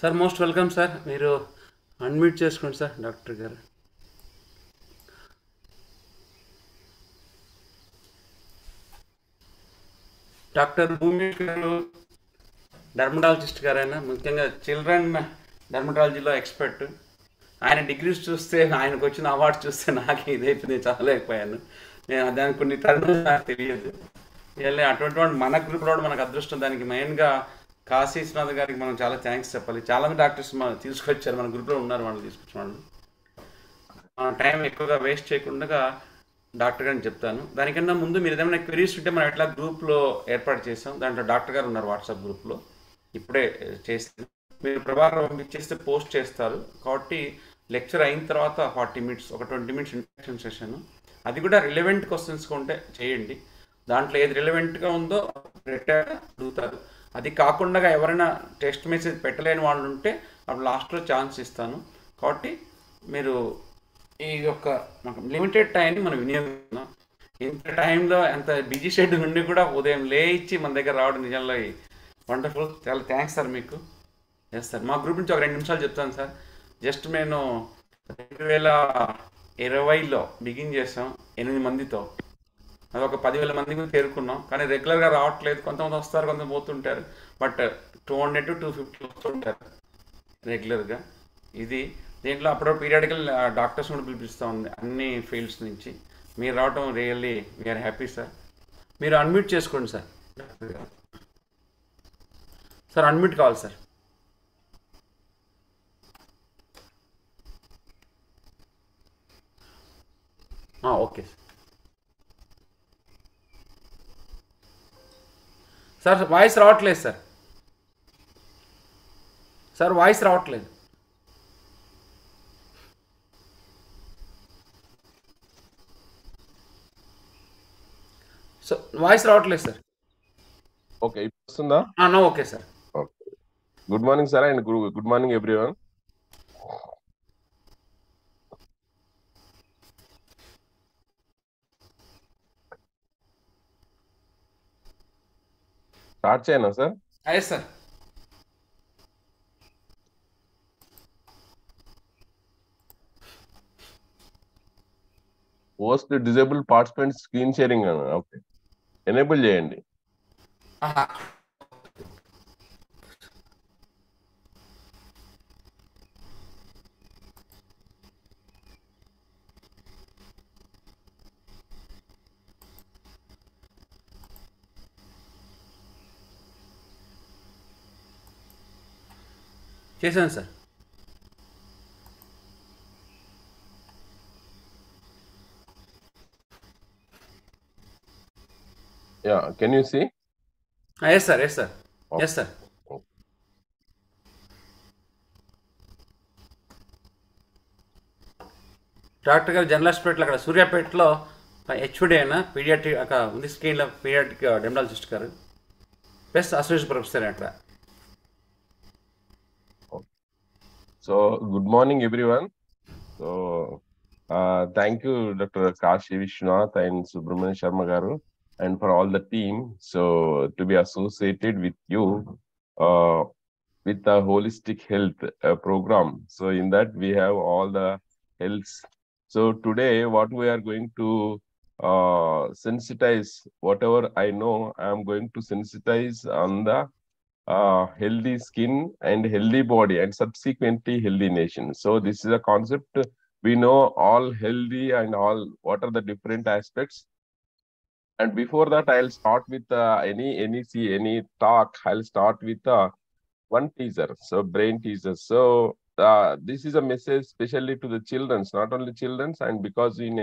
Sir most welcome sir. మీరు unmute చేసుకోండి sir doctor గారు. డాక్టర్ భూమి గారు డర్మటాలజిస్ట్ గారైనా ముఖ్యంగా చిల్డ్రన్ డర్మటాలజీలో ఎక్స్పర్ట్ ఆయన డిగ్రీస్ చూస్తే ఆయనకు వచ్చిన అవార్డు చూస్తే నాకు ఇదైపోయింది చాలా చదవలేకపోయాను నేను దానికి కొన్ని తరుణాలు నాకు తెలియదు. వెళ్ళి అటువంటి వాడు మన గ్రూప్లో మనకు అదృష్టం దానికి మెయిన్గా కాశీ విశ్వనాథ్ గారికి మనం చాలా థ్యాంక్స్ చెప్పాలి. చాలా మంది డాక్టర్స్ మనం తీసుకొచ్చారు. మన గ్రూప్లో ఉన్నారు వాళ్ళు తీసుకొచ్చిన వాళ్ళు మన టైం ఎక్కువగా వేస్ట్ చేయకుండా డాక్టర్ గారిని చెప్తాను. దానికన్నా ముందు మీరు ఏదైనా క్వరీస్ ఉంటే మనం ఎట్లా గ్రూప్లో ఏర్పాటు చేసాం దాంట్లో డాక్టర్ గారు ఉన్నారు వాట్సాప్ గ్రూప్లో ఇప్పుడే చేస్తే మీరు ప్రభాకర్ పంపించేస్తే పోస్ట్ చేస్తారు. కాబట్టి లెక్చర్ అయిన తర్వాత ఫార్టీ మినిట్స్ ఒక ట్వంటీ మినిట్స్ ఇంట్రక్షన్ సెషన్ అది కూడా రిలవెంట్ క్వశ్చన్స్ ఉంటే చేయండి. దాంట్లో ఏది రిలవెంట్గా ఉందో రిటైర్ అడుగుతారు. అది కాకుండా ఎవరైనా టెక్స్ట్ మెసేజ్ పెట్టలేని వాళ్ళు ఉంటే అప్పుడు లాస్ట్లో ఛాన్స్ ఇస్తాను. కాబట్టి మీరు ఈ యొక్క లిమిటెడ్ టైంని మనం వినియోగిస్తున్నాం. ఇంత టైంలో ఎంత బిజీ షెడ్యూల్ ఉండి కూడా ఉదయం లే ఇచ్చి మన దగ్గర రావడం నిజంలో వండర్ఫుల్. చాలా థ్యాంక్స్ సార్ మీకు. ఎస్ సార్ మా గ్రూప్ నుంచి ఒక రెండు నిమిషాలు చెప్తాను సార్. జస్ట్ నేను రెండు వేల ఇరవైలో బిగిన్ చేసాం ఎనిమిది మందితో. అది ఒక పదివేల మందికి చేరుకున్నాం. కానీ రెగ్యులర్గా రావట్లేదు. కొంతమంది వస్తారు కొంతమంది పోతుంటారు. But two hundred to two fifty వస్తుంటారు రెగ్యులర్గా ఇది దీంట్లో అప్పుడప్పుడు పీరియాడికల్ డాక్టర్స్ కూడా పిలిపిస్తూ ఉంది అన్ని ఫీల్డ్స్ నుంచి. మీరు రావటం really we are happy sir మీరు అన్మ్యూట్ చేసుకోండి సార్ సార్ అన్మ్యూట్ కావాలి సార్ ఓకే సార్ వాయిస్ రావట్లేదు సార్. సార్ వాయిస్ రావట్లేదు. సో వాయిస్ రావట్లేదు సార్. ఓకే ఇప్పుడు వస్తుందా? Okay sir. Good morning sir and good morning everyone. Start చేయనా సార్? అదే sir. Post disable participant screen sharing okay enable చేయండి. చేశాను sir. Yeah can you see yes sir yes sir yes sir doctor గారు general hospital అక్కడ సూర్యాపేటలో HOD అయినా paediatric అక్కడ ఉంది స్క్రీన్లో పీడియాట్రిక్ డెమటాలజిస్ట్ గారు. ప్లస్ అసోసియేట్ ప్రొఫెసర్ అక్కడ. So, good morning, everyone. So, uh, thank you, Dr. Kashi Vishnath and Subramanian Sharmagaru and for all the team. So, to be associated with you uh, with the holistic health uh, program. So, in that, we have all the health. So, today, what we are going to uh, sensitize, whatever I know, I'm going to sensitize on the uh, healthy skin and healthy body and subsequently healthy nation. So this is a concept we know all healthy and all what are the different aspects. And before that i'll start with uh, any any see any talk. I'll start with uh, one teaser. So brain teaser. So uh, this is a message especially to the children's not only children's and because in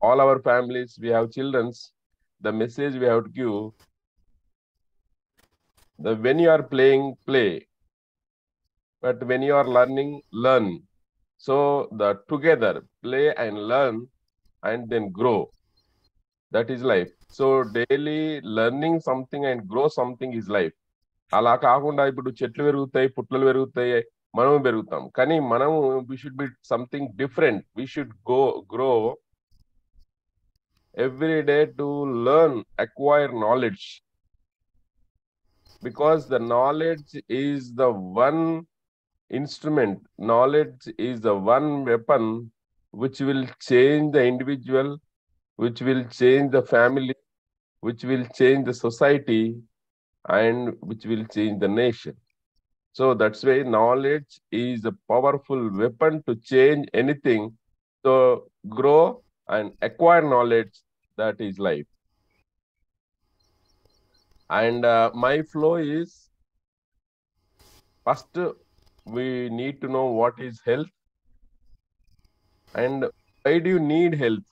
all our families we have children's the message we have to give the when you are playing play but when you are learning learn so the together play and learn and then grow that is life so daily learning something and grow something is life అలా కాకుండా ఇప్పుడు చెట్లు పెరుగుతాయి పుట్లలు పెరుగుతాయి మనము పెరుగుతాం కానీ మనము we should be something different we should go grow every day to learn acquire knowledge because the knowledge is the one instrument. Knowledge is the one weapon which will change the individual, which will change the family, which will change the society, and which will change the nation. So that's why knowledge is a powerful weapon to change anything. So grow and acquire knowledge. That is life. And my flow is first we need to know what is health and why do need health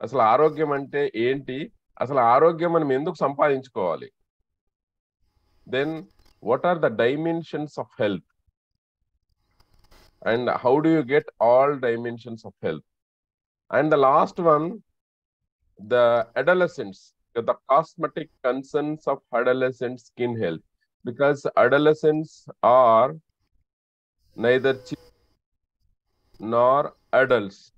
అసలు ఆరోగ్యం అంటే ఏంటి? అసలు ఆరోగ్యం మనం ఎందుకు సంపాదించుకోవాలి? Then what are the dimensions of health and how do you get all dimensions of health and the last one the adolescents the cosmetic concerns of adolescent skin health. Because adolescents are neither children nor adults.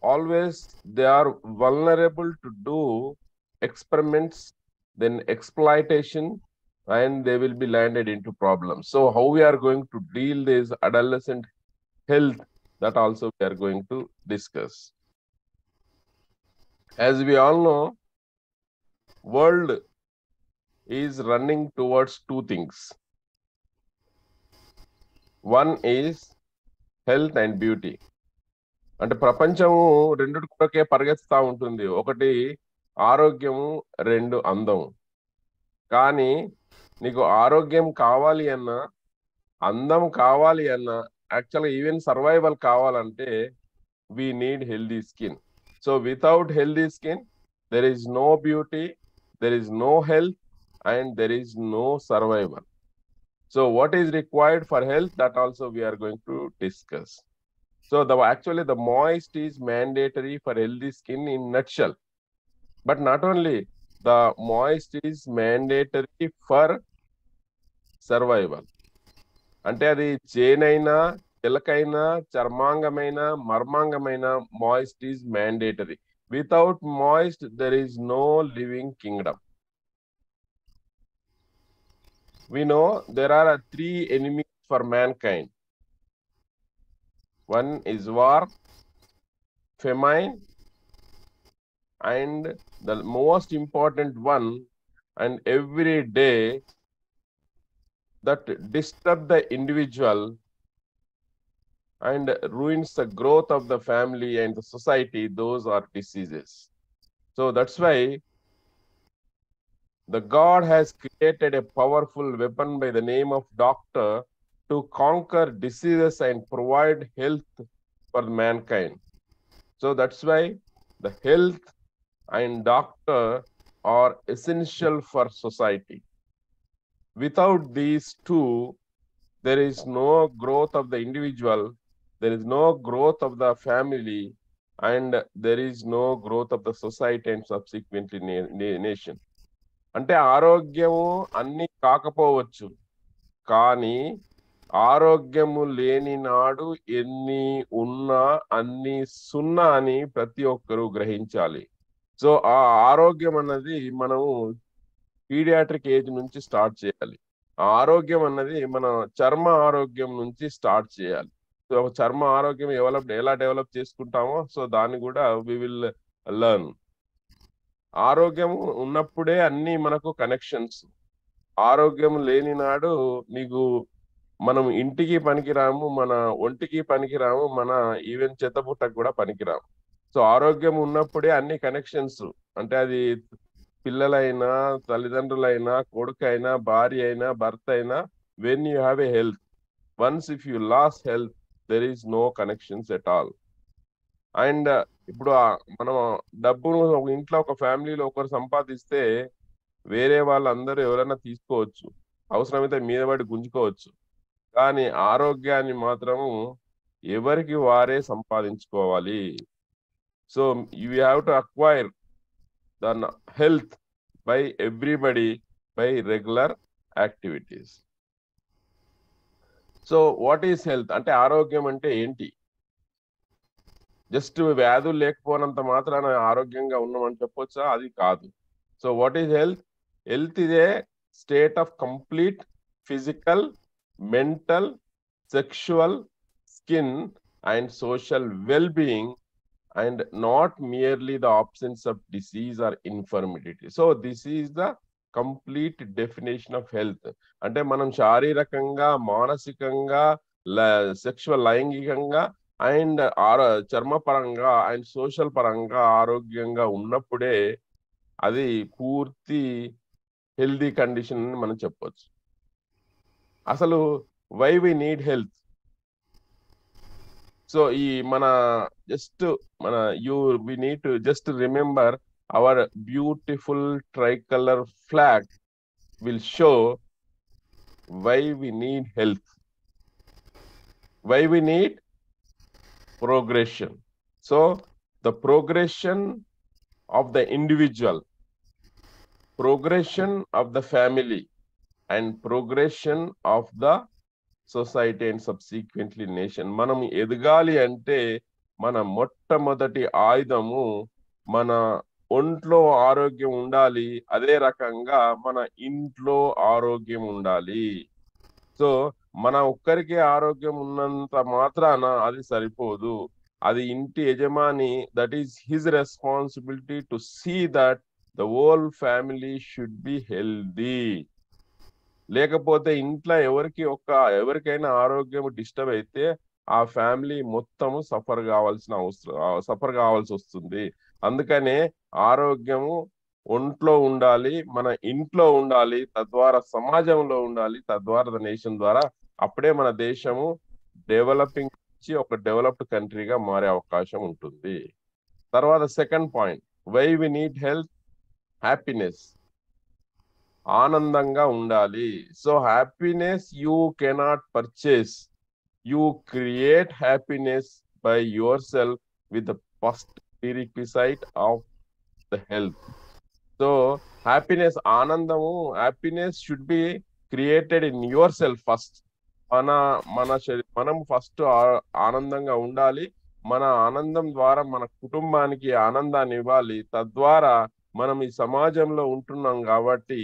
Always they are vulnerable to do experiments then exploitation and they will be landed into problems. So how we are going to deal this adolescent health that also we are going to discuss as we all know world is running towards two things. One is health and beauty అంటే ప్రపంచము రెండు కొరకే ఉంటుంది. ఒకటి ఆరోగ్యము రెండు అందము. కానీ నీకు ఆరోగ్యం కావాలి అన్నా అందం కావాలి అన్నా యాక్చువల్గా ఈవెన్ సర్వైవల్ కావాలంటే we need healthy skin so without healthy skin there is no beauty there is no health and there is no survival so what is required for health that also we are going to discuss so the actually the moist is mandatory for healthy skin in nutshell but not only the moist is mandatory for survival అంటే అది చేనైనా చిలకైనా చర్మాంగమైన మర్మాంగమైన moist is mandatory without moist there is no living kingdom we know there are uh, three enemies for mankind one is war famine and the most important one and every day that disturb the individual and ruins the growth of the family and the society those are diseases. So that's why the god has created a powerful weapon by the name of doctor to conquer diseases and provide health for mankind. So that's why the health and doctor are essential for society. Without these two there is no growth of the individual there is no growth of the family and there is no growth of the society and subsequently nation అంటే ఆరోగ్యము అన్ని కాకపోవచ్చు కానీ ఆరోగ్యము లేని నాడు ఎన్ని ఉన్నా అన్ని సున్నా అని ప్రతి ఒక్కరూ గ్రహించాలి. సో ఆ ఆరోగ్యం అన్నది మనము పీడియాట్రిక్ ఏజ్ నుంచి స్టార్ట్ చేయాలి. ఆ ఆరోగ్యం అన్నది మన చర్మ ఆరోగ్యం నుంచి స్టార్ట్ చేయాలి. చర్మ ఆరోగ్యం డెవలప్ ఎలా డెవలప్ చేసుకుంటామో సో దాన్ని కూడా వి విల్ లర్న్ ఆరోగ్యం ఉన్నప్పుడే అన్ని మనకు కనెక్షన్స్ ఆరోగ్యం లేని నాడు నీకు మనం ఇంటికి పనికిరాము మన ఒంటికి పనికిరాము మన ఈవెన్ చెత్తపుట్టకు కూడా పనికిరాము. సో ఆరోగ్యం ఉన్నప్పుడే అన్ని కనెక్షన్స్ అంటే అది పిల్లలైనా తల్లిదండ్రులైనా కొడుకైనా భార్య అయినా భర్త అయినా when you have a health once if you loss health there is no connections at all and ఇప్పుడు మనం డబ్బును ఒక ఇంట్లో ఒక ఫ్యామిలీలో ఒకరు సంపాదిస్తే వేరే వాళ్ళందరూ ఎవరైనా తీసుకోవచ్చు. అవసరమైతే మీద పడి గుంజుకోవచ్చు. కానీ ఆరోగ్యాన్ని మాత్రము ఎవరికి వారే సంపాదించుకోవాలి. So you have to acquire the health by everybody by regular activities so what is health? అంటే ఆరోగ్యం అంటే ఏంటి? జస్ట్ వ్యాధులు లేకపోనంత మాత్రాన ఆరోగ్యంగా ఉన్నామని చెప్పొచ్చా? అది కాదు. So what is health? Health ఇదే state of complete physical mental sexual skin and social well being and not merely the options of disease or infirmity. So this is the complete definition of health. అంటే మనం శారీరకంగా మానసికంగా sexual లైంగికంగా and ఆరో చర్మపరంగా and social పరంగా ఆరోగ్యంగా ఉన్నప్పుడే అది పూర్తి హెల్దీ కండిషన్ అని మనం చెప్పొచ్చు. అసలు why we need health? So ఈ మన జస్ట్ మన you we need to just remember our beautiful tricolour flag will show why we need health why we need progression so the progression of the individual progression of the family and progression of the society and subsequently nation మనం ఎదగాలి అంటే మన మొట్టమొదటి ఆయుధము మన ఒంట్లో ఆరోగ్యం ఉండాలి అదే రకంగా మన ఇంట్లో ఆరోగ్యం ఉండాలి. సో మన ఒక్కరికి ఆరోగ్యం ఉన్నంత మాత్రాన అది సరిపోదు. అది ఇంటి యజమాని that is his responsibility to see that the whole family should be healthy లేకపోతే ఇంట్లో ఎవరికి ఒక ఎవరికైనా ఆరోగ్యం డిస్టర్బ్ అయితే ఆ ఫ్యామిలీ మొత్తము సఫర్ కావాల్సిన అవసరం సఫర్ కావాల్సి వస్తుంది. అందుకనే ఆరోగ్యము ఒంట్లో ఉండాలి మన ఇంట్లో ఉండాలి తద్వారా సమాజంలో ఉండాలి తద్వారా నేషన్ ద్వారా అప్పుడే మన దేశము డెవలపింగ్ నుంచి ఒక డెవలప్డ్ కంట్రీగా మారే అవకాశం ఉంటుంది. తర్వాత second point why we need health happiness. ఆనందంగా ఉండాలి. So happiness you cannot purchase. You create happiness by yourself with first prerequisite of the health so happiness ఆనందము happiness should be created in yourself first మన మన మనం first ఆనందంగా ఉండాలి. మన ఆనందం ద్వారా మన కుటుంబానికి ఆనందాన్ని ఇవ్వాలి. తద్వారా మనం ఈ సమాజంలో ఉంటున్నాం కాబట్టి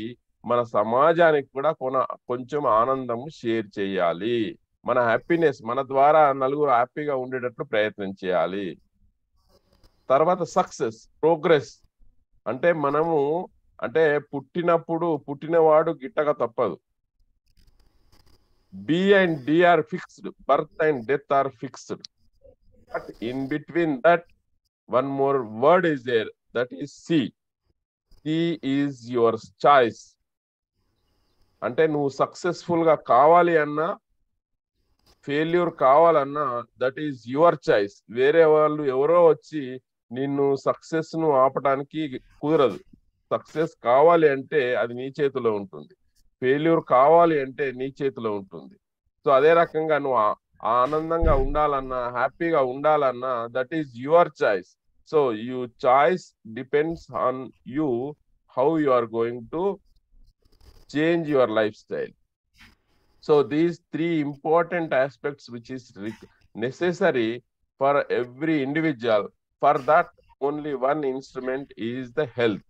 మన సమాజానికి కూడా కొన కొంచెం ఆనందము షేర్ చేయాలి. మన హ్యాపీనెస్ మన ద్వారా నలుగురు హ్యాపీగా ఉండేటట్లు ప్రయత్నం చేయాలి. తర్వాత సక్సెస్ ప్రోగ్రెస్. అంటే మనము అంటే పుట్టినప్పుడు పుట్టినవాడు గిట్టగా తప్పదు. B and D are fixed birth and death are fixed but in between that one more word is there that is C C is your choice అంటే నువ్వు సక్సెస్ఫుల్గా కావాలి అన్నా ఫెయిల్యూర్ కావాలన్నా దట్ ఈజ్ యువర్ చాయిస్ వేరే వాళ్ళు ఎవరో వచ్చి నిన్ను సక్సెస్ను ఆపడానికి కుదరదు. సక్సెస్ కావాలి అంటే అది నీ చేతిలో ఉంటుంది. ఫెయిల్యూర్ కావాలి అంటే నీ చేతిలో ఉంటుంది. సో అదే రకంగా నువ్వు ఆనందంగా ఉండాలన్నా హ్యాపీగా ఉండాలన్నా that is your choice so you choice depends on you how you are going to change your lifestyle so these three important aspects which is necessary for every individual For that, only one instrument is the health.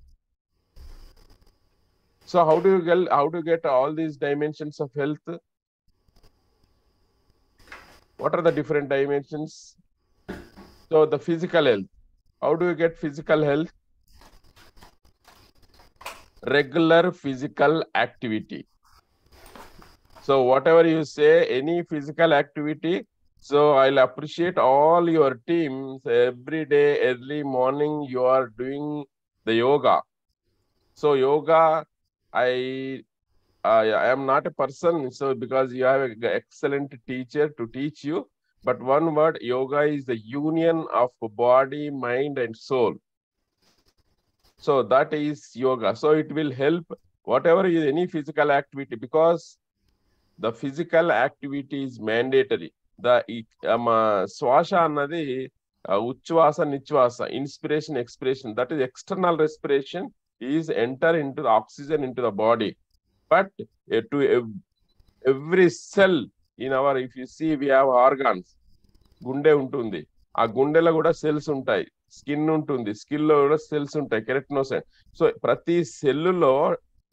So how do you get how do you get all these dimensions of health? What are the different dimensions? So the physical health. How do you get physical health? Regular physical activity. So whatever you say, any physical activity so I'll appreciate all your teams every day, early morning. You are doing the yoga. So yoga I I, I am not a person, so because you have an excellent teacher to teach you. But one word, yoga is the union of body, mind, and soul. So that is yoga. So it will help whatever is any physical activity because the physical activity is mandatory. The మా శ్వాస అన్నది ఉచ్ఛ్వాస నిశ్వాస inspiration expiration. That is external respiration is enter into the oxygen into the body. But to every cell in our if you see we have organs గుండె ఉంటుంది. ఆ గుండెలో కూడా cells ఉంటాయి. స్కిన్ ఉంటుంది. స్కిన్లో కూడా సెల్స్ ఉంటాయి. కెరెక్ట్ సో ప్రతి సెల్లులో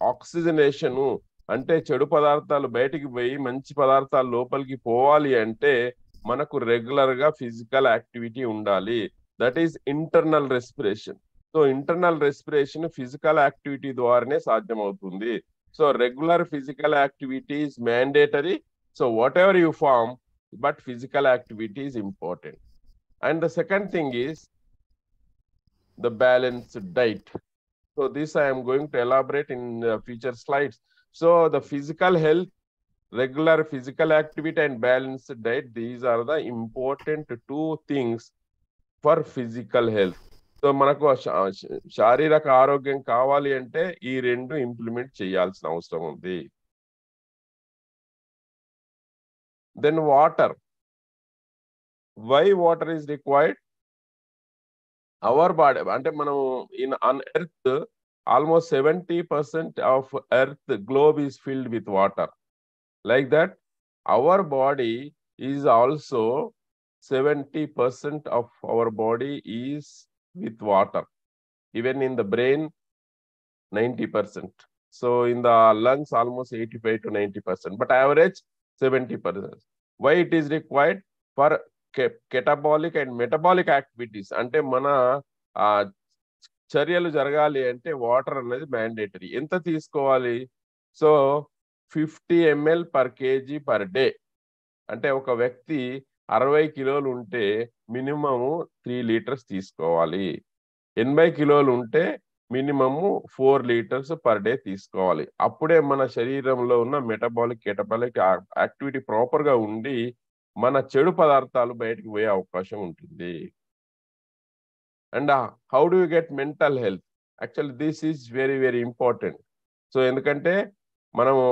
ఆక్సిజనేషన్ అంటే చెడు పదార్థాలు బయటికి పోయి మంచి పదార్థాలు లోపలికి పోవాలి అంటే మనకు రెగ్యులర్గా ఫిజికల్ యాక్టివిటీ ఉండాలి. That is internal respiration. So internal respiration physical activity ద్వారానే సాధ్యమవుతుంది. So regular physical activity is mandatory so whatever you form but physical activity important. And the second thing is the the diet. So this this i am going to elaborate in so the physical health regular physical activity and balanced diet these are the important two things for physical health so మనకు శారీరక ఆరోగ్యం కావాలి అంటే ఈ రెండు implement చేయాల్సిన అవసరం ఉంది. Then water why water is required our body అంటే మనం in an earth almost seventy percent of earth globe is filled with water like that our body is also seventy percent of our body is with water. Even in the brain, 90%. So in the lungs, almost 85 to 90%, but average 70%. Why it is required? For ca- catabolic and metabolic activities. అంటే మన చర్యలు జరగాలి అంటే water అనేది mandatory. ఎంత తీసుకోవాలి? So fifty ML per KG per day. అంటే ఒక వ్యక్తి అరవై కిలోలు ఉంటే మినిమము త్రీ లీటర్స్ తీసుకోవాలి. ఎనభై కిలోలు ఉంటే minimum four litres per day తీసుకోవాలి. అప్పుడే మన శరీరంలో ఉన్న మెటబాలిక్ కెటబాలిక్ యాక్టివిటీ ప్రాపర్గా ఉండి మన చెడు పదార్థాలు బయటకు పోయే అవకాశం ఉంటుంది. And how do you get mental health actually this is very very important so ఎందుకంటే మనము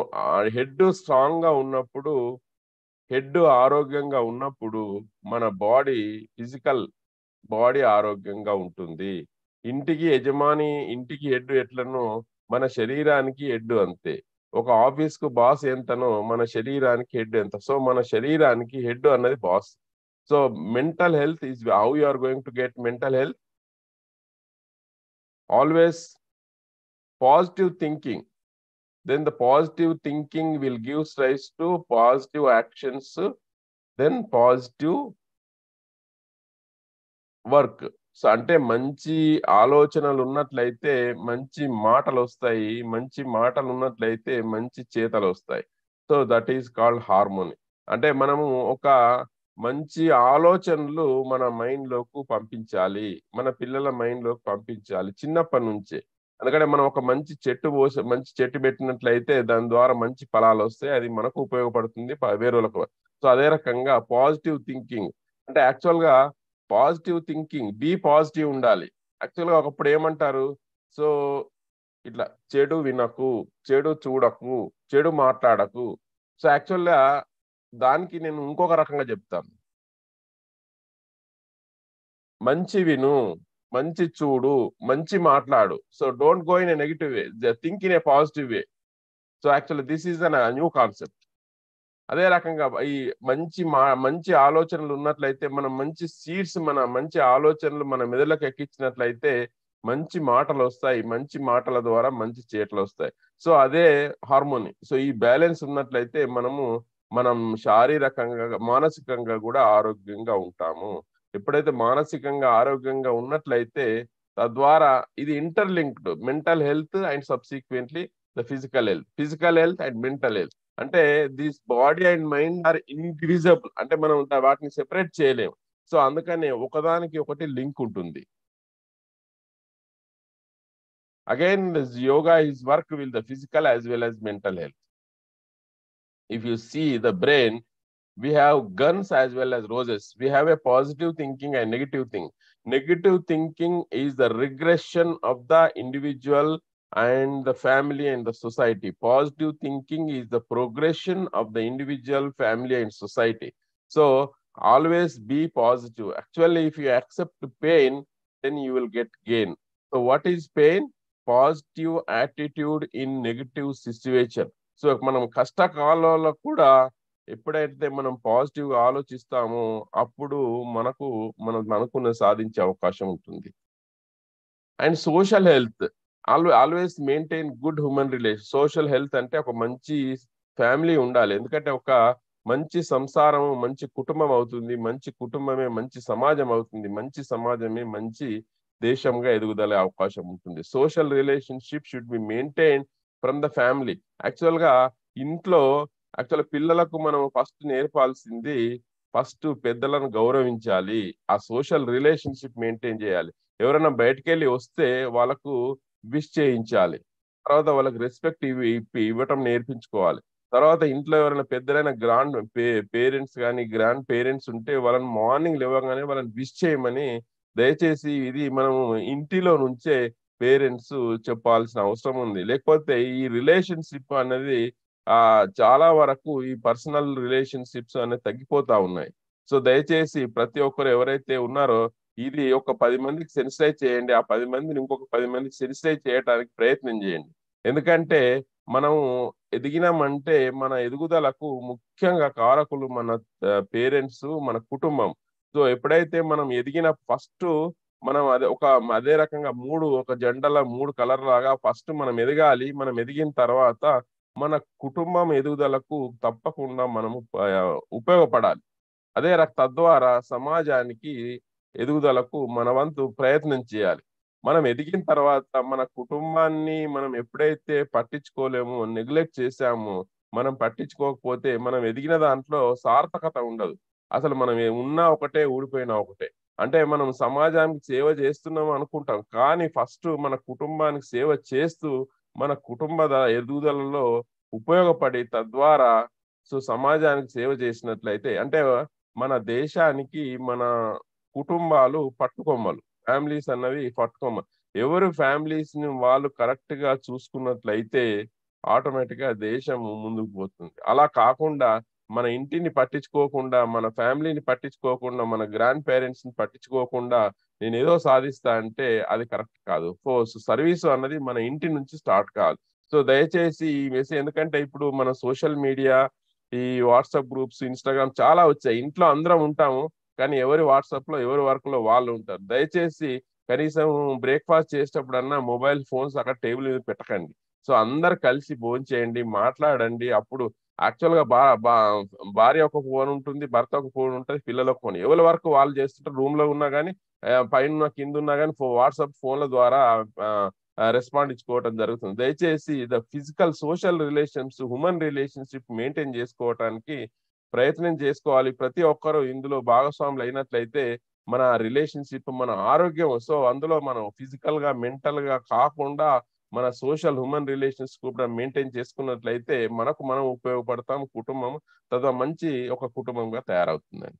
హెడ్ స్ట్రాంగ్గా ఉన్నప్పుడు హెడ్ ఆరోగ్యంగా ఉన్నప్పుడు మన బాడీ ఫిజికల్ బాడీ ఆరోగ్యంగా ఉంటుంది. ఇంటికి యజమాని ఇంటికి హెడ్ ఎట్లనో మన శరీరానికి హెడ్ అంతే. ఒక ఆఫీస్కు బాస్ ఎంతనో మన శరీరానికి హెడ్ ఎంత. సో మన శరీరానికి హెడ్ అన్నది boss so mental health is how you are going to get mental health always positive thinking then the positive thinking will give rise to positive actions then positive work so అంటే మంచి ఆలోచనలు ఉన్నట్లయితే మంచి మాటలు వస్తాయి మంచి మాటలు ఉన్నట్లయితే మంచి చేతలు వస్తాయి so that is called harmony అంటే మనము ఒక మంచి ఆలోచనలు మన మైండ్లోకి పంపించాలి. మన పిల్లల మైండ్లోకి పంపించాలి చిన్నప్పటి నుంచే. ఎందుకంటే మనం ఒక మంచి చెట్టు పోసి మంచి చెట్టు పెట్టినట్లయితే దాని ద్వారా మంచి ఫలాలు వస్తాయి. అది మనకు ఉపయోగపడుతుంది ప- వేరేలకు సో అదే రకంగా పాజిటివ్ థింకింగ్. అంటే యాక్చువల్గా పాజిటివ్ థింకింగ్ బీ పాజిటివ్ ఉండాలి. యాక్చువల్గా ఒకప్పుడు ఏమంటారు? సో ఇట్లా చెడు వినకు చెడు చూడకు చెడు మాట్లాడకు. సో యాక్చువల్గా దానికి నేను ఇంకొక రకంగా చెప్తాను. మంచి విను మంచి చూడు మంచి మాట్లాడు. So don't go in a negative way think in a positive way so actually this is an new concept అదే రకంగా ఈ మంచి మా మంచి ఆలోచనలు ఉన్నట్లయితే మనం మంచి సీడ్స్ మన మంచి ఆలోచనలు మన మెదడులకు ఎక్కించినట్లయితే మంచి మాటలు వస్తాయి. మంచి మాటల ద్వారా మంచి చేటలు వస్తాయి. సో అదే హార్మోని సో ఈ బ్యాలెన్స్ ఉన్నట్లయితే మనము మనం శారీరకంగా మానసికంగా కూడా ఆరోగ్యంగా ఉంటాము. ఎప్పుడైతే మానసికంగా ఆరోగ్యంగా ఉన్నట్లయితే తద్వారా ఇది interlinked mental health and subsequently the physical health. Physical health and mental health. అంటే this body and mind are indivisible అంటే మనం వాటిని సెపరేట్ చేయలేము. సో అందుకనే ఒకదానికి ఒకటి లింక్ ఉంటుంది. Again yoga is work will the physical as well as mental health if you see the brain, we have guns as well as roses. We have a positive thinking and negative thing. Negative thinking is the regression of the individual and the family and the society. Positive thinking is the progression of the individual, family, and society. So always be positive. Actually, if you accept pain, then you will get gain. So what is pain? Positive attitude in negative situation. So మనం కష్టకాలంలో కూడా ఎప్పుడైతే మనం పాజిటివ్గా ఆలోచిస్తామో అప్పుడు మనకు మనం అనుకున్న సాధించే అవకాశం ఉంటుంది. And social health always always maintain good human relation social health అంటే ఒక మంచి ఫ్యామిలీ ఉండాలి. ఎందుకంటే ఒక మంచి సంసారం మంచి కుటుంబం అవుతుంది. మంచి కుటుంబమే మంచి సమాజం అవుతుంది. మంచి సమాజమే మంచి దేశంగా ఎదుగుదల అవకాశం ఉంటుంది. Social relationship should be maintain from the family. యాక్చువల్గా ఇంట్లో యాక్చువల్ పిల్లలకు మనం ఫస్ట్ నేర్పాల్సింది ఫస్ట్ పెద్దలను గౌరవించాలి. ఆ సోషల్ రిలేషన్షిప్ మెయింటైన్ చేయాలి. ఎవరైనా బయటకు వెళ్ళి వస్తే వాళ్ళకు విష్ చేయించాలి. తర్వాత వాళ్ళకి రెస్పెక్ట్ ఇవి ఇప్పి- ఇవ్వటం నేర్పించుకోవాలి. తర్వాత ఇంట్లో ఎవరైనా పెద్దలైన గ్రాండ్ పేరెంట్స్ కానీ గ్రాండ్ పేరెంట్స్ ఉంటే వాళ్ళని మార్నింగ్ లేవగానే వాళ్ళని విష్ చేయమని దయచేసి ఇది మనం ఇంటిలో నుంచే పేరెంట్స్ చెప్పాల్సిన అవసరం ఉంది. లేకపోతే ఈ రిలేషన్షిప్ అనేది ఆ చాలా వరకు ఈ పర్సనల్ రిలేషన్షిప్స్ అనేది తగ్గిపోతా ఉన్నాయి. సో దయచేసి ప్రతి ఒక్కరు ఎవరైతే ఉన్నారో ఇది ఒక పది మందికి సెన్సిటైజ్ చేయండి. ఆ పది మందిని ఇంకొక పది మందికి సెన్సిటైజ్ చేయడానికి ప్రయత్నం చేయండి. ఎందుకంటే మనం ఎదిగినామంటే మన ఎదుగుదలకు ముఖ్యంగా కారకులు మన పేరెంట్స్ మన కుటుంబం. సో ఎప్పుడైతే మనం ఎదిగిన ఫస్ట్ మనం అదే ఒక అదే రకంగా మూడు ఒక జెండల మూడు కలర్ లాగా ఫస్ట్ మనం ఎదగాలి. మనం ఎదిగిన తర్వాత మన కుటుంబం ఎదుగుదలకు తప్పకుండా మనము ఉపయోగపడాలి. అదే రక తద్వారా సమాజానికి ఎదుగుదలకు మన వంతు ప్రయత్నం చేయాలి. మనం ఎదిగిన తర్వాత మన కుటుంబాన్ని మనం ఎప్పుడైతే పట్టించుకోలేము నెగ్లెక్ట్ చేశామో మనం పట్టించుకోకపోతే మనం ఎదిగిన దాంట్లో సార్థకత ఉండదు. అసలు మనం ఉన్నా ఒకటే ఊడిపోయినా ఒకటే. అంటే మనం సమాజానికి సేవ చేస్తున్నాం అనుకుంటాం. కానీ ఫస్ట్ మన కుటుంబానికి సేవ చేస్తూ మన కుటుంబ ఎదుగుదలలో ఉపయోగపడి తద్వారా సో సమాజానికి సేవ చేసినట్లయితే అంటే మన దేశానికి మన కుటుంబాలు పట్టుకొమ్మలు. ఫ్యామిలీస్ అన్నవి పట్టుకొమ్మలు. ఎవరు ఫ్యామిలీస్ని వాళ్ళు కరెక్ట్గా చూసుకున్నట్లయితే ఆటోమేటిక్గా దేశం ముందుకు పోతుంది. అలా కాకుండా మన ఇంటిని పట్టించుకోకుండా మన ఫ్యామిలీని పట్టించుకోకుండా మన గ్రాండ్ పేరెంట్స్ని పట్టించుకోకుండా నేను ఏదో సాధిస్తా అంటే అది కరెక్ట్ కాదు. సో సర్వీస్ అన్నది మన ఇంటి నుంచి స్టార్ట్ కాదు. సో దయచేసి ఈ మెసేజ్ ఎందుకంటే ఇప్పుడు మన సోషల్ మీడియా ఈ వాట్సాప్ గ్రూప్స్ ఇన్స్టాగ్రామ్ చాలా వచ్చాయి. ఇంట్లో అందరం ఉంటాము కానీ ఎవరి వాట్సాప్లో ఎవరి వర్క్లో వాళ్ళు ఉంటారు. దయచేసి కనీసం బ్రేక్ఫాస్ట్ చేసేటప్పుడన్నా మొబైల్ ఫోన్స్ అక్కడ టేబుల్ మీద పెట్టకండి. సో అందరు కలిసి భోజనం చేయండి మాట్లాడండి. అప్పుడు యాక్చువల్గా బా బా భార్య ఒక ఫోన్ ఉంటుంది భర్త ఒక ఫోన్ ఉంటుంది పిల్లల ఒక ఫోన్. ఎవరి వరకు వాళ్ళు చేస్తుంటారు రూమ్లో ఉన్నా కానీ పైన ఉన్న, కింద ఉన్నా కానీ వాట్సాప్ ఫోన్ల ద్వారా రెస్పాండ్ ఇచ్చుకోవటం జరుగుతుంది. దయచేసి the physical social relations human relationship maintain చేసుకోవటానికి ప్రయత్నం చేసుకోవాలి. ప్రతి ఒక్కరూ ఇందులో భాగస్వాములు అయినట్లయితే మన రిలేషన్షిప్ మన ఆరోగ్యం. సో అందులో మనం ఫిజికల్గా మెంటల్గా కాకుండా మన సోషల్ హ్యూమన్ రిలేషన్స్ కూడా మెయింటైన్ చేసుకున్నట్లయితే మనకు మనం ఉపయోగపడతాం కుటుంబం తర్వాత మంచి ఒక కుటుంబంగా తయారవుతుందండి.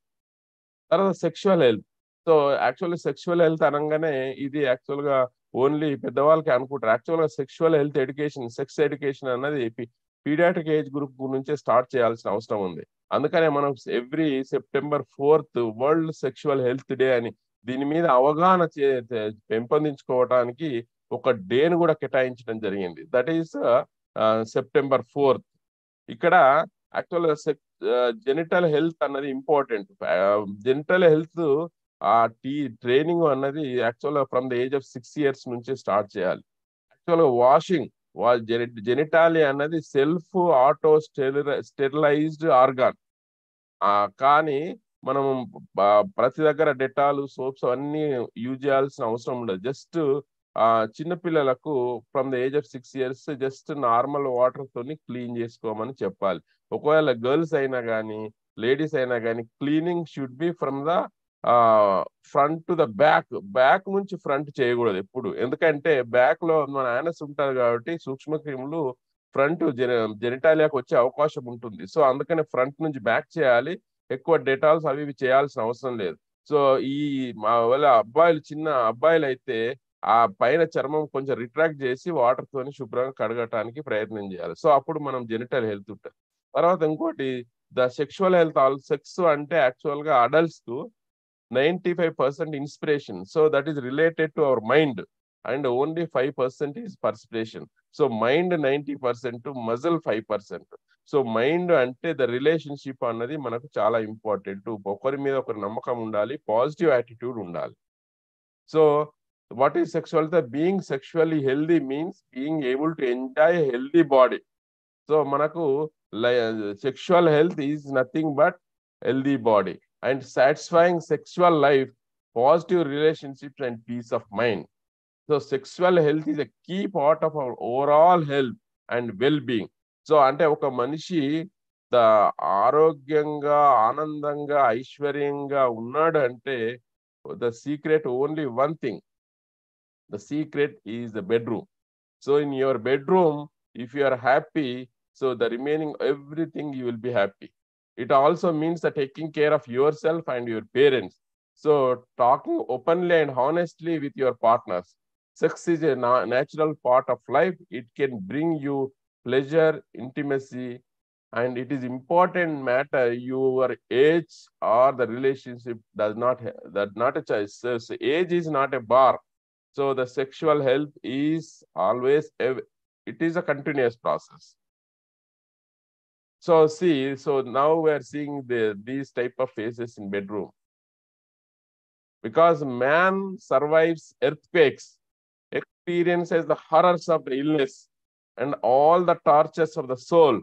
తర్వాత sexual health so actually sexual health అనగానే ఇది యాక్చువల్గా ఓన్లీ పెద్దవాళ్ళకి అనుకుంటారు. యాక్చువల్గా sexual health education sex education అన్నది పీడియాట్రిక్ ఏజ్ గ్రూప్ నుంచే స్టార్ట్ చేయాల్సిన అవసరం ఉంది. అందుకనే మనం every September fourth world sexual health day అని దీని మీద అవగాహన చే- ఒక డేను కూడా కేటాయించడం జరిగింది. దట్ ఈస్ సెప్టెంబర్ ఫోర్త్ ఇక్కడ యాక్చువల్ జెనిటల్ హెల్త్ అన్నది ఇంపార్టెంట్ జెనిటల్ హెల్త్ ఆ టీ ట్రైనింగ్ అన్నది యాక్చువల్గా from the age of six years నుంచి స్టార్ట్ చేయాలి. యాక్చువల్ వాషింగ్ జెనిటాలి అన్నది సెల్ఫ్ ఆటో స్టెరిలైజ్డ్ ఆర్గాన్ కానీ మనం ప్రతి దగ్గర డెటాల్ సోప్స్ అన్ని యూజ్ చేయాల్సిన అవసరం ఉండదు. జస్ట్ చిన్నపిల్లలకు from the age of six years just normal water తోని క్లీన్ చేసుకోమని చెప్పాలి. ఒకవేళ గర్ల్స్ అయినా కానీ లేడీస్ అయినా కానీ cleaning should be from the front to the back back నుంచి ఫ్రంట్ చేయకూడదు ఎప్పుడు. ఎందుకంటే బ్యాక్లో మన యానస్ ఉంటారు కాబట్టి సూక్ష్మక్రిములు ఫ్రంట్ జెనిటాలియాకి వచ్చే అవకాశం ఉంటుంది. సో అందుకనే ఫ్రంట్ నుంచి బ్యాక్ చేయాలి. ఎక్కువ డెటాల్స్ అవి ఇవి చేయాల్సిన అవసరం లేదు. సో ఈ మా వాళ్ళ అబ్బాయిలు చిన్న అబ్బాయిలు అయితే ఆ పైన చర్మం కొంచెం రిట్రాక్ట్ చేసి వాటర్ తోని శుభ్రంగా కడగటానికి ప్రయత్నం చేయాలి. సో అప్పుడు మనం జెనిటల్ హెల్త్ ఉంటుంది తర్వాత ఇంకోటి the sexual health all sex అంటే యాక్చువల్గా అడల్ట్స్కు ninety five percent inspiration. So that is related to our mind. And only five percent is perspiration. So mind ninety percent muscle five percent. So mind అంటే the relationship అన్నది మనకు చాలా important. ఒకరి మీద ఒకరి నమ్మకం ఉండాలి పాజిటివ్ యాటిట్యూడ్ ఉండాలి. So what is sexuality being sexually healthy means being able to enjoy healthy body so మనకు sexual health is nothing but healthy body and satisfying sexual life positive relationships and peace of mind so sexual health is a key part of our overall health and well being so అంటే ఒక మనిషి the ఆరోగ్యంగా ఆనందంగా ఐశ్వర్యంగా ఉన్నాడు అంటే the secret only one thing The secret is the bedroom. So in your bedroom, if you are happy, so the remaining everything you will be happy. It also means the taking care of yourself and your parents. So talking openly and honestly with your partners. Sex is a natural part of life. It can bring you pleasure, intimacy, and it is important matter your age or the relationship does not that not a choice. So, so age is not a bar so the sexual health is always it is a continuous process so see so now we are seeing the these type of phases in bedroom because man survives earthquakes experiences the horrors of the illness and all the tortures of the soul.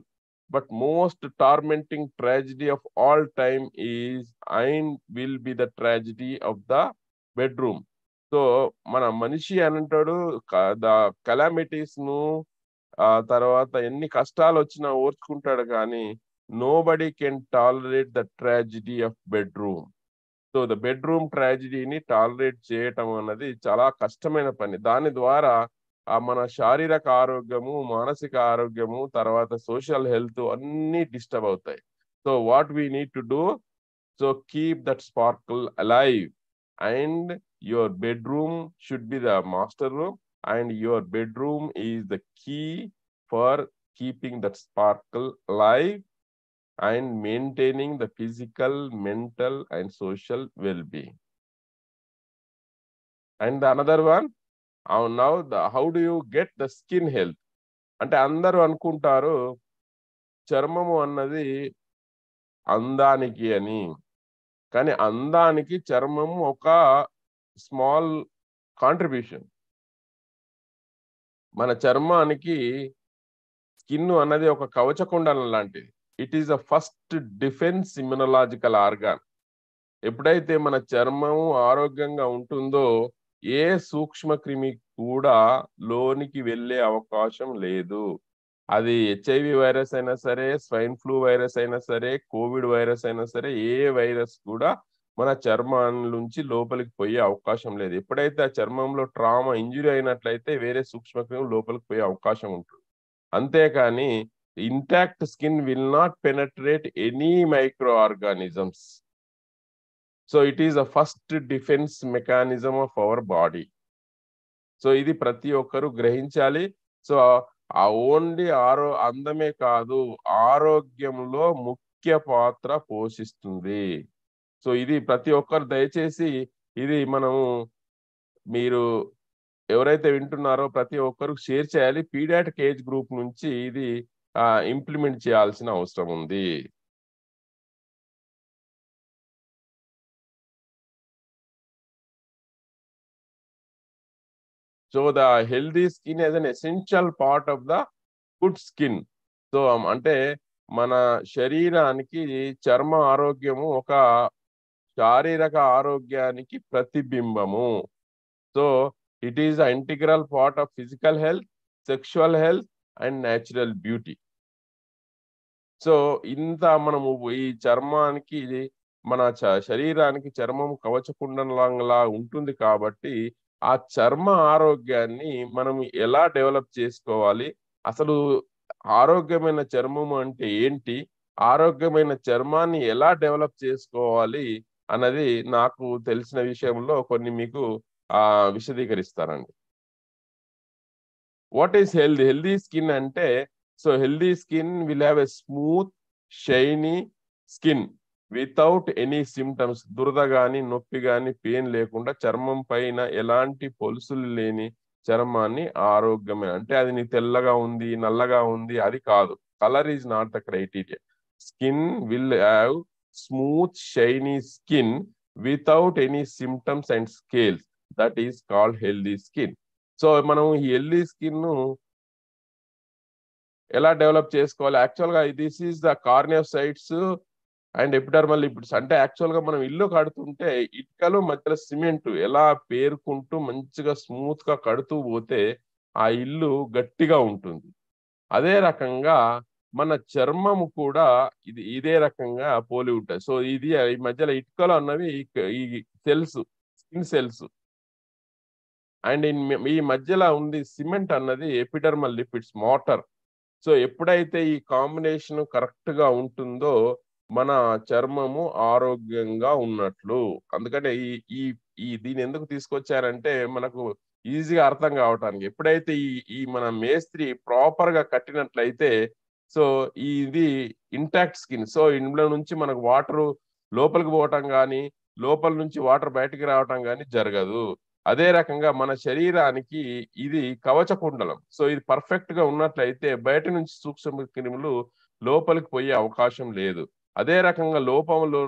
But most tormenting tragedy of all time is and will be the tragedy of the bedroom. So మన మనిషి అని అంటాడు the కలామిటీస్ను ఆ తర్వాత ఎన్ని కష్టాలు వచ్చినా ఓర్చుకుంటాడు కానీ nobody can tolerate the tragedy of bedroom so the bedroom ట్రాజిడీని tolerate చేయటం అన్నది చాలా కష్టమైన పని. దాని ద్వారా ఆ మన శారీరక ఆరోగ్యము మానసిక ఆరోగ్యము తర్వాత సోషల్ హెల్త్ అన్ని డిస్టర్బ్ అవుతాయి. So what we need to do so keep that sparkle alive and your bedroom should be the master room and your bedroom is the key for keeping that sparkle alive and maintaining the physical, mental, and social well-being. And the another one, uh, now the, how do you get the skin health? అంటే అందరూ అనుకుంటారు చర్మము అన్నది అందానికి అని కానీ అందానికి చర్మం ఒక స్మాల్ కాంట్రిబ్యూషన్. మన చర్మానికి స్కిన్ అన్నది ఒక కవచకుండలం లాంటిది. It is the first defence immunological organ ఎప్పుడైతే మన చర్మం ఆరోగ్యంగా ఉంటుందో ఏ సూక్ష్మ క్రిమి కూడా లోనికి వెళ్ళే అవకాశం లేదు. అది హెచ్ఐవి వైరస్ అయినా సరే స్వైన్ ఫ్లూ వైరస్ అయినా సరే కోవిడ్ వైరస్ అయినా సరే ఏ వైరస్ కూడా మన చర్మం నుంచి లోపలికి పోయే అవకాశం లేదు. ఎప్పుడైతే ఆ చర్మంలో ట్రామా ఇంజురీ అయినట్లయితే వేరే సూక్ష్మక్రిమి లోపలికి పోయే అవకాశం ఉంటుంది. అంతేకాని intact skin will not penetrate any micro organisms so it is a first defence mechanism of our body so ఇది ప్రతి ఒక్కరు గ్రహించాలి. సో ఆ ఓన్లీ ఆరో అందమే కాదు ఆరోగ్యంలో ముఖ్య పాత్ర పోషిస్తుంది. సో ఇది ప్రతి ఒక్కరు దయచేసి ఇది మనము మీరు ఎవరైతే వింటున్నారో ప్రతి ఒక్కరు షేర్ చేయాలి. పీడియాటిక్ ఏజ్ గ్రూప్ నుంచి ఇది ఇంప్లిమెంట్ చేయాల్సిన అవసరం ఉంది. So the healthy skin as an essential part of the good skin so అంటే మన శరీరానికి చర్మ ఆరోగ్యము ఒక శారీరక ఆరోగ్యానికి ప్రతిబింబము. So it is a integral part of physical health sexual health and natural beauty so ఇంత మనము ఈ చర్మానికి మన శరీరానికి చర్మం కవచకుండలా ఉంటుంది కాబట్టి ఆ చర్మ ఆరోగ్యాన్ని మనం ఎలా డెవలప్ చేసుకోవాలి? అసలు ఆరోగ్యమైన చర్మం అంటే ఏంటి? ఆరోగ్యమైన చర్మాన్ని ఎలా డెవలప్ చేసుకోవాలి? అన్నది నాకు తెలిసిన విషయంలో కొన్ని మీకు ఆ విశదీకరిస్తానండి. What is healthy healthy skin అంటే so healthy skin will have a smooth shiny skin without any symptoms దురద కానీ నొప్పి కానీ పెయిన్ లేకుండా చర్మం పైన ఎలాంటి పొలుసులు లేని చర్మాన్ని ఆరోగ్యమైన అంటే అది నీ తెల్లగా ఉంది నల్లగా ఉంది అది కాదు. Colour is not the criteria skin will have smooth shiny skin without any symptoms and scales that is called healthy skin so మనం ఈ హెల్దీ స్కిన్ను ఎలా డెవలప్ చేసుకోవాలి? యాక్చువల్గా this is the corneocytes and epidermal lipids అంటే యాక్చువల్గా మనం ఇల్లు కడుతుంటే ఇటుకలు మధ్యలో సిమెంట్ ఎలా పేరుకుంటూ మంచిగా స్మూత్గా కడుతూ పోతే ఆ ఇల్లు గట్టిగా ఉంటుంది. అదే రకంగా మన చర్మము కూడా ఇది ఇదే రకంగా పోలి ఉంటాయి. సో ఇది ఈ మధ్యలో ఇటుకలు అన్నవి ఈ సెల్స్ స్కిన్ సెల్స్. అండ్ ఈ మధ్యలో ఉంది సిమెంట్ అన్నది ఎపిడర్మల్ లిపిడ్స్ మోటార్. సో ఎప్పుడైతే ఈ కాంబినేషన్ కరెక్ట్గా ఉంటుందో మన చర్మము ఆరోగ్యంగా ఉన్నట్లు. అందుకనే ఈ ఈ ఈ దీని ఎందుకు తీసుకొచ్చారంటే మనకు ఈజీగా అర్థం కావటానికి. ఎప్పుడైతే ఈ ఈ మన మేస్త్రి ప్రాపర్గా కట్టినట్లయితే సో ఇది ఇంటాక్ట్ స్కిన్. సో ఇందులో నుంచి మనకు వాటర్ లోపలికి పోవటం కానీ లోపల నుంచి వాటర్ బయటికి రావటం కానీ జరగదు. అదే రకంగా మన శరీరానికి ఇది కవచ కుండలం. సో ఇది పర్ఫెక్ట్గా ఉన్నట్లయితే బయట నుంచి సూక్ష్మ క్రిములు లోపలికి పోయే అవకాశం లేదు. అదే రకంగా లోపంలో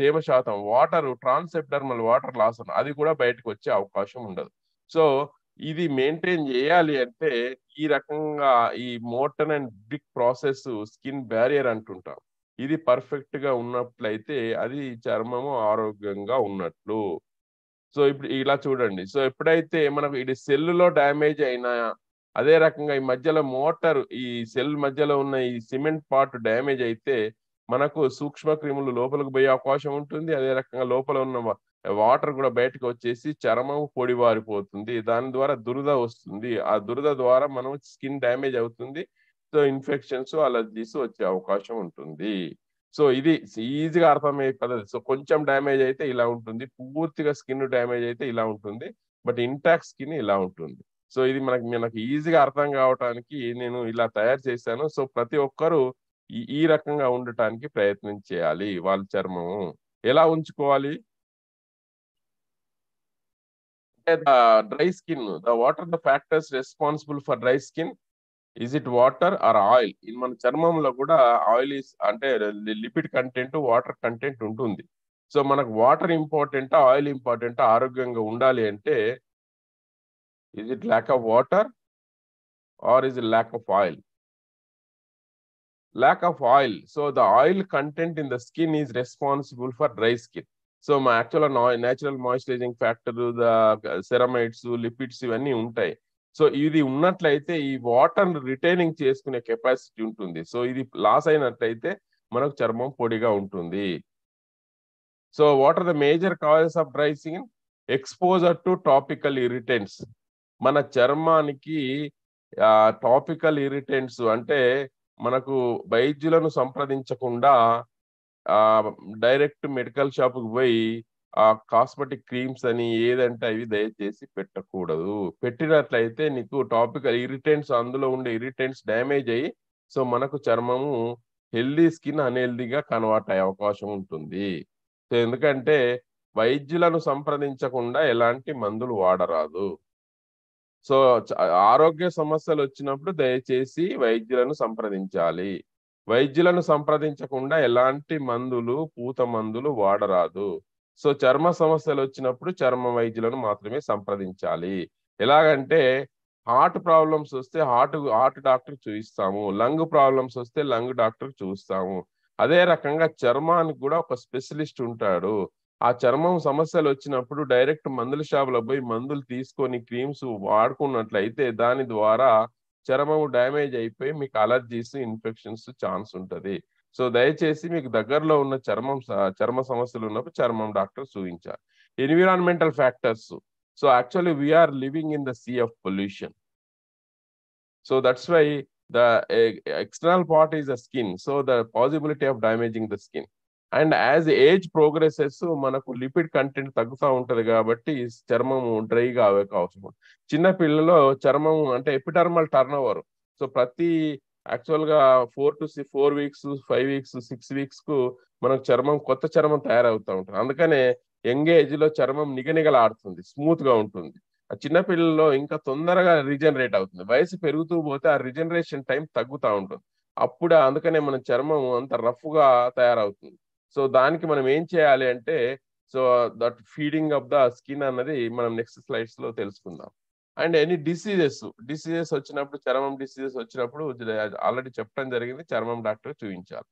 తేమ శాతం వాటర్ ట్రాన్సెప్టర్మల్ వాటర్ లాస్ అది కూడా బయటకు వచ్చే అవకాశం ఉండదు. సో ఇది మెయింటైన్ చేయాలి అంటే ఈ రకంగా ఈ mortar and brick process skin barrier అంటుంటాం. ఇది పర్ఫెక్ట్గా ఉన్నట్లయితే అది చర్మము ఆరోగ్యంగా ఉన్నట్లు. సో ఇప్పుడు ఇలా చూడండి. సో ఎప్పుడైతే మనకు ఇది సెల్లులో డ్యామేజ్ అయినా అదే రకంగా ఈ మధ్యలో మోటార్ ఈ సెల్ మధ్యలో ఉన్న ఈ సిమెంట్ పార్ట్ డ్యామేజ్ అయితే మనకు సూక్ష్మ క్రిములు లోపలికి పోయే అవకాశం ఉంటుంది. అదే రకంగా లోపల ఉన్న వాటర్ కూడా బయటకు వచ్చేసి చర్మం పొడివారిపోతుంది దాని ద్వారా దురద వస్తుంది. ఆ దురద ద్వారా మనం స్కిన్ డ్యామేజ్ అవుతుంది. సో ఇన్ఫెక్షన్స్ అలర్జీస్ వచ్చే అవకాశం ఉంటుంది. సో ఇది ఈజీగా అర్థమయ్యే పద్ధతి సో కొంచెం డ్యామేజ్ అయితే ఇలా ఉంటుంది. పూర్తిగా స్కిన్ డ్యామేజ్ అయితే ఇలా ఉంటుంది. బట్ ఇంటాక్ట్ స్కిన్ ఇలా ఉంటుంది. సో ఇది మనకి మనకి ఈజీగా అర్థం కావటానికి నేను ఇలా తయారు చేశాను. సో ప్రతి ఒక్కరూ ఈ రకంగా ఉండటానికి ప్రయత్నం చేయాలి వాళ్ళ చర్మం ఎలా ఉంచుకోవాలి? అంటే the dry skin the water the factors responsible for dry skin? Is it water or oil మన చర్మంలో కూడా ఆయిల్ ఇస్ అంటే లిపిడ్ కంటెంట్ వాటర్ కంటెంట్ ఉంటుంది. సో మనకు వాటర్ ఇంపార్టెంట్ ఆయిల్ ఇంపార్టెంట్ ఆరోగ్యంగా ఉండాలి అంటే is it lack of water or is it lack of oil lack of oil. So the oil content in the skin is responsible for dry skin. So మా actual natural moisturising factor the ceramides lipids ఇవన్నీ ఉంటాయి. So ఇది ఉన్నట్లయితే ఈ water retaining చేసుకునే capacity ఉంటుంది. So ఇది loss అయినట్లయితే మనకు చర్మం పొడిగా ఉంటుంది. So what are the major causes of dry skin exposure to topical irritants మన చర్మానికి టాపికల్ ఇరిటెంట్స్ అంటే మనకు వైద్యులను సంప్రదించకుండా ఆ డైరెక్ట్ మెడికల్ షాప్కి పోయి ఆ కాస్మెటిక్ క్రీమ్స్ అని ఏదంటే అవి దయచేసి పెట్టకూడదు. పెట్టినట్లయితే నీకు టాపికల్ ఇరిటెంట్స్ అందులో ఉండే ఇరిటెంట్స్ డ్యామేజ్ అయ్యి సో మనకు చర్మము హెల్దీ స్కిన్ అన్హెల్దీగా కన్వర్ట్ అయ్యే అవకాశం ఉంటుంది. సో ఎందుకంటే వైద్యులను సంప్రదించకుండా ఎలాంటి మందులు వాడరాదు. సో ఆరోగ్య సమస్యలు వచ్చినప్పుడు దయచేసి వైద్యులను సంప్రదించాలి. వైద్యులను సంప్రదించకుండా ఎలాంటి మందులు పూత మందులు వాడరాదు. సో చర్మ సమస్యలు వచ్చినప్పుడు చర్మ వైద్యులను మాత్రమే సంప్రదించాలి. ఎలాగంటే హార్ట్ ప్రాబ్లమ్స్ వస్తే హార్ట్ హార్ట్ డాక్టర్ చూపిస్తాము లంగ్ ప్రాబ్లమ్స్ వస్తే లంగ్ డాక్టర్ చూస్తాము. అదే రకంగా చర్మానికి కూడా ఒక స్పెషలిస్ట్ ఉంటాడు. ఆ చర్మం సమస్యలు వచ్చినప్పుడు డైరెక్ట్ మందుల షాపులో పోయి మందులు తీసుకొని క్రీమ్స్ వాడుకున్నట్లయితే దాని ద్వారా చర్మం డ్యామేజ్ అయిపోయి మీకు అలర్జీస్ ఇన్ఫెక్షన్స్ ఛాన్స్ ఉంటుంది. సో దయచేసి మీకు దగ్గరలో ఉన్న చర్మం చర్మ సమస్యలు ఉన్నప్పుడు చర్మం డాక్టర్ చూపించాలి. Environmental factors. So actually we are living in the sea of pollution. So that's why the external part is the skin. So the possibility of damaging the skin. And as age progresses మనకు lipid content తగ్గుతూ ఉంటది కాబట్టి చర్మం డ్రైగా అవే అవసరం. చిన్న పిల్లలో చర్మం అంటే ఎపిటర్మల్ టర్న్ ఓవర్ సో ప్రతి యాక్చువల్గా four to four weeks five weeks six వీక్స్కు మనకు చర్మం కొత్త చర్మం తయారవుతూ ఉంటుంది. అందుకనే యంగ్ ఏజ్లో చర్మం నిగనిగలాడుతుంది స్మూత్గా ఉంటుంది. ఆ చిన్నపిల్లల్లో ఇంకా తొందరగా రిజనరేట్ అవుతుంది. వయసు పెరుగుతూ పోతే ఆ రిజనరేషన్ టైం తగ్గుతూ ఉంటుంది. అప్పుడు అందుకనే మన చర్మం అంత రఫ్గా తయారవుతుంది. సో దానికి మనం ఏం చేయాలి అంటే so that feeding of the skin అన్నది మనం నెక్స్ట్ స్లైడ్స్లో తెలుసుకుందాం. అండ్ ఎనీ డిసీజెస్ డిసీజెస్ వచ్చినప్పుడు చర్మం డిసీజెస్ వచ్చినప్పుడు ఆల్రెడీ చెప్పడం జరిగింది చర్మం డాక్టర్ చూపించాలి.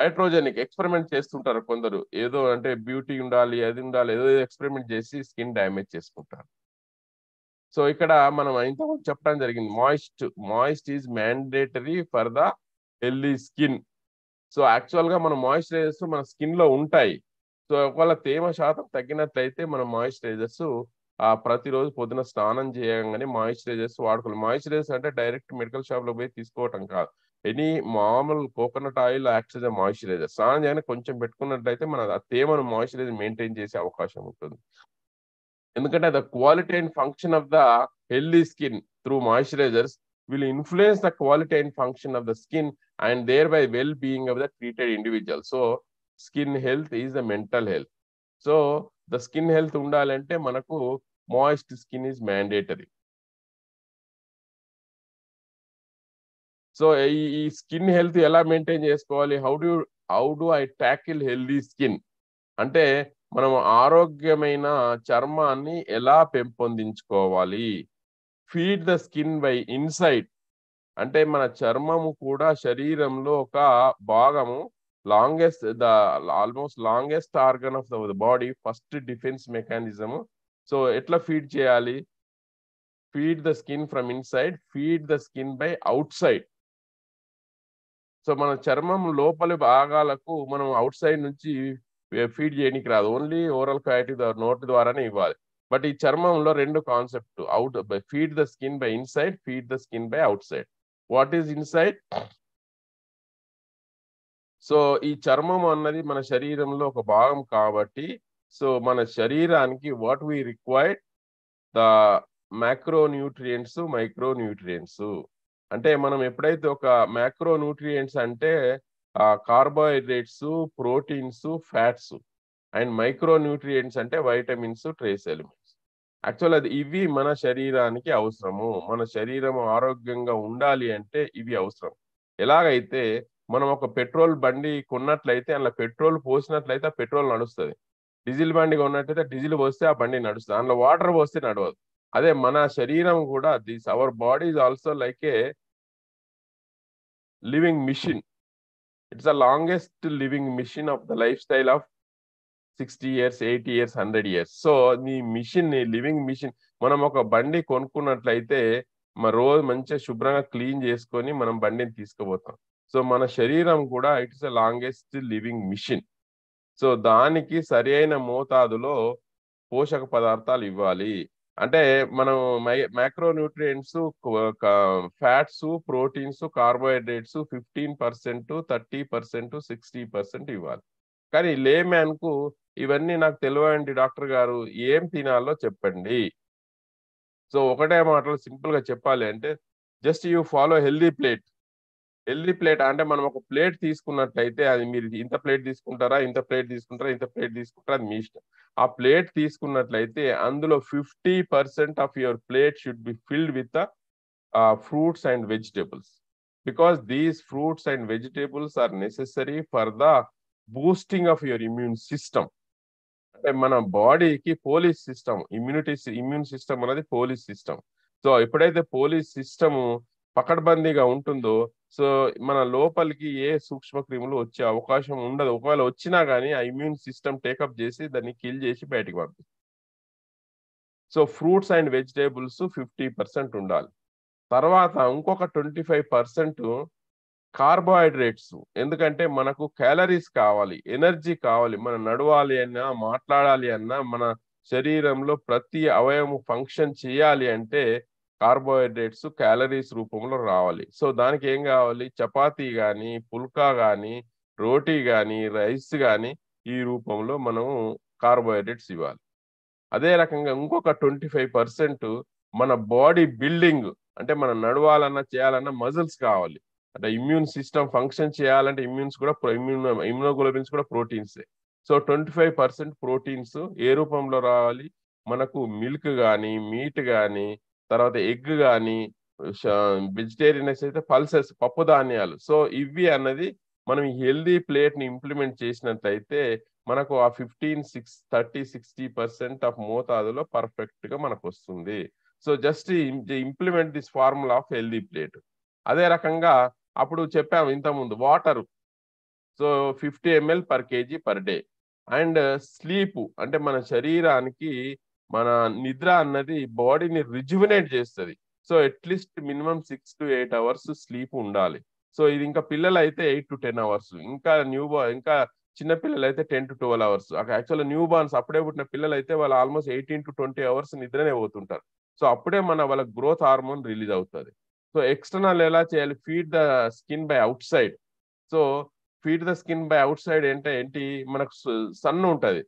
హైడ్రోజెనిక్ ఎక్స్పెరిమెంట్ చేస్తుంటారు కొందరు ఏదో అంటే బ్యూటీ ఉండాలి అది ఉండాలి ఏదో ఎక్స్పెరిమెంట్ చేసి స్కిన్ డ్యామేజ్ చేసుకుంటారు. సో ఇక్కడ మనం ఇంతకుముందు చెప్పడం జరిగింది moist moist is mandatory for the healthy skin. So యాక్చువల్గా మన మాయిశ్చరైజర్స్ మన స్కిన్లో ఉంటాయి. సో ఒకవేళ తేమ శాతం తగ్గినట్లయితే మన మాయిశ్చరైజర్స్ ప్రతిరోజు పొద్దున స్నానం చేయగానే మాయిశ్చరైజర్స్ వాడుకోవాలి. మాయిశ్చరైజర్స్ అంటే డైరెక్ట్ మెడికల్ షాప్లో పోయి తీసుకోవటం కాదు. ఎనీ మామూలు coconut oil acts a moisturiser స్నానం చేయగానే కొంచెం పెట్టుకున్నట్లయితే మన ఆ తేమను మాయిశ్చరైజర్ మెయింటైన్ చేసే అవకాశం ఉంటుంది. ఎందుకంటే the quality and function of the healthy skin through moisturisers will influence the quality and function of the skin and thereby well-being of the treated individual. So, skin health is the mental health. So, the skin health ఉండాలంటే మనకు moist skin is mandatory. So ఈ ఈ skin health ఎలా maintain చేసుకోవాలి how do how do I tackle healthy skin అంటే మనం ఆరోగ్యమైన చర్మాన్ని ఎలా పెంపొందించుకోవాలి feed the skin by inside అంటే మన చర్మము కూడా శరీరంలో ఒక భాగము longest the almost longest organ of the body first defence mechanism so ఎట్లా ఫీడ్ చేయాలి? Feed the skin from inside feed the skin by outside. So మన చర్మం లోపలి భాగాలకు మనం అవుట్ సైడ్ నుంచి ఫీడ్ చేయడానికి రాదు. ఓన్లీ ఓరల్ క్వాలిటీ నోటి ద్వారానే ఇవ్వాలి. బట్ ఈ చర్మంలో రెండు concept. Out feed the skin by inside feed the skin by outside. What is inside so ఈ చర్మం అన్నది మన శరీరంలో ఒక భాగం కాబట్టి సో మన శరీరానికి what we required the macro nutrients micro nutrients అంటే మనం ఎప్పుడైతే ఒక మ్యాక్రో న్యూట్రియంట్స్ అంటే carbohydrates proteins fats and micro nutrients అంటే వైటమిన్స్ ట్రేస్ ఎలిమెంట్స్ యాక్చువల్ అది ఇవి మన శరీరానికి అవసరము. మన శరీరం ఆరోగ్యంగా ఉండాలి అంటే ఇవి అవసరం. ఎలాగైతే మనం ఒక పెట్రోల్ బండి కొన్నట్లయితే అందులో పెట్రోల్ పోసినట్లయితే ఆ పెట్రోల్ నడుస్తుంది. డీజిల్ బండి కొన్నట్లయితే డీజిల్ పోస్తే ఆ బండి నడుస్తుంది. అందులో వాటర్ పోస్తే నడవదు. అదే మన శరీరం కూడా this our body also like a living machine. It's the longest living machine of the lifestyle of sixty years eighty years hundred years. So నీ మిషన్ నీ లివింగ్ మిషన్ మనం ఒక బండి కొనుక్కున్నట్లయితే మన రోజు మంచిగా శుభ్రంగా క్లీన్ చేసుకొని మనం బండిని తీసుకుపోతాం. సో మన శరీరం కూడా it's a longest living machine. So దానికి సరి అయిన మోతాదులో పోషక పదార్థాలు ఇవ్వాలి. అంటే మనం micro nutrients fats proteins carbohydrates fifteen percent thirty percent sixty percent ఇవ్వాలి. కానీ లేమ్యాన్కు ఇవన్నీ నాకు తెలియండి డాక్టర్ గారు. ఏం తినాలో చెప్పండి. సో ఒకటే మాటలు సింపుల్గా చెప్పాలి అంటే just you follow healthy plate. Healthy plate అంటే మనం ఒక ప్లేట్ తీసుకున్నట్లయితే అది మీరు ఇంత ప్లేట్ తీసుకుంటారా ఇంత ప్లేట్ తీసుకుంటారా ఇంత ప్లేట్ తీసుకుంటారా అది మీ ఇష్టం. ఆ ప్లేట్ తీసుకున్నట్లయితే అందులో fifty percent of your plate should be filled with fruits and vegetables. Because these fruits and vegetables are necessary for the boosting of your immune system. అంటే మన బాడీకి police system immunity immune system అనేది police system. So ఎప్పుడైతే police system పకడ్బందీగా ఉంటుందో so మన లోపలికి ఏ సూక్ష్మ క్రిములు వచ్చే అవకాశం ఉండదు. ఒకవేళ వచ్చినా కానీ ఆ ఇమ్యూన్ సిస్టమ్ టేకప్ చేసి దాన్ని కిల్ చేసి బయటికి పంపిస్తుంది. So fruits and vegetables fifty percent ఉండాలి. తర్వాత ఇంకొక ట్వంటీ ఫైవ్ పర్సెంట్ కార్బోహైడ్రేట్స్. ఎందుకంటే మనకు క్యాలరీస్ కావాలి ఎనర్జీ కావాలి మనం నడవాలి అన్నా మాట్లాడాలి అన్నా మన శరీరంలో ప్రతి అవయవము ఫంక్షన్ చేయాలి అంటే కార్బోహైడ్రేట్స్ క్యాలరీస్ రూపంలో రావాలి. సో దానికి ఏం కావాలి? చపాతీ కానీ పుల్కా కానీ రోటీ కానీ రైస్ కానీ ఈ రూపంలో మనం కార్బోహైడ్రేట్స్ ఇవ్వాలి. అదే రకంగా ఇంకొక ట్వంటీ ఫైవ్ పర్సెంట్ మన బాడీ బిల్డింగ్ అంటే మనం నడవాలన్నా చేయాలన్నా మజిల్స్ కావాలి. అంటే ఇమ్యూన్ సిస్టమ్ ఫంక్షన్ చేయాలంటే ఇమ్యూన్స్ కూడా ఇమ్యూన్ ఇమ్యూనోగ్లోబిన్స్ కూడా proteins so twenty five percent proteins ఏ రూపంలో రావాలి? మనకు మిల్క్ కానీ మీట్ కానీ తర్వాత ఎగ్ కానీ వెజిటేరియన్స్ అయితే పల్సెస్ పప్పు ధాన్యాలు. సో ఇవి అన్నది మనం హెల్దీ ప్లేట్ని ఇంప్లిమెంట్ చేసినట్లయితే మనకు ఆ fifteen six thirty sixty percent of మోతాదులో పర్ఫెక్ట్గా మనకు వస్తుంది. So just implement this formula of healthy plate అదే రకంగా అప్పుడు చెప్పాము ఇంతకుముందు water. So fifty ml per kg per day. And sleep అంటే మన శరీరానికి మన నిద్ర అన్నది బాడీని రిజువినేట్ చేస్తుంది. So at least minimum six to eight hours sleep ఉండాలి. సో ఇది ఇంకా పిల్లలు అయితే ఎయిట్ టు టెన్ అవర్స్. ఇంకా న్యూ బా ఇంకా చిన్న పిల్లలు అయితే ten to twelve hours. Actual newborns అప్పుడే పుట్టిన పిల్లలు అయితే వాళ్ళు almost eighteen to twenty hours నిద్రనే పోతుంటారు. సో అప్పుడే మన వాళ్ళ గ్రోత్ హార్మోన్ రిలీజ్ అవుతుంది. సో ఎక్స్టర్నల్ ఎలా చేయాలి? Feed the skin by outside so feed the skin by outside అంటే ఏంటి? మనకు సన్ ఉంటది.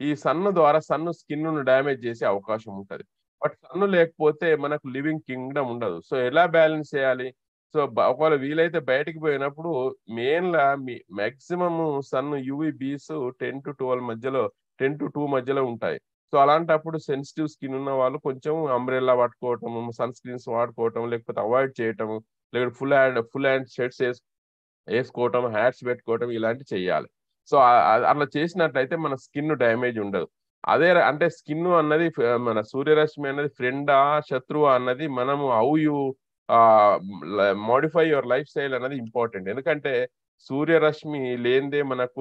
ఈ సన్ ద్వారా సన్ స్కిన్ను డ్యామేజ్ చేసే అవకాశం ఉంటది. బట్ సన్ లేకపోతే మనకు లివింగ్ కింగ్డమ్ ఉండదు. సో ఎలా బ్యాలెన్స్ చేయాలి? సో ఒకవేళ వీలైతే బయటికి పోయినప్పుడు mainly maximum sun UV B's ten to twelve మధ్యలో టెన్ టు టూ మధ్యలో ఉంటాయి. సో అలాంటప్పుడు సెన్సిటివ్ స్కిన్ ఉన్న వాళ్ళు కొంచెం అంబ్రెల్లా పట్టుకోవటం సన్ స్క్రీన్స్ వాడుకోవటం లేకపోతే అవాయిడ్ చేయటం లేకపోతే full hand full hand shirts వేసు వేసుకోవటం హ్యాట్స్ పెట్టుకోవటం ఇలాంటివి చేయాలి. సో అట్లా చేసినట్లయితే మన స్కిన్ డ్యామేజ్ ఉండదు. అదే అంటే స్కిన్ అన్నది మన సూర్యరశ్మి అన్నది ఫ్రెండా శత్రువా అన్నది మనము how you modify your lifestyle అన్నది ఇంపార్టెంట్ ఎందుకంటే సూర్యరశ్మి లేనిదే మనకు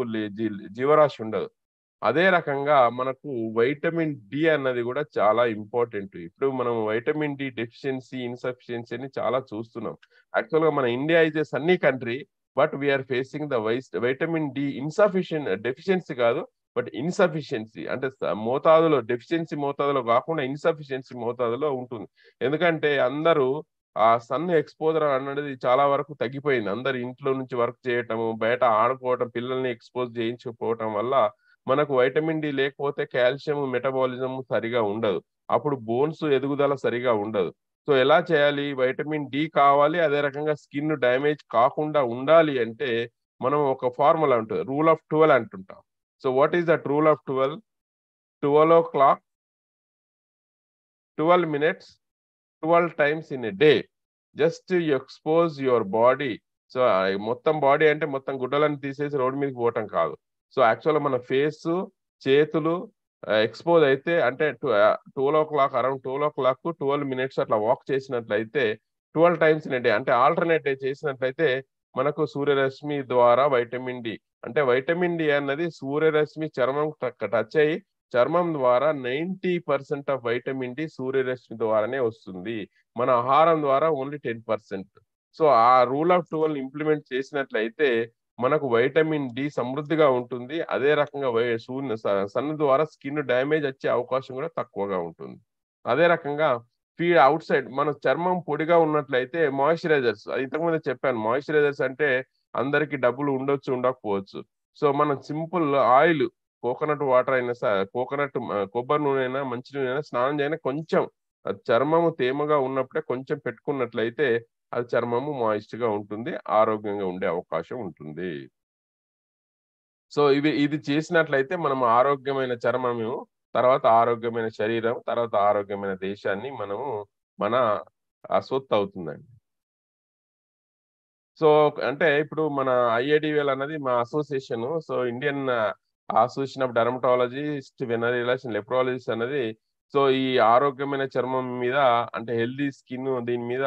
జీవరాశి ఉండదు. అదే రకంగా మనకు వైటమిన్ డి అన్నది కూడా చాలా ఇంపార్టెంట్. ఇప్పుడు మనం వైటమిన్ డి డెఫిషియన్సీ ఇన్సఫిషియన్సీ అని చాలా చూస్తున్నాం. యాక్చువల్గా మన India is a sunny country but we are facing the vice vitamin D insufficient deficiency కాదు బట్ ఇన్సఫిషియన్సీ. అంటే మోతాదులో డెఫిషియన్సీ మోతాదులో కాకుండా ఇన్సఫిషియన్సీ మోతాదులో ఉంటుంది. ఎందుకంటే అందరూ ఆ సన్ ఎక్స్పోజర్ అన్నది చాలా వరకు తగ్గిపోయింది. అందరు ఇంట్లో నుంచి వర్క్ చేయటము బయట ఆడుకోవటం పిల్లల్ని ఎక్స్పోజ్ చేయించుకోవటం వల్ల మనకు వైటమిన్ డి లేకపోతే కాల్షియం మెటబాలిజం సరిగా ఉండదు. అప్పుడు బోన్స్ ఎదుగుదల సరిగా ఉండదు. సో ఎలా చేయాలి? వైటమిన్ డి కావాలి అదే రకంగా స్కిన్ డ్యామేజ్ కాకుండా ఉండాలి అంటే మనం ఒక ఫార్ములా ఉంటుంది. రూల్ ఆఫ్ ట్వెల్వ్ అంటుంటాం. So what is that rule of twelve? Twelve o'clock twelve minutes twelve times in a day. Just expose your body. So మొత్తం బాడీ అంటే మొత్తం గుడ్డలను తీసేసి రోడ్డు మీదకి పోవటం కాదు. సో యాక్చువల్గా మన ఫేస్ చేతులు ఎక్స్పోజ్ అయితే అంటే twelve o'clock around twelve o'clock twelve minutes అట్లా వాక్ చేసినట్లయితే ట్వెల్వ్ టైమ్స్ ఇన్ డే అంటే ఆల్టర్నేట్ డే చేసినట్లయితే మనకు సూర్యరశ్మి ద్వారా వైటమిన్ డి అంటే వైటమిన్ డి అన్నది సూర్యరశ్మి చర్మం టచ్ అయ్యి చర్మం ద్వారా ninety percent of vitamin D సూర్యరశ్మి ద్వారానే వస్తుంది. మన ఆహారం ద్వారా ఓన్లీ టెన్ పర్సెంట్ సో ఆ రూల్ ఆఫ్ ట్వెల్వ్ ఇంప్లిమెంట్ చేసినట్లయితే మనకు వైటమిన్ డి సమృద్ధిగా ఉంటుంది. అదే రకంగా సూర్య సన్ ద్వారా స్కిన్ డ్యామేజ్ వచ్చే అవకాశం కూడా తక్కువగా ఉంటుంది. అదే రకంగా ఫీడ్ అవుట్ సైడ్ మన చర్మం పొడిగా ఉన్నట్లయితే మాయిశ్చరైజర్స్ ఇంతకుముందు చెప్పాను మాయిశ్చరైజర్స్ అంటే అందరికి డబ్బులు ఉండొచ్చు ఉండకపోవచ్చు. సో మనం సింపుల్ ఆయిల్ కోకోనట్ వాటర్ అయినా కోకోనట్ కొబ్బరి నూనె అయినా మంచి నూనె అయినా స్నానం చేయనా కొంచెం చర్మము తేమగా ఉన్నప్పుడే కొంచెం పెట్టుకున్నట్లయితే అది చర్మము మాయిస్ట్గా ఉంటుంది ఆరోగ్యంగా ఉండే అవకాశం ఉంటుంది. సో ఇవి ఇది చేసినట్లయితే మనం ఆరోగ్యమైన చర్మము తర్వాత ఆరోగ్యమైన శరీరం తర్వాత ఆరోగ్యమైన దేశాన్ని మనము మన సొత్తు అవుతుందండి. సో అంటే ఇప్పుడు మన ఐఏడిఎల్ అన్నది మా association so Indian association of dermatologist venereology leprologist అనేది సో ఈ ఆరోగ్యమైన చర్మం మీద అంటే హెల్దీ స్కిన్ దీని మీద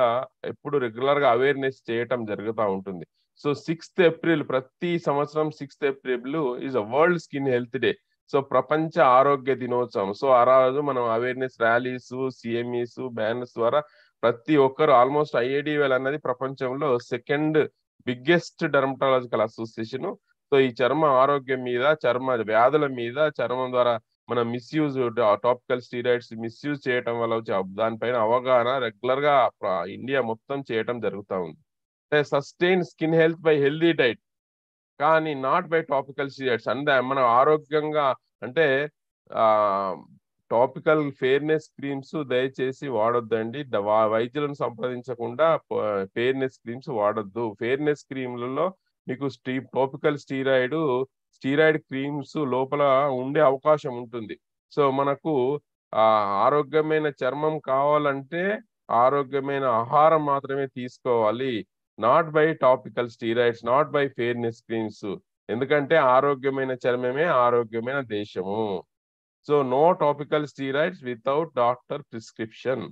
ఎప్పుడు రెగ్యులర్గా అవేర్నెస్ చేయటం జరుగుతూ ఉంటుంది. సో సిక్స్త్ ఏప్రిల్ ప్రతి సంవత్సరం sixth April is a world skin health day. So ప్రపంచ ఆరోగ్య దినోత్సవం. సో ఆ రోజు మనం అవేర్నెస్ ర్యాలీస్ సిఎంఈస్ బ్యానర్స్ ద్వారా ప్రతి ఒక్కరు ఆల్మోస్ట్ ఐఏడిఎల్ అన్నది ప్రపంచంలో second biggest dermatological association. So ఈ చర్మ ఆరోగ్యం మీద చర్మ వ్యాధుల మీద చర్మం ద్వారా మన మిస్యూజ్ టాపికల్ స్టీరాయిడ్స్ మిస్యూజ్ చేయటం వల్ల వచ్చే దానిపైన అవగాహన రెగ్యులర్గా ఇండియా మొత్తం చేయటం జరుగుతూ ఉంది. అంటే sustain skin health by healthy diet కానీ నాట్ బై టాపికల్ స్టీరాయిడ్స్ అంటే మనం ఆరోగ్యంగా అంటే టాపికల్ ఫెయిర్నెస్ క్రీమ్స్ దయచేసి వాడొద్దండి. వైద్యులను సంప్రదించకుండా ఫెయిర్నెస్ క్రీమ్స్ వాడొద్దు. ఫెయిర్నెస్ క్రీమ్లలో మీకు స్టీ టాపికల్ స్టీరాయిడ్ స్టీరాయిడ్ క్రీమ్స్ లోపల ఉండే అవకాశం ఉంటుంది. సో మనకు ఆ ఆరోగ్యమైన చర్మం కావాలంటే ఆరోగ్యమైన ఆహారం మాత్రమే తీసుకోవాలి. Not by topical steroids not by fairness creams ఎందుకంటే ఆరోగ్యమైన చర్మమే ఆరోగ్యమైన దేశము. So no topical steroids without doctor prescription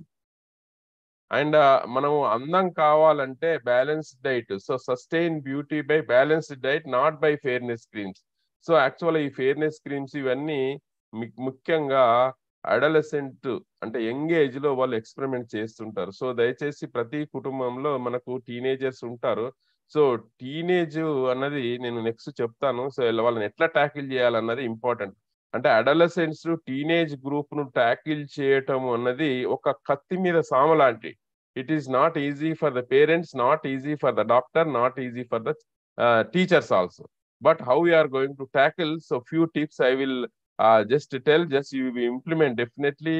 and మనం అందం కావాలంటే balanced diet so sustain beauty by balanced diet not by fairness creams so actual ఈ ఫేర్నెస్ క్రీమ్స్ ఇవన్నీ ముఖ్యంగా అడలసెంట్ అంటే యంగ్ ఏజ్లో వాళ్ళు ఎక్స్పెరిమెంట్ చేస్తుంటారు. సో దయచేసి ప్రతి కుటుంబంలో మనకు టీనేజర్స్ ఉంటారు. సో టీనేజ్ అన్నది నేను నెక్స్ట్ చెప్తాను. సో వాళ్ళని ఎట్లా ట్యాకిల్ చేయాలన్నది ఇంపార్టెంట్ అంటే అడలసెన్స్ టీనేజ్ గ్రూప్ను ట్యాకిల్ చేయటం అన్నది ఒక కత్తి మీద సామ లాంటి. It is not easy for the parents not easy for the doctor not easy for the teachers also. But how are going to tackle so few tips I will just tell just you implement definitely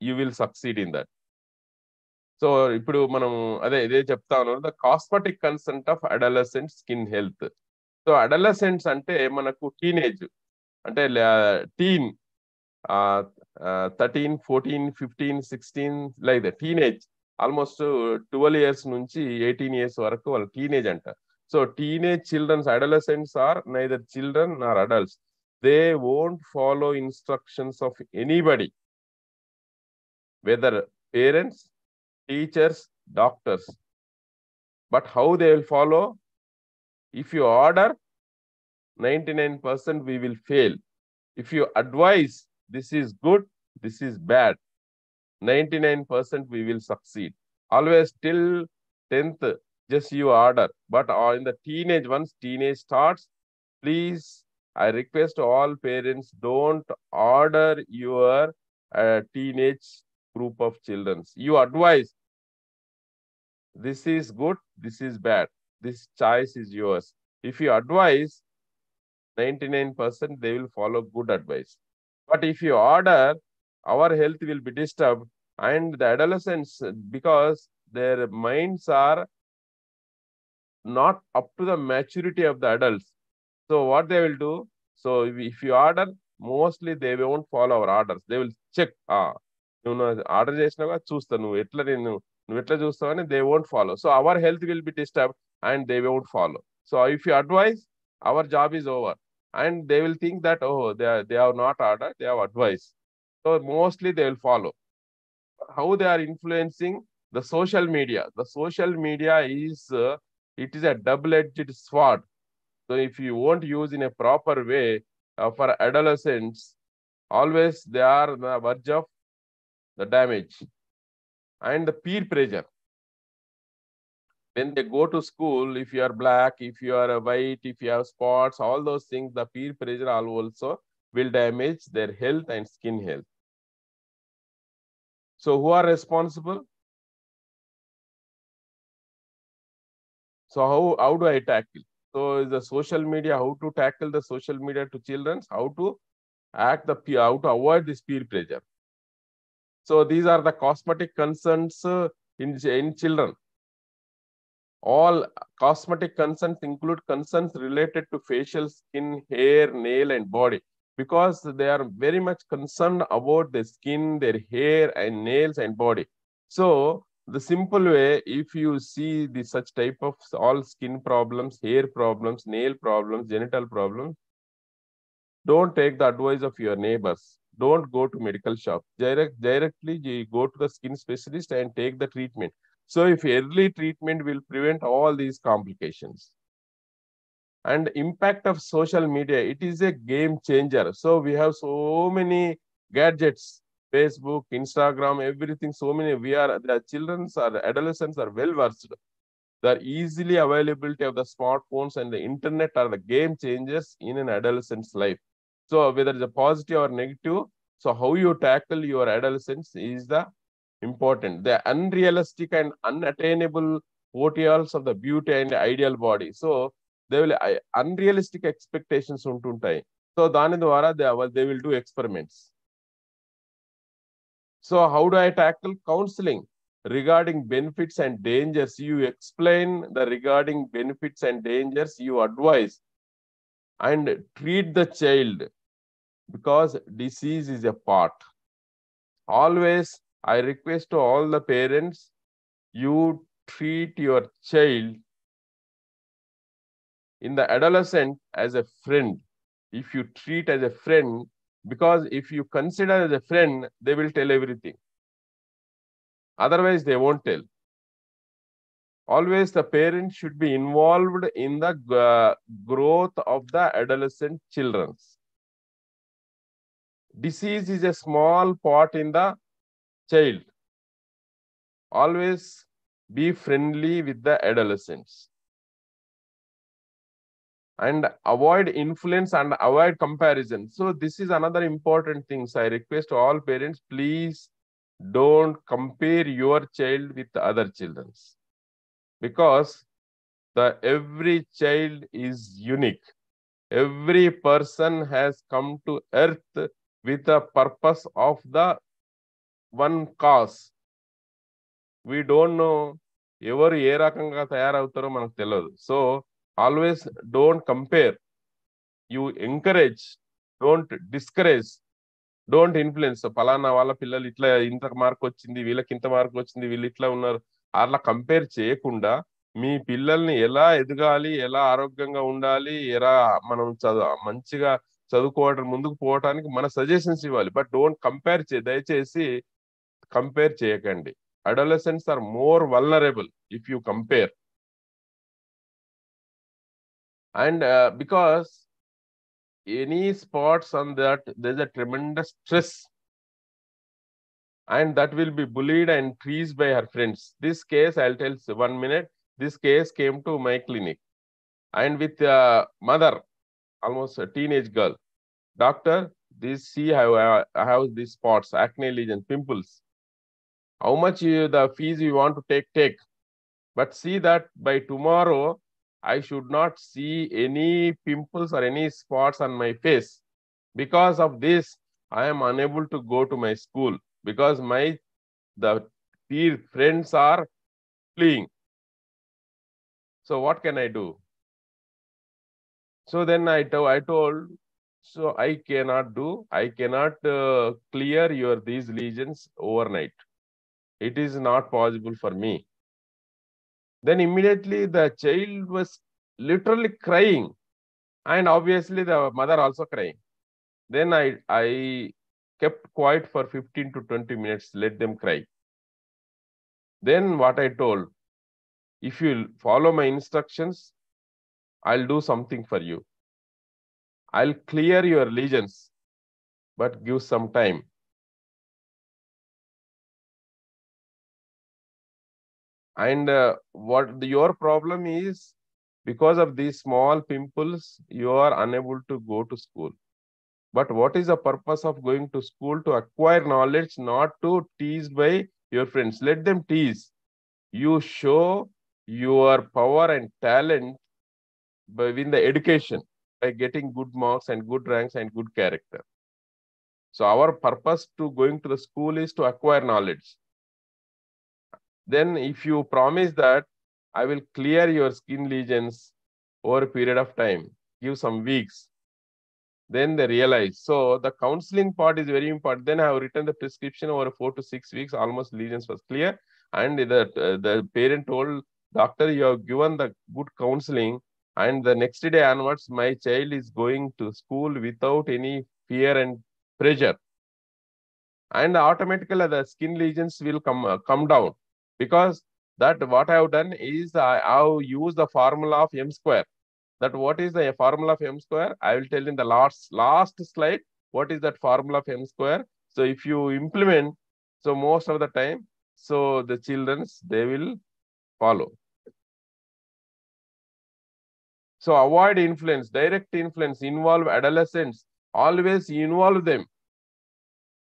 you will succeed in that. So ఇప్పుడు మనం అదే ఇదే చెప్తా ఉన్నాను the cosmetic consent of adolescent skin health. So adolescents అంటే మనకు teenage అంటే teen thirteen fourteen fifteen sixteen like teenage almost twelve years నుంచి ఎయిటీన్ ఇయర్స్ వరకు వాళ్ళు టీనేజ్ అంట. So teenage childrens adolescents are neither children or adults they won't follow instructions of anybody whether parents teachers doctors but how they will follow if you order 99% we will fail. If you advise, this is good, this is bad, 99% we will succeed. Always till 10th, just you order. But in the teenage, once teenage starts, please, I request all parents, don't order your uh, teenage group of children. You advise, this is good, this is bad. This choice is yours. If you advise, 99% they will follow good advice. But if you order, our health will be disturbed. And the adolescents, because their minds are not up to the maturity of the adults. So what they will do, so if, you order, mostly they won't follow our orders. They will check. Ah, నువ్వు order చేసినావా చూస్తా నువ్వు ఎట్లా నేను నువ్వు ఎట్లా చూస్తావని they won't follow so our health will be disturb and they won't follow so if you advise our job is over and they will think that oh they are, they have not order they have advice. So mostly they will follow. How they are influencing the social media. The social media is uh, it is a double edged sword. So if you won't use in a proper way uh, for adolescents always they are on the verge of the damage and the peer pressure when they go to school if you are black if you are white if you have spots all those things the peer pressure also will damage their health and skin health. So who are responsible? So how how do i tackle? So is the social media how to tackle the social media to children? How to act the peer how to avoid this peer pressure? So these are the cosmetic concerns uh, in, in children. All cosmetic concerns include concerns related to facial skin, hair, nail, and body because they are very much concerned about their skin, their hair, and nails and body. So the simple way, if you see the such type of all skin problems, hair problems, nail problems, genital problems, don't take the advice of your neighbors. Don't go to medical shop. Direct directly go to the skin specialist and take the treatment so if early treatment will prevent all these complications and impact of social media it is a game changer. So we have so many gadgets facebook instagram everything so many. We are the children's or adolescents are well versed. The easily availability of the smartphones and the internet are the game changers in an adolescent's life. So whether it's a positive or negative, so how you tackle your adolescence is the important. The unrealistic and unattainable ideals of the beauty and ideal body. So they will uh, unrealistic expectations ఉంటుంటాయి so దాని ద్వారా they, they will do experiments. So how do I tackle counseling? Regarding benefits and dangers, you explain the regarding benefits and dangers, you advise and treat the child because disease is a part. Always, I request to all the parents, you treat your child in the adolescent as a friend. If you treat as a friend, because if you consider as a friend, they will tell everything. Otherwise, they won't tell. Always the parents should be involved in the uh, growth of the adolescent children. Disease is a small part in the child. Always be friendly with the adolescents and avoid influence and avoid comparison. So this is another important thing. So I request all parents, please don't compare your child with other children's because the every child is unique. Every person has come to earth with a purpose of the one cause we don't know ఎవరు ఏ రకంగా తయారవుతారో మనకు తెలియదు so always don't compare you encourage don't discourage don't influence ఫలానా వాళ్ళ పిల్లలు ఇట్లా ఇంత మార్క్ వచ్చింది వీళ్ళకి ఇంత మార్క్ వచ్చింది వీళ్ళు ఇట్లా ఉన్నారు. అట్లా కంపేర్ చేయకుండా మీ పిల్లల్ని ఎలా ఎదగాలి ఎలా ఆరోగ్యంగా ఉండాలి ఎలా మనం చదువు మంచిగా చదువుకోవడం ముందుకు పోవడానికి మన సజెషన్స్ ఇవ్వాలి. బట్ డోంట్ కంపేర్ చే దయచేసి కంపేర్ చేయకండి adolescents are more vulnerable if you compare. And uh, because any spots on that, there's a tremendous stress. And that will be bullied and teased by her friends. This case, I'll tell you one minute. This case came to my clinic. And with a mother, almost a teenage girl. Doctor, this see how I have these spots, acne lesions, pimples how much you, the fees you want to take take? But see that by tomorrow i should not see any pimples or any spots on my face. Because of this i am unable to go to my school. Because my the peer friends are fleeing. So what can i do? So then i, to, I told so i cannot do i cannot uh, clear your these lesions overnight it is not possible for me. Then immediately the child was literally crying, and obviously the mother also crying. Then I, I kept quiet for 15 to 20 minutes, let them cry. Then what I told, if you follow my instructions, I'll do something for you. I'll clear your lesions, but give some time. And uh, what the, your problem is because of these small pimples you are unable to go to school. But what is the purpose of going to school to acquire knowledge not to tease by your friends? Let them tease. You show your power and talent by within the education by getting good marks and good ranks and good character. So our purpose to going to the school is to acquire knowledge then if you promise that I will clear your skin lesions over a period of time, give some weeks, then they realize. So the counseling part is very important. Then I have written the prescription over four to six weeks, almost lesions was clear. And the, uh, the parent told doctor, you have given the good counseling. And the next day onwards, my child is going to school without any fear and pressure. And automatically the skin lesions will come, uh, come down because that what I have done is I have used the formula of m square. That what is the formula of m square? I will tell in the last last slide what is that formula of m square. So if you implement, so most of the time, so the childrens they will follow. So avoid influence, direct influence, involve adolescents, always involve them.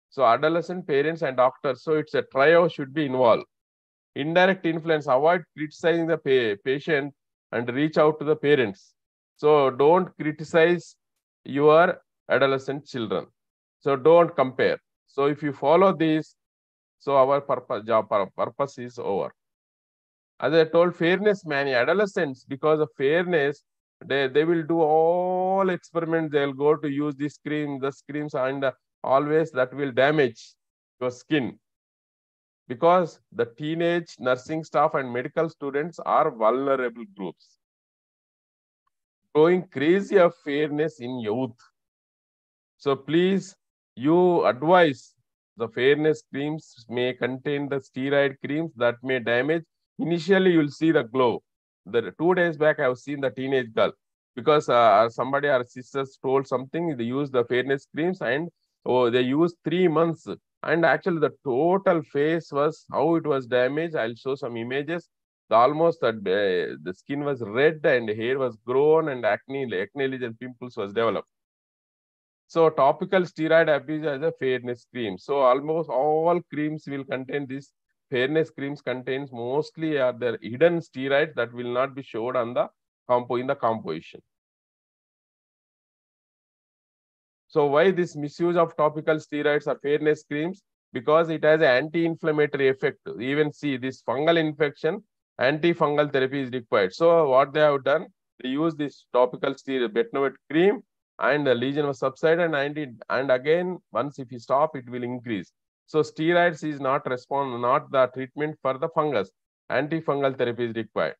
So adolescent parents and doctors, so it's a trio should be involved indirect influence avoid criticizing the pa patient and reach out to the parents. So don't criticize your adolescent children. So don't compare. So if you follow this so our purpose job purpose is over. As i told fairness many adolescents because of fairness they, they will do all experiments. They'll go to use the cream the creams and always that will damage your skin because the teenage nursing staff and medical students are vulnerable groups. going crazy of fairness in youth. So please, you advise the fairness creams may contain the steroid creams that may damage. Initially, you'll see the glow. The two days back, I have seen the teenage girl because uh, somebody our sisters told something. They used the fairness creams and oh, they used three months. And actually, the total face was how it was damaged. I'll show some images. The almost the, uh, the skin was red and hair was grown and acne, acne lesion pimples was developed. So topical steroid abuse as a fairness cream. So almost all creams will contain this. Fairness creams contains mostly are there hidden steroids that will not be showed on the compo in the composition. So why this misuse of topical steroids or fairness creams? Because it has an anti-inflammatory effect. Even see this fungal infection, antifungal therapy is required. So what they have done, they use this topical steroid betnovate cream and the lesion was subsided and and again once if you stop it will increase so steroids is not respond not the treatment for the fungus antifungal therapy is required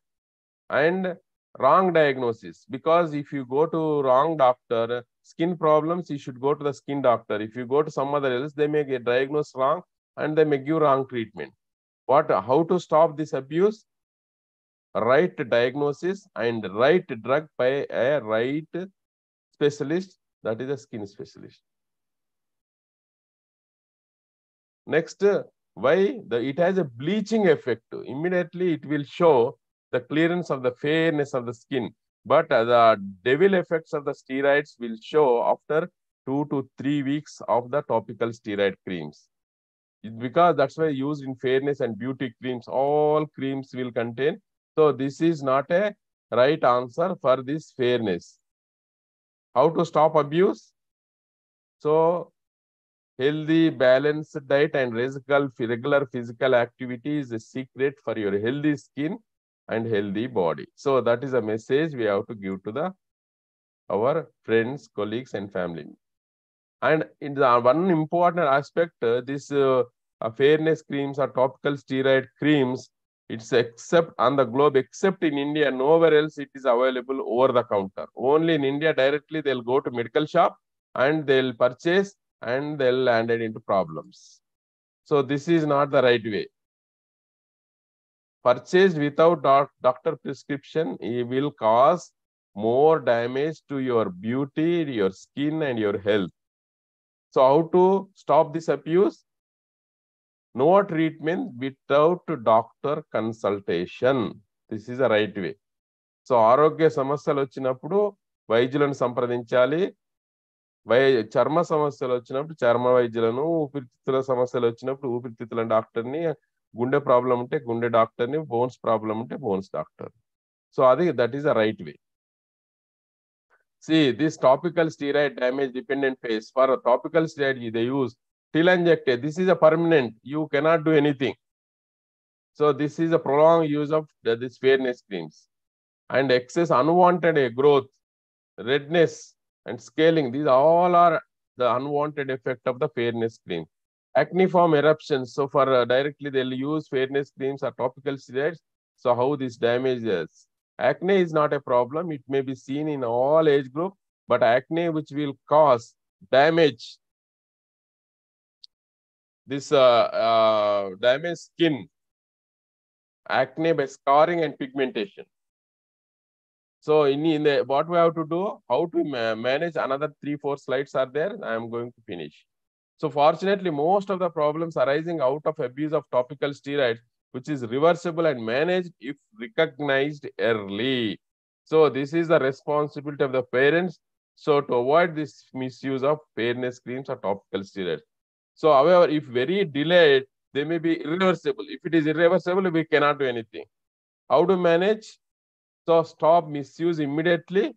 and wrong diagnosis because if you go to wrong doctor skin problems you should go to the skin doctor if you go to some other else they may get diagnosed wrong and they may give wrong treatment what how to stop this abuse right diagnosis and right drug by a right specialist, that is a skin specialist. Next, why the it has a bleaching effect. Immediately it will show the clearance of the fairness of the skin, but uh, the devil effects of the steroids will show after two to three weeks of the topical steroid creams. Because that's why used in fairness and beauty creams, all creams will contain. So this is not a right answer for this fairness how to stop abuse so healthy balanced diet and regular physical activity is a secret for your healthy skin and healthy body so that is a message we have to give to the our friends colleagues and family and in the one important aspect uh, this uh, uh, fairness creams or topical steroid creams it's except on the globe, except in India, nowhere else it is available over the counter. Only in India, directly they'll go to medical shop and they'll purchase and they'll land it into problems. So this is not the right way. Purchased without doc doctor prescription, it will cause more damage to your beauty, your skin, and your health. So how to stop this abuse? no treatment without doctor consultation. This is the right way. So ఆరోగ్య సమస్యలు వచ్చినప్పుడు వైద్యులను సంప్రదించాలి why చర్మ సమస్యలు వచ్చినప్పుడు చర్మ వైద్యులను ఊపిరితిత్తుల సమస్యలు వచ్చినప్పుడు ఊపిరితిత్తుల డాక్టర్ని గుండె ప్రాబ్లం ఉంటే గుండె డాక్టర్ని బోన్స్ ప్రాబ్లం ఉంటే బోన్స్ డాక్టర్ సో అది that is the right way see this topical steroid damage dependent face for topical steroid they use telangiectasia. This is a permanent. You cannot do anything. So this is a prolonged use of this fairness creams. And excess unwanted growth, redness, and scaling. These all are the unwanted effect of the fairness cream. Acneiform eruptions. So for uh, directly they'll use fairness creams or topical steroids. So how this damages. Acne is not a problem. It may be seen in all age group, but acne which will cause damage this uh, uh, damaged skin, acne by scarring and pigmentation. So in, in the, what we have to do, how to ma manage another three, four slides are there. I am going to finish. So fortunately, most of the problems arising out of abuse of topical steroids, which is reversible and managed if recognized early. So this is the responsibility of the parents. So to avoid this misuse of fairness creams or topical steroids. So, however, if very delayed, they may be irreversible. If it is irreversible, we cannot do anything. How to manage? So, stop misuse immediately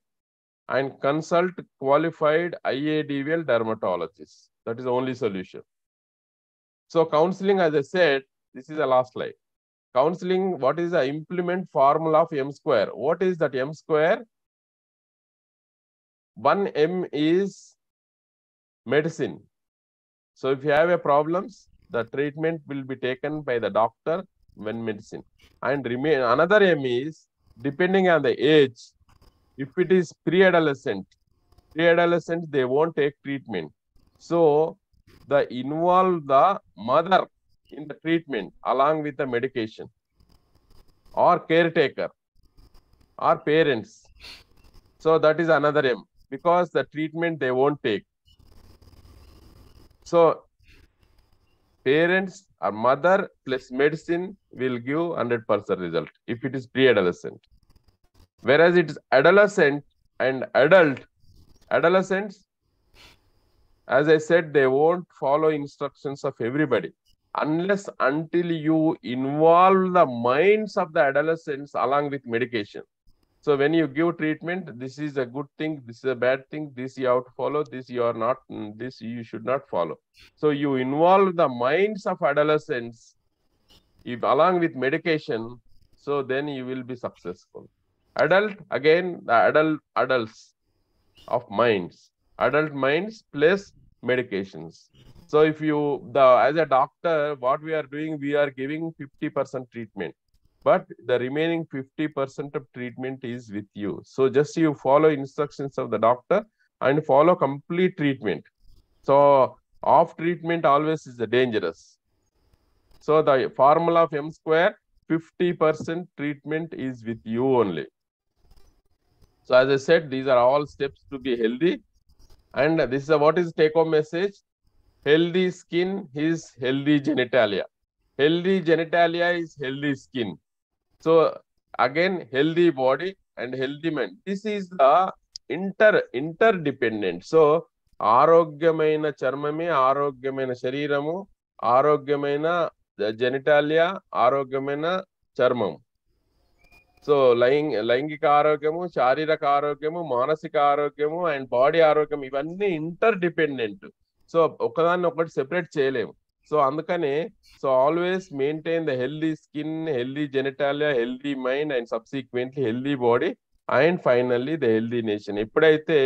and consult qualified IADVL dermatologists. That is the only solution. So, counseling, as I said, this is the last slide. Counseling, what is the implement formula of M square? What is that M square? 1 M is medicine. So if you have a problems, the treatment will be taken by the doctor when medicine. And remain another M is depending on the age, if it is pre-adolescent pre-adolescent they won't take treatment so the involve the mother in the treatment along with the medication or caretaker or parents. So that is another m because the treatment they won't take. So parents or mother plus medicine will give 100% result if it is pre-adolescent. Whereas it is adolescent and adult adolescents as i said they won't follow instructions of everybody. Unless until you involve the minds of the adolescents along with medication. So when you give treatment this is a good thing this is a bad thing this you have to follow this you are not mm, this you should not follow. So you involve the minds of adolescents if along with medication so then you will be successful. Adult again the adult adults of minds adult minds plus medications. So if you the as a doctor what we are doing we are giving 50% treatment but the remaining 50% of treatment is with you. So just you follow instructions of the doctor and follow complete treatment. So off treatment always is dangerous. So the formula of m square 50% treatment is with you only. So as I said, these are all steps to be healthy. And this is what is take home message healthy skin is healthy genitalia healthy genitalia is healthy skin so again healthy body and healthy mind this is the inter interdependent so ఆరోగ్యమైన చర్మమే ఆరోగ్యమైన శరీరము ఆరోగ్యమైన genitalia ఆరోగ్యమైన చర్మము. So లైంగ లైంగిక ఆరోగ్యము శారీరక ఆరోగ్యము మానసిక ఆరోగ్యము అండ్ బాడీ ఆరోగ్యం ఇవన్నీ ఇంటర్ డిపెండెంట్ సో ఒకదాన్ని ఒకటి సెపరేట్ చేయలేము. సో అందుకనే so always maintain the healthy skin healthy genitalia healthy mind and subsequently healthy body and finally the healthy nation. ఎప్పుడైతే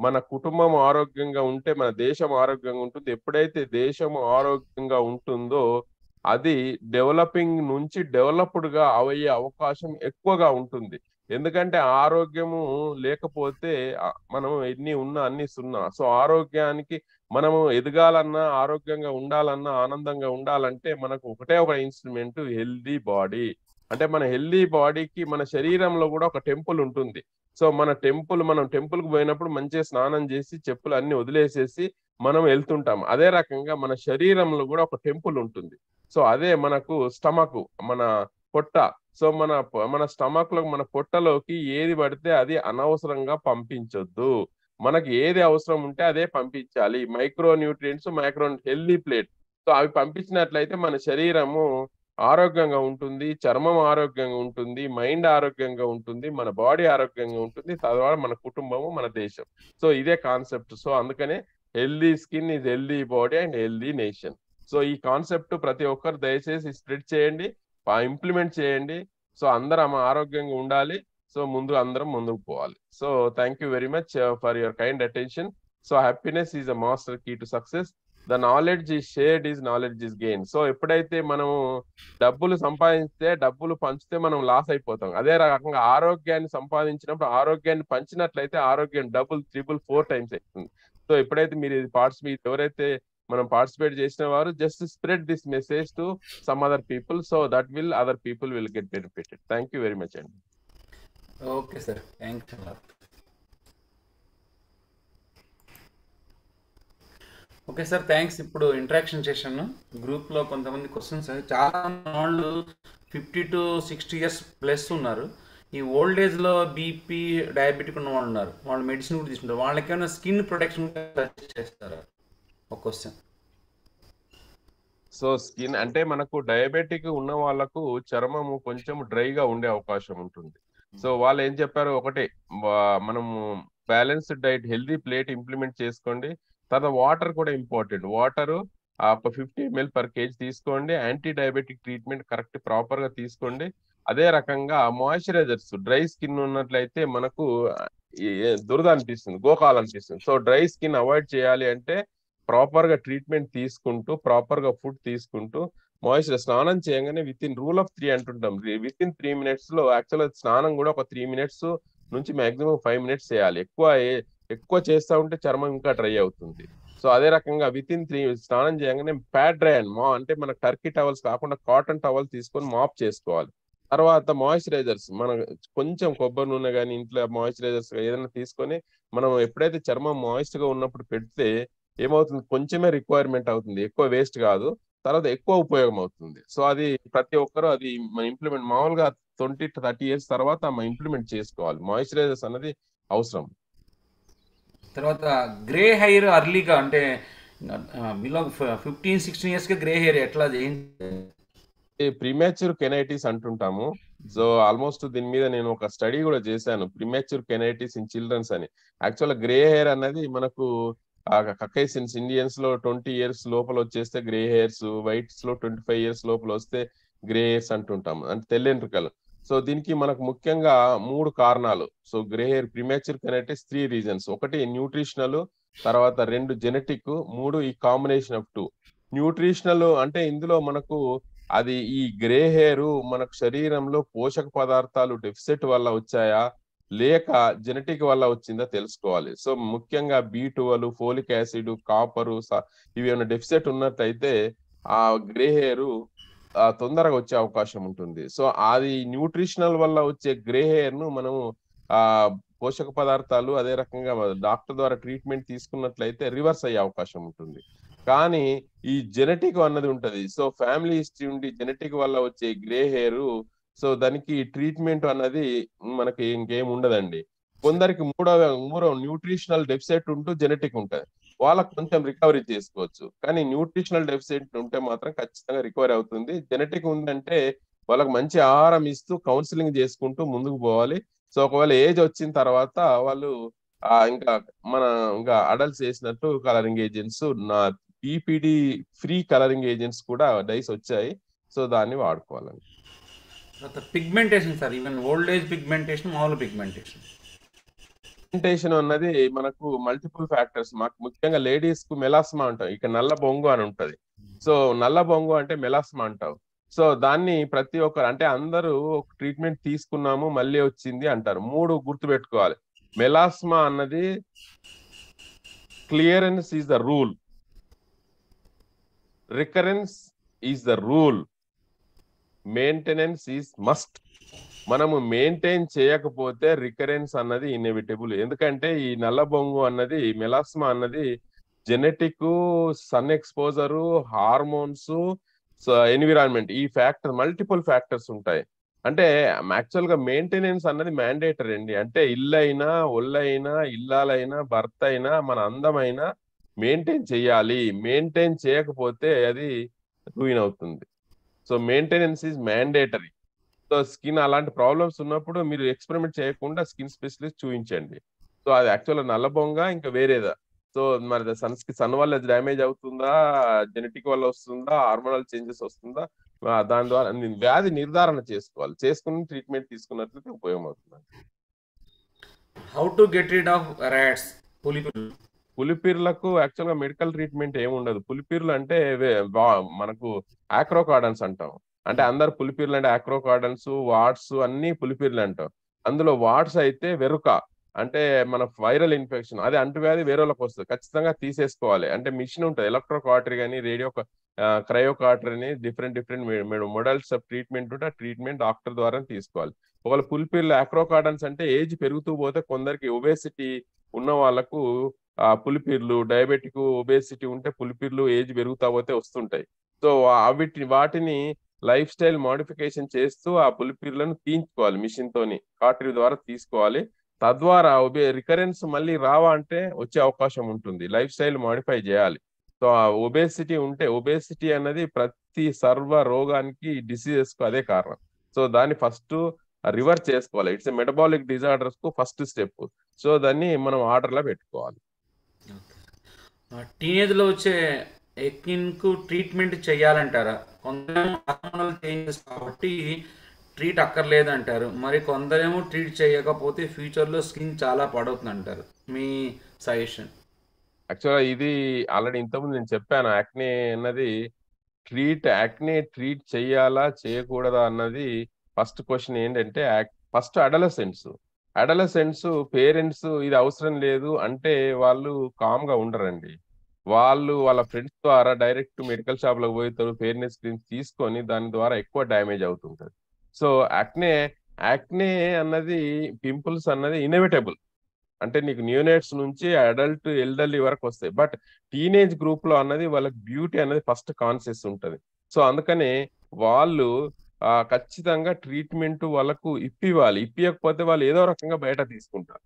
మన కుటుంబం ఆరోగ్యంగా ఉంటే మన దేశం ఆరోగ్యంగా ఉంటుంది. ఎప్పుడైతే దేశం ఆరోగ్యంగా ఉంటుందో అది డెవలపింగ్ నుంచి డెవలప్డ్గా అయ్యే అవకాశం ఎక్కువగా ఉంటుంది. ఎందుకంటే ఆరోగ్యము లేకపోతే మనం ఎన్ని ఉన్నా అన్ని సున్నా. సో ఆరోగ్యానికి మనము ఎదగాలన్నా ఆరోగ్యంగా ఉండాలన్నా ఆనందంగా ఉండాలంటే మనకు ఒకటే ఒక ఇన్స్ట్రుమెంట్ హెల్దీ బాడీ. అంటే మన హెల్దీ బాడీకి మన శరీరంలో కూడా ఒక టెంపుల్ ఉంటుంది. సో మన టెంపుల్ మనం టెంపుల్కి పోయినప్పుడు మంచిగా స్నానం చేసి చెప్పులు అన్ని వదిలేసేసి మనం వెళ్తుంటాం అదే రకంగా మన శరీరంలో కూడా ఒక టెంపుల్ ఉంటుంది. సో అదే మనకు స్టమక్ మన పొట్ట. సో మన మన స్టమక్లో మన పొట్టలోకి ఏది పడితే అది అనవసరంగా పంపించొద్దు. మనకి ఏది అవసరం ఉంటే అదే పంపించాలి. Micronutrients micro healthy plate. So అవి పంపించినట్లయితే మన శరీరము ఆరోగ్యంగా ఉంటుంది చర్మం ఆరోగ్యంగా ఉంటుంది మైండ్ ఆరోగ్యంగా ఉంటుంది మన బాడీ ఆరోగ్యంగా ఉంటుంది తర్వాత మన కుటుంబము మన దేశం. సో ఇదే కాన్సెప్ట్. సో అందుకనే healthy skin is healthy body and healthy nation so ఈ కాన్సెప్ట్ ప్రతి ఒక్కరు దయచేసి స్ప్రెడ్ చేయండి ఇంప్లిమెంట్ చేయండి. సో అందరం ఆరోగ్యంగా ఉండాలి. సో ముందు అందరం ముందుకు పోవాలి. So thank you very much for your kind attention so happiness is a master key to success the knowledge is shared is knowledge is gain so ఎప్పుడైతే మనము డబ్బులు సంపాదిస్తే డబ్బులు పంచితే మనం లాస్ అయిపోతాం. అదే రకంగా ఆరోగ్యాన్ని సంపాదించినప్పుడు ఆరోగ్యాన్ని పంచినట్లయితే ఆరోగ్యం డబుల్ త్రిబుల్ ఫోర్ టైమ్స్ అవుతుంది సో ఎప్పుడైతే మీరు ఇది మీ ఎవరైతే మనం పార్టిసిపేట్ చేసిన వారు just spread this message to some other people so that will other people will get benefited thank you very much అండి okay sir thank you okay sir thanks ఇప్పుడు ఇంటరాక్షన్ చేశాను గ్రూప్లో కొంతమంది క్వశ్చన్స్ చాలా వాళ్ళు fifty to sixty years plus ఉన్నారు. ఈ old ఏజ్లో బీపీ డయాబెటిక్ ఉన్న వాళ్ళు ఉన్నారు వాళ్ళు మెడిసిన్ కూడా తీసుకుంటారు. వాళ్ళకి ఏమైనా స్కిన్ ప్రొటెక్షన్ చేస్తారా? ఒక క్వశ్చన్ సో స్కిన్ అంటే మనకు డయాబెటిక్ ఉన్న వాళ్ళకు చర్మము కొంచెం డ్రైగా ఉండే అవకాశం ఉంటుంది. సో వాళ్ళు ఏం చెప్పారు? ఒకటే మనము balanced diet healthy plate implement చేసుకోండి. తర్వాత వాటర్ కూడా ఇంపార్టెంట్ వాటర్ ఒక ఫిఫ్టీ ఎంఎల్ పర్ కేజీ తీసుకోండి. యాంటీ డయాబెటిక్ ట్రీట్మెంట్ కరెక్ట్ ప్రాపర్గా తీసుకోండి. అదే రకంగా మాయిశ్చరైజర్స్ డ్రై స్కిన్ ఉన్నట్లయితే మనకు ఏ- దురద అనిపిస్తుంది గోకాలు అనిపిస్తుంది. సో డ్రై స్కిన్ అవాయిడ్ చేయాలి అంటే ప్రాపర్గా ట్రీట్మెంట్ తీసుకుంటూ ప్రాపర్గా ఫుడ్ తీసుకుంటూ మాయిశ్చర్ స్నానం చేయగానే within rule of three అంటుంటాం. విత్ ఇన్ త్రీ మినిట్స్లో యాక్చువల్ స్నానం కూడా ఒక త్రీ మినిట్స్ నుంచి మాక్సిమం ఫైవ్ మినిట్స్ చేయాలి. ఎక్కువ ఎక్కువ చేస్తా ఉంటే చర్మం ఇంకా డ్రై అవుతుంది. సో అదే రకంగా విత్ ఇన్ త్రీ స్నానం చేయగానే ప్యాడ్ డ్రై అండ్ మా అంటే మన టర్కీ టవల్స్ కాకుండా కాటన్ టవల్ తీసుకొని మాప్ చేసుకోవాలి. తర్వాత మాయిశ్చరైజర్స్. మనం కొంచెం కొబ్బరి నూనె కానీ ఇంట్లో మాయిశ్చరైజర్స్ ఏదైనా తీసుకొని మనం ఎప్పుడైతే చర్మం మాయిస్ట్గా ఉన్నప్పుడు పెడితే ఏమవుతుంది? కొంచెమే రిక్వైర్మెంట్ అవుతుంది. ఎక్కువ వేస్ట్ కాదు. తర్వాత ఎక్కువ ఉపయోగం అవుతుంది. సో అది ప్రతి ఒక్కరు అది మన ఇంప్లిమెంట్ మామూలుగా ట్వంటీ థర్టీ ఇయర్స్ తర్వాత మనం ఇంప్లిమెంట్ చేసుకోవాలి. మాయిశ్చరైజర్స్ అనేది అవసరం. తర్వాత గ్రే హెయిర్ అర్లీగా అంటే బిలో ఫిఫ్టీన్ సిక్స్టీన్ ఇయర్స్కి గ్రే హెయిర్ ఎట్లా ఏంటి ప్రిమాచ్యూర్ కెనైటిస్ అంటుంటాము. సో ఆల్మోస్ట్ దీని మీద నేను ఒక స్టడీ కూడా చేశాను. ప్రిమాచ్యూర్ కెనైటిస్ ఇన్ చిల్డ్రన్స్ అని. యాక్చువల్ గ్రే హెయిర్ అనేది మనకు కకైసిన్స్ ఇండియన్స్లో ట్వంటీ ఇయర్స్ లోపల వచ్చేస్తే గ్రే హెయిర్స్ వైట్స్లో ట్వంటీ ఫైవ్ ఇయర్స్ లోపల వస్తే గ్రే హెయిర్స్ అంటుంటాము. అంటే తెల్లెంట్రుకలు సో దీనికి మనకు ముఖ్యంగా మూడు కారణాలు. So grey hair premature canities three reasons ఒకటి న్యూట్రిషనల్ తర్వాత రెండు జెనెటిక్ మూడు ఈ కాంబినేషన్ ఆఫ్ టూ న్యూట్రిషనల్ అంటే ఇందులో మనకు అది ఈ గ్రే హెయిర్ మనకు శరీరంలో పోషక పదార్థాలు డెఫిసిట్ వల్ల వచ్చాయా? లేక జెనెటిక్ వల్ల వచ్చిందా తెలుసుకోవాలి. సో ముఖ్యంగా B twelve folic acid copper ఇవి ఏమైనా డెఫిసిట్ ఉన్నట్టయితే ఆ గ్రే హెయిర్ తొందరగా వచ్చే అవకాశం ఉంటుంది. సో అది న్యూట్రిషనల్ వల్ల వచ్చే గ్రే హెయిర్ను మనము ఆ పోషక పదార్థాలు అదే రకంగా డాక్టర్ ద్వారా ట్రీట్మెంట్ తీసుకున్నట్లయితే రివర్స్ అయ్యే అవకాశం ఉంటుంది. కానీ ఈ జెనెటిక్ అన్నది ఉంటది. సో ఫ్యామిలీ హిస్టరీ ఉండి జెనెటిక్ వల్ల వచ్చే గ్రే హెయిర్ సో దానికి ట్రీట్మెంట్ అన్నది మనకి ఇంకేం ఉండదండి. కొందరికి మూడవ మూడవ న్యూట్రిషనల్ డెఫిసిట్ ఉంటూ జెనెటిక్ ఉంటది. వాళ్ళకి కొంచెం రికవరీ చేసుకోవచ్చు. కానీ న్యూట్రిషనల్ డెఫిసిట్ ఉంటే మాత్రం ఖచ్చితంగా రికవరీ అవుతుంది. జెనెటిక్ ఉందంటే వాళ్ళకి మంచి ఆహారం ఇస్తూ కౌన్సిలింగ్ చేసుకుంటూ ముందుకు పోవాలి. సో ఒకవేళ ఏజ్ వచ్చిన తర్వాత వాళ్ళు ఆ ఇంకా మన ఇంకా అడల్ట్స్ చేసినట్టు కలరింగ్ ఏజెంట్స్ నా పీపీడి ఫ్రీ కలరింగ్ ఏజెంట్స్ కూడా డైస్ వచ్చాయి. సో దాన్ని వాడుకోవాలండి. Pigmentation sir even old age pigmentation మామూలు పిగ్మెంటేషన్ పిగ్మెంటేషన్ అన్నది మనకు మల్టిపుల్ ఫ్యాక్టర్స్ మాకు ముఖ్యంగా లేడీస్కు మెలాస్మా అంటాం. ఇక నల్ల బొంగు అని ఉంటది. సో నల్ల బొంగు అంటే మెలాస్మా అంటాం. సో దాన్ని ప్రతి ఒక్కరు అంటే అందరూ ఒక ట్రీట్మెంట్ తీసుకున్నాము మళ్ళీ వచ్చింది అంటారు. మూడు గుర్తు పెట్టుకోవాలి మెలాస్మా అన్నది clearance is the rule recurrence is the rule. Maintenance is must. మనము మెయింటైన్ చేయకపోతే రికరెన్స్ అన్నది ఇన్ఎవిటబుల్. ఎందుకంటే ఈ నల్ల బొంగు అన్నది మెలాస్మా అన్నది genetic sun exposure hormones environment ఈ ఫ్యాక్టర్ మల్టిపుల్ ఫ్యాక్టర్స్ ఉంటాయి. అంటే యాక్చువల్గా మెయింటెనెన్స్ అన్నది మ్యాండేటరీ అండి. అంటే ఇల్లైనా ఒళ్ళైనా ఇల్లాలైనా భర్త అయినా మన అందమైనా మెయింటైన్ చేయాలి మెయింటైన్ చేయకపోతే అది రూయిన్ అవుతుంది. So maintenance is mandatory. So skin అలాంటి ప్రాబ్లమ్స్ ఉన్నప్పుడు మీరు ఎక్స్పెరిమెంట్ చేయకుండా స్కిన్ స్పెషలిస్ట్ చూపించండి సో అది యాక్చువల్ నల్ల బొంగ ఇంకా వేరేదా? సో మరి సన్ సన్ వల్ల డ్యామేజ్ అవుతుందా? జెనెటిక్ వల్ల వస్తుందా? హార్మోనల్ చేంజెస్ వస్తుందా? దాని ద్వారా వ్యాధి నిర్ధారణ చేసుకోవాలి. చేసుకుని ట్రీట్మెంట్ తీసుకున్నట్లయితే ఉపయోగం అవుతుంది. How to get rid of warts పులి పులిపీర్లకు యాక్చువల్గా మెడికల్ ట్రీట్మెంట్ ఏమి ఉండదు. పులిపీర్లు అంటే మనకు ఆక్రోకార్డన్స్ అంటాం. అంటే అందరు పులిపీర్లు అంటే ఆక్రోకార్డన్స్ వాట్స్ అన్ని పులిపీర్లు అంటాం. అందులో వాట్స్ అయితే వెరుక అంటే మన వైరల్ ఇన్ఫెక్షన్ అది అంటువ్యాధి వేరే వాళ్ళకి వస్తుంది. ఖచ్చితంగా తీసేసుకోవాలి. అంటే మిషన్ ఉంటుంది. ఎలక్ట్రో కాటరీ కానీ రేడియో క్రయో అని different different models of treatment ఉంటే ఆ ట్రీట్మెంట్ డాక్టర్ ద్వారా తీసుకోవాలి. ఒకవేళ పులిపీర్లు ఆక్రోకార్డన్స్ అంటే ఏజ్ పెరుగుతూ పోతే కొందరికి ఒబేసిటీ ఉన్న వాళ్ళకు ఆ పులిపీర్లు డయాబెటిక్ ఒబేసిటీ ఉంటే పులిపీర్లు ఏజ్ పెరుగుతా పోతే వస్తుంటాయి. సో అవిటి వాటిని లైఫ్ స్టైల్ మాడిఫికేషన్ చేస్తూ ఆ పులిపీర్లను తీయించుకోవాలి మిషన్ తోని కాటరీ ద్వారా తీసుకోవాలి. తద్వారా ఒబే రికరెన్స్ మళ్ళీ రావా అంటే వచ్చే అవకాశం ఉంటుంది. లైఫ్ స్టైల్ మాడిఫై చేయాలి. సో ఆ ఒబేసిటీ ఉంటే ఒబేసిటీ అన్నది ప్రతి సర్వ రోగానికి డిసీజెస్కు అదే కారణం. సో దాన్ని ఫస్ట్ రివర్స్ చేసుకోవాలి. ఇట్స్ మెటబాలిక్ డిజార్డర్స్కు ఫస్ట్ స్టెప్. సో దాన్ని మనం ఆర్డర్లో పెట్టుకోవాలి. టీనేజ్లో వచ్చే ఎక్కిన్కు ట్రీట్మెంట్ చేయాలంటారా? కొందరేమో చేంజెస్ కాబట్టి ట్రీట్ అక్కర్లేదు అంటారు మరి కొందరేమో ట్రీట్ చేయకపోతే ఫ్యూచర్లో స్కిన్ చాలా పడవుతుంది అంటారు మీ సజెషన్ యాక్చువల్గా ఇది ఆల్రెడీ ఇంతకుముందు నేను చెప్పాను యాక్నే అన్నది ట్రీట్ యాక్నే ట్రీట్ చేయాలా చేయకూడదా అన్నది ఫస్ట్ క్వశ్చన్ ఏంటంటే ఫస్ట్ అడలసెంట్స్ అడలసెంట్స్ పేరెంట్స్ ఇది అవసరం లేదు అంటే వాళ్ళు కామ్గా ఉండరండి. వాళ్ళు వాళ్ళ ఫ్రెండ్స్ ద్వారా డైరెక్ట్ మెడికల్ షాప్లో పోతారు ఫెయిర్నెస్ క్రీమ్ తీసుకొని దాని ద్వారా ఎక్కువ డ్యామేజ్ అవుతుంటది. సో యాక్నే యాక్నే అన్నది పింపుల్స్ అన్నది ఇన్నోవేటబుల్ అంటే నీకు న్యూనేట్స్ నుంచి అడల్ట్ ఎల్డర్లీ వరకు వస్తాయి. బట్ టీనేజ్ గ్రూప్లో అన్నది వాళ్ళకి బ్యూటీ అనేది ఫస్ట్ కాన్షియస్ ఉంటది. సో అందుకనే వాళ్ళు ఆ ఖచ్చితంగా ట్రీట్మెంట్ వాళ్ళకు ఇప్పివ్వాలి. ఇప్పియకపోతే వాళ్ళు ఏదో రకంగా బయట తీసుకుంటారు.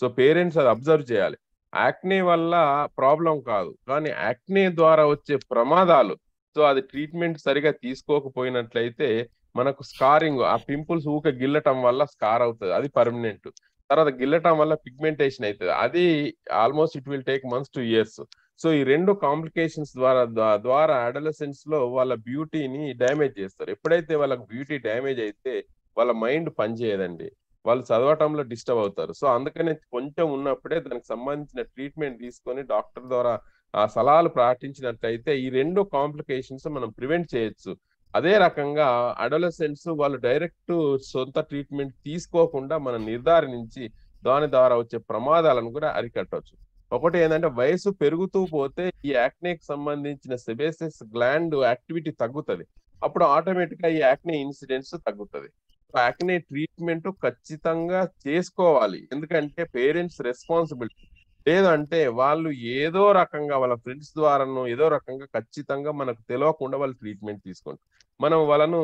సో పేరెంట్స్ అది అబ్జర్వ్ చేయాలి. యాక్నే వల్ల ప్రాబ్లం కాదు. కానీ యాక్నే ద్వారా వచ్చే ప్రమాదాలు సో అది ట్రీట్మెంట్ సరిగా తీసుకోకపోయినట్లయితే మనకు స్కారింగ్ ఆ పింపుల్స్ ఊక గిల్లటం వల్ల స్కార్ అవుతుంది. అది పర్మనెంట్. తర్వాత గిల్లటం వల్ల పిగ్మెంటేషన్ అవుతుంది అది almost it will take months to years. So ఈ రెండు కాంప్లికేషన్స్ ద్వారా ద్వారా అడలసెన్స్లో వాళ్ళ బ్యూటీని డ్యామేజ్ చేస్తారు. ఎప్పుడైతే వాళ్ళకి బ్యూటీ డ్యామేజ్ అయితే వాళ్ళ మైండ్ పనిచేయదండి. వాళ్ళు చదవటంలో డిస్టర్బ్ అవుతారు. సో అందుకనే కొంచెం ఉన్నప్పుడే దానికి సంబంధించిన ట్రీట్మెంట్ తీసుకొని డాక్టర్ ద్వారా ఆ సలహాలు పాటించినట్లయితే ఈ రెండు కాంప్లికేషన్స్ మనం ప్రివెంట్ చేయొచ్చు. అదే రకంగా అడోలసెంట్స్ వాళ్ళు డైరెక్ట్ సొంత ట్రీట్మెంట్ తీసుకోకుండా మనం నిర్ధారించి దాని ద్వారా వచ్చే ప్రమాదాలను కూడా అరికట్టవచ్చు ఒకటి ఏంటంటే వయసు పెరుగుతూ పోతే ఈ యాక్నేకి సంబంధించిన సెబేసిస్ గ్లాండ్ యాక్టివిటీ తగ్గుతుంది. అప్పుడు ఆటోమేటిక్గా ఈ యాక్నే ఇన్సిడెంట్స్ తగ్గుతుంది. యాక్నే ట్రీట్మెంట్ ఖచ్చితంగా చేసుకోవాలి. ఎందుకంటే పేరెంట్స్ రెస్పాన్సిబిలిటీ లేదంటే వాళ్ళు ఏదో రకంగా వాళ్ళ ఫ్రెండ్స్ ద్వారాను ఏదో రకంగా ఖచ్చితంగా మనకు తెలియకుండా వాళ్ళు ట్రీట్మెంట్ తీసుకుంటారు మనం వాళ్ళను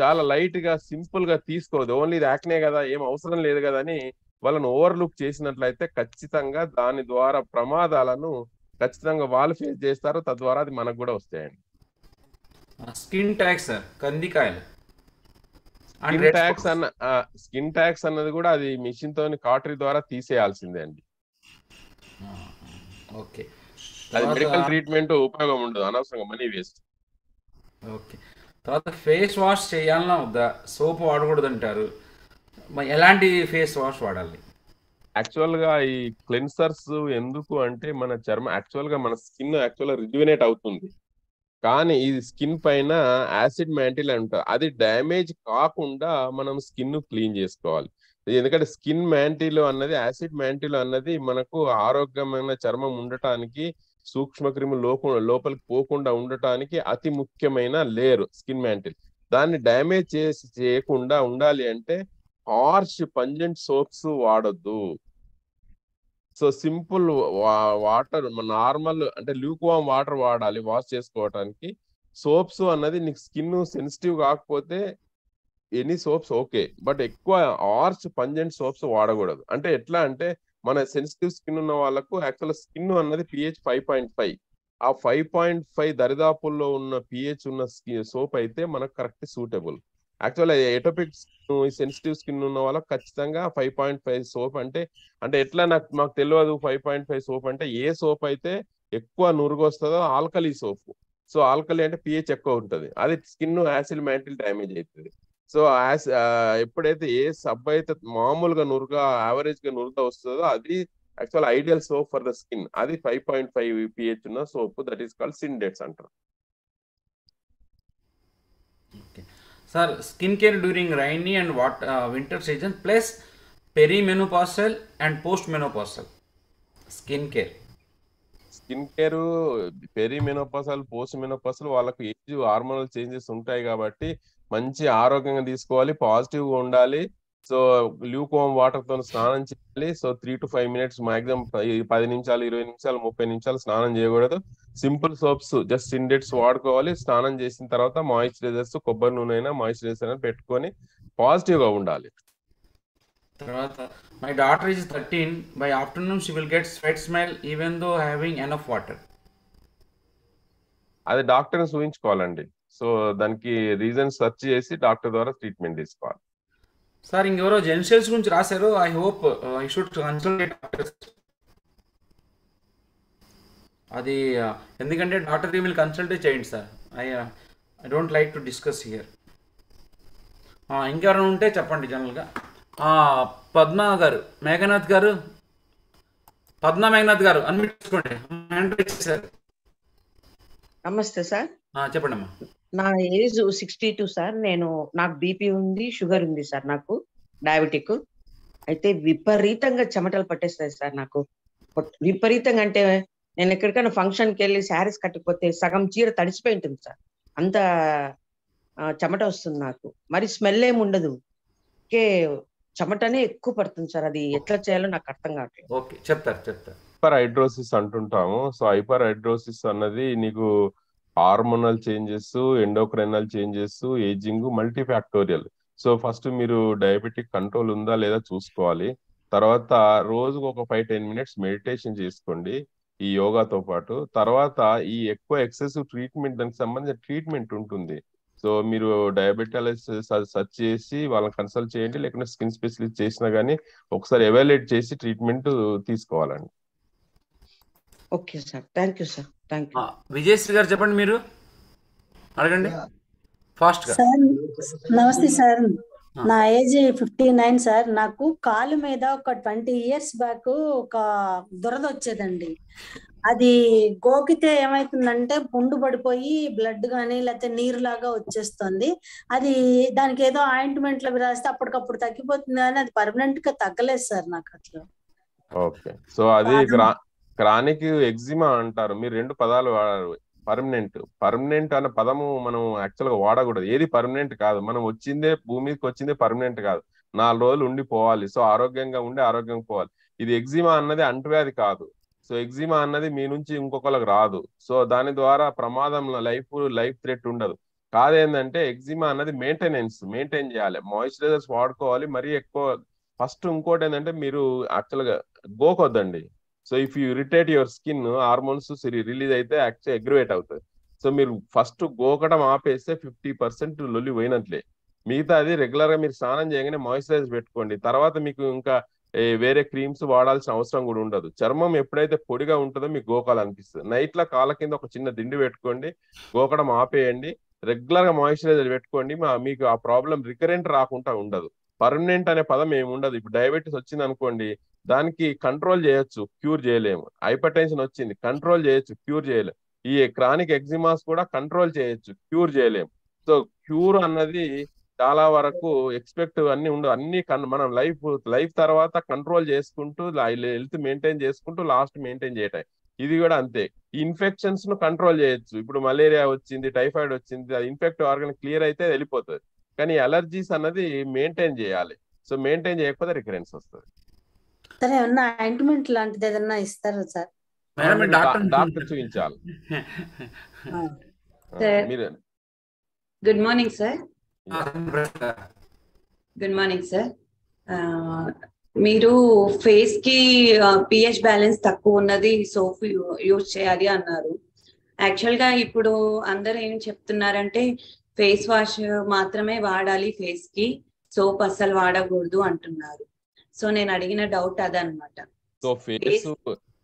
చాలా లైట్గా సింపుల్గా తీసుకోవద్దు. ఓన్లీ ఇది యాక్నే కదా ఏం అవసరం లేదు కదా అని వాళ్ళను ఓవర్లుక్ చేసినట్లయితే ఖచ్చితంగా దాని ద్వారా ప్రమాదాలను ఖచ్చితంగా వాళ్ళు ఫేస్ చేస్తారు తద్వారా అది మనకు కూడా వస్తాయండి. స్కిన్ ట్యాక్స్ సార్ కందికాయలు స్కిన్ ట్యాక్స్. అన్న స్కిన్ ట్యాక్స్ అన్నది కూడా అది మిషన్ తోని కాటరీ ద్వారా తీసేయాల్సిందే అండి. ఓకే. అది మెడికల్ ట్రీట్మెంట్ ఉపయోగం ఉండదు అనవసరంగా మనీ వేస్ట్ ఓకే. తర్వాత ఫేస్ వాష్ చేయాలన్నా వద్దా? సోప్ వాడకూడదు అంటారు ఎలాంటి ఫేస్ వాష్ వాడాలి? యాక్చువల్గా ఈ క్లెన్సర్స్ ఎందుకు అంటే మన చర్మ యాక్చువల్గా మన స్కిన్ యాక్చువల్గా అవుతుంది. కానీ ఈ స్కిన్ పైన యాసిడ్ మ్యాంటిల్ అంటారు అది డ్యామేజ్ కాకుండా మనం స్కిన్ క్లీన్ చేసుకోవాలి. ఎందుకంటే స్కిన్ మ్యాంటిల్ అన్నది యాసిడ్ మ్యాంటిల్ అన్నది మనకు ఆరోగ్యమైన చర్మం ఉండటానికి సూక్ష్మ క్రిములు లోపలికి పోకుండా ఉండటానికి అతి ముఖ్యమైన లేయర్ స్కిన్ మ్యాంటిల్. దాన్ని డ్యామేజ్ చేసి చేయకుండా ఉండాలి అంటే హార్ష్ పంజెంట్ సోప్స్ వాడొద్దు. సో సింపుల్ వాటర్ నార్మల్ అంటే లూక్వామ్ వాటర్ వాడాలి వాష్ చేసుకోవడానికి సోప్స్ అన్నది నీకు స్కిన్ సెన్సిటివ్ కాకపోతే ఎనీ సోప్స్ ఓకే. బట్ ఎక్కువ ఆర్చ్ పంజెంట్ సోప్స్ వాడకూడదు. అంటే ఎట్లా అంటే మన సెన్సిటివ్ స్కిన్ ఉన్న వాళ్ళకు యాక్చువల్ స్కిన్ అన్నది పిహెచ్ ఫైవ్ పాయింట్ ఫైవ్. ఆ ఫైవ్ పాయింట్ ఫైవ్ దరిదాపుల్లో ఉన్న పిహెచ్ ఉన్న సోప్ అయితే మనకు correct suitable. Actual atopic sensitive skin ఉన్న వాళ్ళకి ఖచ్చితంగా ఫైవ్ పాయింట్ ఫైవ్ సోప్ అంటే అంటే ఎట్లా నాకు మాకు తెలియదు ఫైవ్ పాయింట్ ఫైవ్ సోప్ అంటే ఏ సోప్ అయితే ఎక్కువ నురుగొస్తుందో ఆల్కలీ సోప్ సో ఆల్కలీ అంటే పిహెచ్ ఎక్కువ ఉంటుంది. అది స్కిన్ యాసిడ్ మ్యాంటిల్ డ్యామేజ్ అవుతుంది సో యాస్ ఎప్పుడైతే ఏ సబ్ అయితే మామూలుగా నురుగా యావరేజ్గా నురుగా వస్తుందో అది actual ideal soap for the skin అది ఫైవ్ పాయింట్ ఫైవ్ పిహెచ్ ఉన్న soap that is called syndets అంటారు. Sir skin care during rainy and what winter season plus perimenopausal and post menopausal skin care. Skin care perimenopausal post menopausal వాళ్ళకు age hormonal changes ఉంటాయి కాబట్టి మంచి ఆరోగ్యంగా తీసుకోవాలి పాజిటివ్గా ఉండాలి. సో ల్యూకోమ్ వాటర్తో స్నానం చేయాలి. So three to five minutes maximum పది నిమిషాలు ఇరవై నిమిషాలు ముప్పై నిమిషాలు స్నానం చేయకూడదు. సింపుల్ సోప్స్ జస్ట్ సిండెట్స్ వాడుకోవాలి. స్నానం చేసిన తర్వాత మాయిశ్చరైజర్స్ కొబ్బరి నూనె అయినా మాయిశ్చరైజర్ అయినా పెట్టుకొని పాజిటివ్గా ఉండాలి. తర్వాత my daughter is thirteen by afternoon she will get sweat smell even though having enough water అది డాక్టర్ చూపించుకోవాలండి సో దానికి రీజన్ సెర్చ్ చేసి డాక్టర్ ద్వారా ట్రీట్మెంట్ తీసుకోవాలి. సార్ ఇంకెవరో జెన్షియల్స్ గురించి రాశారు. I hope I should consultate అది uh, ఎందుకంటే డాక్టర్ విల్ కన్సల్టే చేయండి sir. I I don't like to discuss here ఇంకెవరైనా ఉంటే చెప్పండి జనరల్గా. పద్మ గారు మేఘనాథ్ గారు పద్మ మేఘనాథ్ గారు అన్మిట్ చేసుకోండి. నమస్తే సార్. చెప్పండి అమ్మా నా ఏజ్ సిక్స్టీ టూ సార్. నేను నాకు బీపీ ఉంది షుగర్ ఉంది సార్ నాకు డయాబెటిక్. అయితే విపరీతంగా చెమటలు పట్టేస్తాయి సార్ నాకు. విపరీతంగా అంటే నేను ఎక్కడికైనా ఫంక్షన్కి వెళ్ళి శారీస్ కట్టకపోతే సగం చీర తడిసిపోయి ఉంటుంది సార్. అంత చెమట వస్తుంది నాకు. మరి స్మెల్ ఏమి ఉండదు. కే చెమటనే ఎక్కువ పడుతుంది సార్. అది ఎట్లా చేయాలో నాకు అర్థం కావట్లేదు. ఓకే చెప్తారు చెప్తారు. హైపర్ హైడ్రోసిస్ అంటుంటాము. సో హైపర్ హైడ్రోసిస్ అన్నది నీకు hormonal changes endocrinal changes ageing multifactorial so first మీరు డయాబెటిక్ కంట్రోల్ ఉందా లేదా చూసుకోవాలి. తర్వాత రోజుకు ఒక ఫైవ్ టెన్ మినిట్స్ మెడిటేషన్ చేసుకోండి ఈ యోగాతో పాటు. తర్వాత ఈ ఎక్కువ ఎక్సెసివ్ ట్రీట్మెంట్ దానికి సంబంధించిన ట్రీట్మెంట్ ఉంటుంది. సో మీరు డయాబెటాలజిస్ట్ సెర్చ్ చేసి వాళ్ళని కన్సల్ట్ చేయండి. లేకుంటే స్కిన్ స్పెషలిస్ట్ చేసినా కానీ ఒకసారి ఎవాల్యుయేట్ చేసి ట్రీట్మెంట్ తీసుకోవాలండి. Okay sir. Thank you sir. Thank you. Vijayasri గారు చెప్పండి మీరు. అడగండి. ఫాస్ట్గా. సార్ నమస్తే సార్. నా ఏజ్ ఫిఫ్టీ నైన్ సార్. నాకు కాలు మీద ఒక ట్వంటీ ఇయర్స్ బ్యాక్ ఒక దురద వచ్చేదండి. అది గోకితే ఏమైతుందంటే పుండు పడిపోయి బ్లడ్ కానీ లేకపోతే నీరు లాగా వచ్చేస్తుంది. అది దానికి ఏదో ఆయింట్మెంట్లు రాస్తే అప్పటికప్పుడు తగ్గిపోతుంది కానీ అది పర్మనెంట్గా తగ్గలేదు సార్ నాకు అట్లా. ఓకే. సో అది క్రానిక్ ఎగ్జిమా అంటారు. మీరు రెండు పదాలు వాడారు. పర్మనెంట్. పర్మనెంట్ అనే పదము మనం యాక్చువల్గా వాడకూడదు. ఏది పర్మనెంట్ కాదు. మనం వచ్చిందే భూమికి వచ్చిందే పర్మనెంట్ కాదు. నాలుగు రోజులు ఉండిపోవాలి సో ఆరోగ్యంగా ఉండి ఆరోగ్యంగా పోవాలి. ఇది ఎగ్జిమా అన్నది అంటువ్యాధి కాదు. సో ఎగ్జిమా అన్నది మీ నుంచి ఇంకొకరికి రాదు. సో దాని ద్వారా ప్రమాదం లైఫ్ లైఫ్ థ్రెట్ ఉండదు. కాదేంటంటే ఎగ్జిమా అన్నది మెయింటెనెన్స్. మెయింటైన్ చేయాలి. మాయిశ్చరైజర్స్ వాడుకోవాలి. మరీ ఎక్కువ. ఫస్ట్ ఇంకోటి ఏంటంటే మీరు యాక్చువల్గా గోకొద్దండి. So if you irritate your skin hormones release అయితే యాక్చువల్ అగ్రివేట్ అవుతుంది సో మీరు ఫస్ట్ గోకడం ఆపేస్తే ఫిఫ్టీ పర్సెంట్ లొల్లి పోయినట్లే. మిగతా అది రెగ్యులర్గా మీరు స్నానం చేయగానే మాయిశ్చరైజ్ పెట్టుకోండి. తర్వాత మీకు ఇంకా వేరే క్రీమ్స్ వాడాల్సిన అవసరం కూడా ఉండదు. చర్మం ఎప్పుడైతే పొడిగా ఉంటుందో మీకు గోకాలనిపిస్తుంది నైట్లో కాళ్ళ కింద ఒక చిన్న దిండు పెట్టుకోండి. గోకడం ఆపేయండి. రెగ్యులర్గా మాయిశ్చరైజర్ పెట్టుకోండి. మీకు ఆ ప్రాబ్లం రికరెంట్ రాకుండా ఉండదు. పర్మనెంట్ అనే పదం ఏమి ఉండదు. ఇప్పుడు డయాబెటీస్ వచ్చింది అనుకోండి దానికి కంట్రోల్ చేయొచ్చు క్యూర్ చేయలేము. హైపర్టెన్షన్ వచ్చింది కంట్రోల్ చేయొచ్చు క్యూర్ చేయలేము. ఈ క్రానిక్ ఎగ్జిమాస్ కూడా కంట్రోల్ చేయొచ్చు క్యూర్ చేయలేము. సో క్యూర్ అన్నది చాలా వరకు ఎక్స్పెక్ట్ అన్ని ఉండవు. అన్ని కన్- మనం లైఫ్ లైఫ్ తర్వాత కంట్రోల్ చేసుకుంటూ హెల్త్ మెయింటైన్ చేసుకుంటూ లాస్ట్ మెయింటైన్ చేయటం ఇది కూడా అంతే. ఈ ఇన్ఫెక్షన్స్ను కంట్రోల్ చేయొచ్చు. ఇప్పుడు మలేరియా వచ్చింది టైఫాయిడ్ వచ్చింది అది ఇన్ఫెక్ట్ ఆర్గన్ క్లియర్ అయితే వెళ్ళిపోతుంది. కానీ అలర్జీస్ అన్నది మెయింటైన్ చేయాలి. సో మెయింటైన్ చేయకపోతే రికరెన్స్ వస్తుంది. సరే ఏమన్నా ఆయింట్మెంట్ లాంటిది ఏదన్నా ఇస్తారా సార్? డాక్టర్ డాక్టర్ చూపించాలి. మీరు good morning sir good morning sir మీరు ఫేస్కి పిహెచ్ బ్యాలెన్స్ తక్కువ ఉన్నది సోప్ యూజ్ చేయాలి అన్నారు. యాక్చువల్గా ఇప్పుడు అందరూ ఏం చెప్తున్నారంటే ఫేస్ వాష్ మాత్రమే వాడాలి ఫేస్కి. సోప్ అస్సలు వాడకూడదు అంటున్నారు. సో నేను అడిగిన డౌట్ అదనమాట సో ఫేస్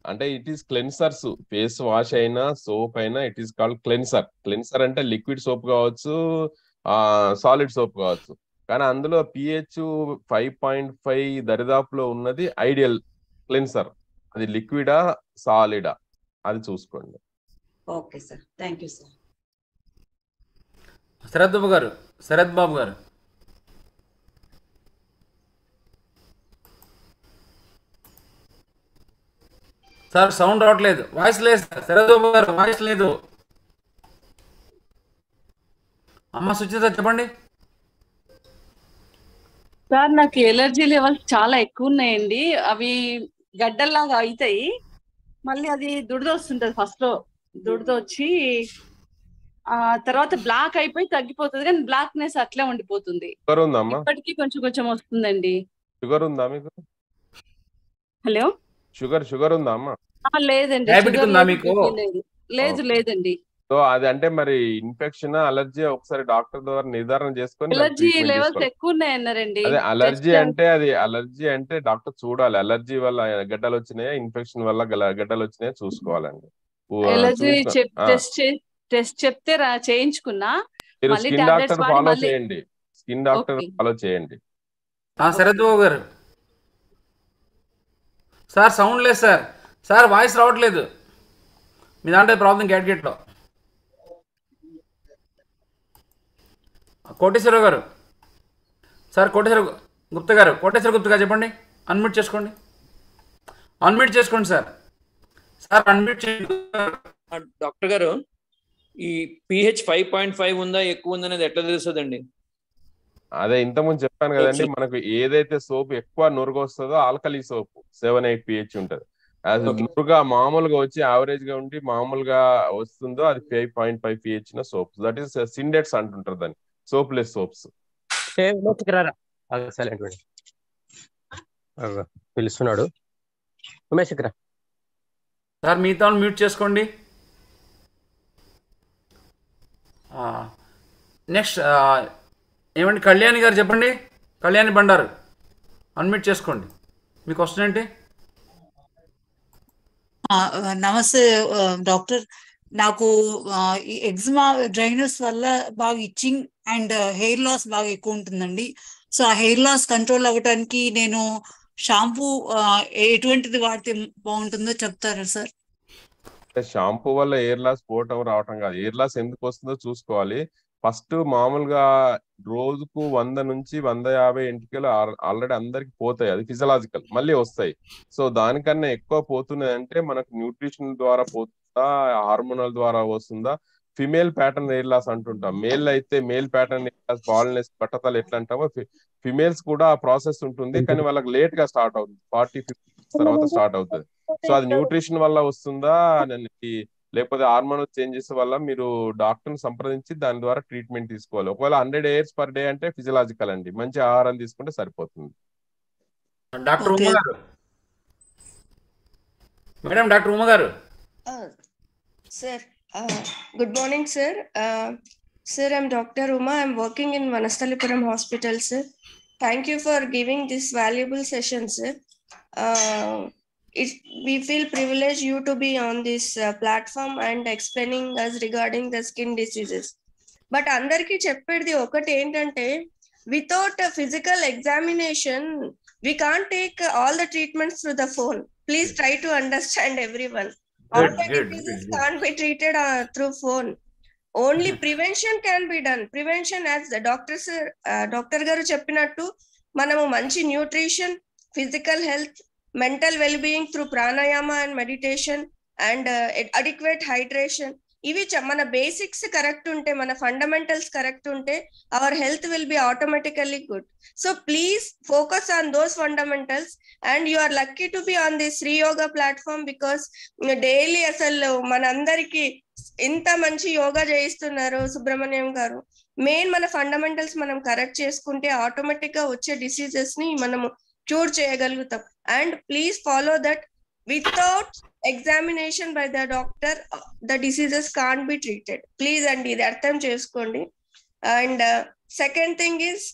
అంటే it is cleansers face wash అయినా సోప్ అయినా it is called cleanser cleanser అంటే లిక్విడ్ సోప్ కావచ్చు ఆ సాలిడ్ సోప్ కావచ్చు. కానీ అందులో పిహెచ్ ఫైవ్ పాయింట్ ఫైవ్ దరిదాపులో ఉన్నది ఐడియల్ క్లెన్సర్ అది లిక్విడా సాలిడా అది చూసుకోండి. Okay sir. Thank you sir. Sarath Babu గారు శరత్ బాబు గారు. సార్ సౌండ్ రావట్లేదు. వాయిస్ లేదు సార్. శరత్ బాబు గారు వాయిస్ లేదు. అమ్మ సుచిత చెప్పండి. సార్ నాకు ఎలర్జీ లెవెల్స్ చాలా ఎక్కువ ఉన్నాయండి అవి గడ్డల్లాగా అవుతాయి. మళ్ళీ అది దురద వస్తుంటది ఫస్ట్లో దురద వచ్చి ఆ తర్వాత బ్లాక్ అయిపోయి తగ్గిపోతుంది కానీ బ్లాక్నెస్ అట్లే ఉండిపోతుంది. షుగర్ ఉందా అమ్మా? ఇప్పటికీ కొంచెం కొంచెం వస్తుందండి. షుగర్ ఉందా మీకు? హలో? షుగర్ షుగర్ ఉందా అమ్మా? ఆ, లేదండి Diabetic sugar ఉందా లేదు, మీకు? లేదు. లేదు లేదండి. సో అది అంటే మరి ఇన్ఫెక్షన్ అలర్జీ ఒకసారి డాక్టర్ ద్వారా నిర్ధారణ చేసుకొని దానికి ఎలర్జీ treatment లెవెల్స్ తీసుకోవాలి. ఎక్కువ ఉన్నాయన్నారండి. అదే అలర్జీ Just- అంటే అది అలర్జీ అంటే డాక్టర్ చూడాలి. అలర్జీ వల్ల గడ్డలు వచ్చినాయా? ఇన్ఫెక్షన్ వల్ల గల- గడ్డలు వచ్చినాయా? చూసుకోవాలండి. ఎలర్జీ ఆ, టెస్ట్ టెస్ట్ చెప్తే రా చేయించుకున్నా. మీరు స్కిన్ డాక్టర్ ఫాలో చేయండి. Skin doctor. ఫాలో చేయండి. ఆ, శరత్ బాబు గారు. సార్ సౌండ్ లేదు సార్. సార్ వాయిస్ రావట్లేదు. మీ దాంట్లో ప్రాబ్లం గ్యాడ్గెట్లో కోటేశ్వరరావు గారు. సార్ కోటేశ్వర గుప్తా గారు. కోటేశ్వర గుప్తా గారు చెప్పండి. అన్మ్యూట్ చేసుకోండి. అన్మ్యూట్ చేసుకోండి సార్. సార్ అన్మ్యూట్ చేయండి. డాక్టర్ గారు ఈ పిహెచ్ ఫైవ్ పాయింట్ ఫైవ్ ఉందా ఎక్కువ ఉందా అనేది ఎట్లా తెలుస్తుందండి? అదే ఇంతకుముందు చెప్పాను కదండి మనకు ఏదైతే సోప్ ఎక్కువ నురుగు వస్తుందో alkali soap seven eight pH ఉంటది. అది. నురుగా మామూలుగా వచ్చి యావరేజ్గా ఉండి మామూలుగా వస్తుందో అది ఫైవ్ పాయింట్ ఫైవ్ పిహెచ్ న సోప్స్ దట్ ఈస్ సిండెట్స్ అంటుంటారు దాన్ని సోప్ లెస్ సోప్స్ పిలుస్తున్నాడు. ఉమేష్కి రా సార్ మిగతా వాళ్ళు మ్యూట్ చేసుకోండి. నెక్స్ట్ ఏమండి? కళ్యాణి గారు చెప్పండి. కళ్యాణి బండారు. అన్మిట్ చేసుకోండి. మీ క్వశ్చన్ ఏంటి? నమస్తే డాక్టర్. నాకు ఈ ఎగ్జిమా డ్రైనర్స్ వల్ల బాగా ఇచ్చింగ్ అండ్ హెయిర్ లాస్ బాగా ఎక్కువ ఉంటుందండి. సో ఆ హెయిర్ లాస్ కంట్రోల్ అవ్వడానికి నేను షాంపూ ఎటువంటిది వాడితే బాగుంటుందో చెప్తారా సార్? షాంపూ వల్ల ఎయిర్ లాస్ పోవటం రావటం కాదు. ఎయిర్ లాస్ ఎందుకు వస్తుందో చూసుకోవాలి. ఫస్ట్ మామూలుగా రోజుకు వంద నుంచి వంద యాభై ఎంటికలు ఆల్రెడీ అందరికి పోతాయి. అది ఫిజియలాజికల్. మళ్ళీ వస్తాయి. సో దానికన్నా ఎక్కువ పోతున్నాయి అంటే మనకు న్యూట్రిషన్ ద్వారా పోతుందా హార్మోనల్ ద్వారా వస్తుందా? ఫిమేల్ ప్యాటర్న్ ఎయిర్ లాస్ అంటుంటాం. మేల్ అయితే male pattern hair loss baldness బట్టతలు ఎట్లా అంటామో ఫిమేల్స్ కూడా ఆ ప్రాసెస్ ఉంటుంది. కానీ వాళ్ళకి లేట్గా స్టార్ట్ అవుతుంది. ఫార్టీ ఫిఫ్టీ తర్వాత స్టార్ట్ అవుతుంది. సో అది న్యూట్రిషన్ వల్ల వస్తుందా లేకపోతే హార్మోనల్ చేంజెస్ వల్ల మీరు డాక్టర్ సంప్రదించి దాని ద్వారా ట్రీట్మెంట్ తీసుకోవాలి ఒకవేళ హండ్రెడ్ ఇయర్స్ పర్ డే అంటే ఫిజియలాజికల్ అండి మంచి ఆహారం తీసుకుంటే సరిపోతుంది డాక్టర్. ఉమ గారు మేడం డాక్టర్ ఉమ గారు Uh, sir, uh, good morning, sir. Uh, sir, I'm Dr. Uma. I'm working in Vanastalipuram Hospital, sir. Thank you for giving this valuable session, sir. Uh, it, we feel privileged you to be on this uh, platform and explaining us regarding the skin diseases. But అందరికీ చెప్పేది ఒకటి ఏంటంటే without physical examination we can't take all the treatments through the phone. Please try to understand everyone. All Good, the good, diseases good, good. can't be treated uh, through phone. Only prevention can be done. Prevention as the doctors, uh, doctor గారు చెప్పినట్టు మనము మంచి nutrition physical health mental well being through pranayama and meditation and adequate hydration ఇవి చ- మన basics correct ఉంటే మన fundamentals correct ఉంటే our health will be automatically good so please focus on those fundamentals and you are lucky to be on the Sri Yoga platform because daily అసలు మనందరికీ ఇంత మంచి యోగా చేయిస్తున్నారు సుబ్రహ్మణ్యం గారు. మెయిన్ మన ఫండమెంటల్స్ మనం కరెక్ట్ చేసుకుంటే ఆటోమేటిక్గా వచ్చే డిసీజెస్ని మనము క్యూర్ చేయగలుగుతాం. And please follow that without examination by the doctor the diseases can be treated please అండి ఇది అర్థం చేసుకోండి. And second thing is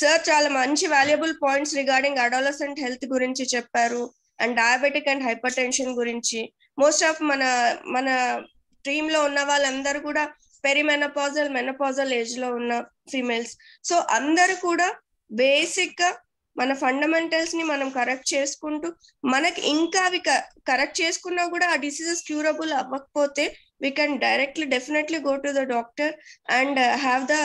sir చాలా మంచి valuable points regarding adolescent health గురించి చెప్పారు and diabetic and hypertension గురించి. మోస్ట్ ఆఫ్ మన మన టీమ్లో ఉన్న వాళ్ళందరూ కూడా పెరిమెనపాజల్ మెనపాజల్ ఏజ్లో ఉన్న ఫీమేల్స్ సో అందరు కూడా బేసిక్గా మన ఫండమెంటల్స్ని మనం కరెక్ట్ చేసుకుంటూ మనకి ఇంకా అవి కరెక్ట్ చేసుకున్నా కూడా ఆ డిసీజెస్ క్యూరబుల్ అవ్వకపోతే we can directly definitely go to the doctor and have the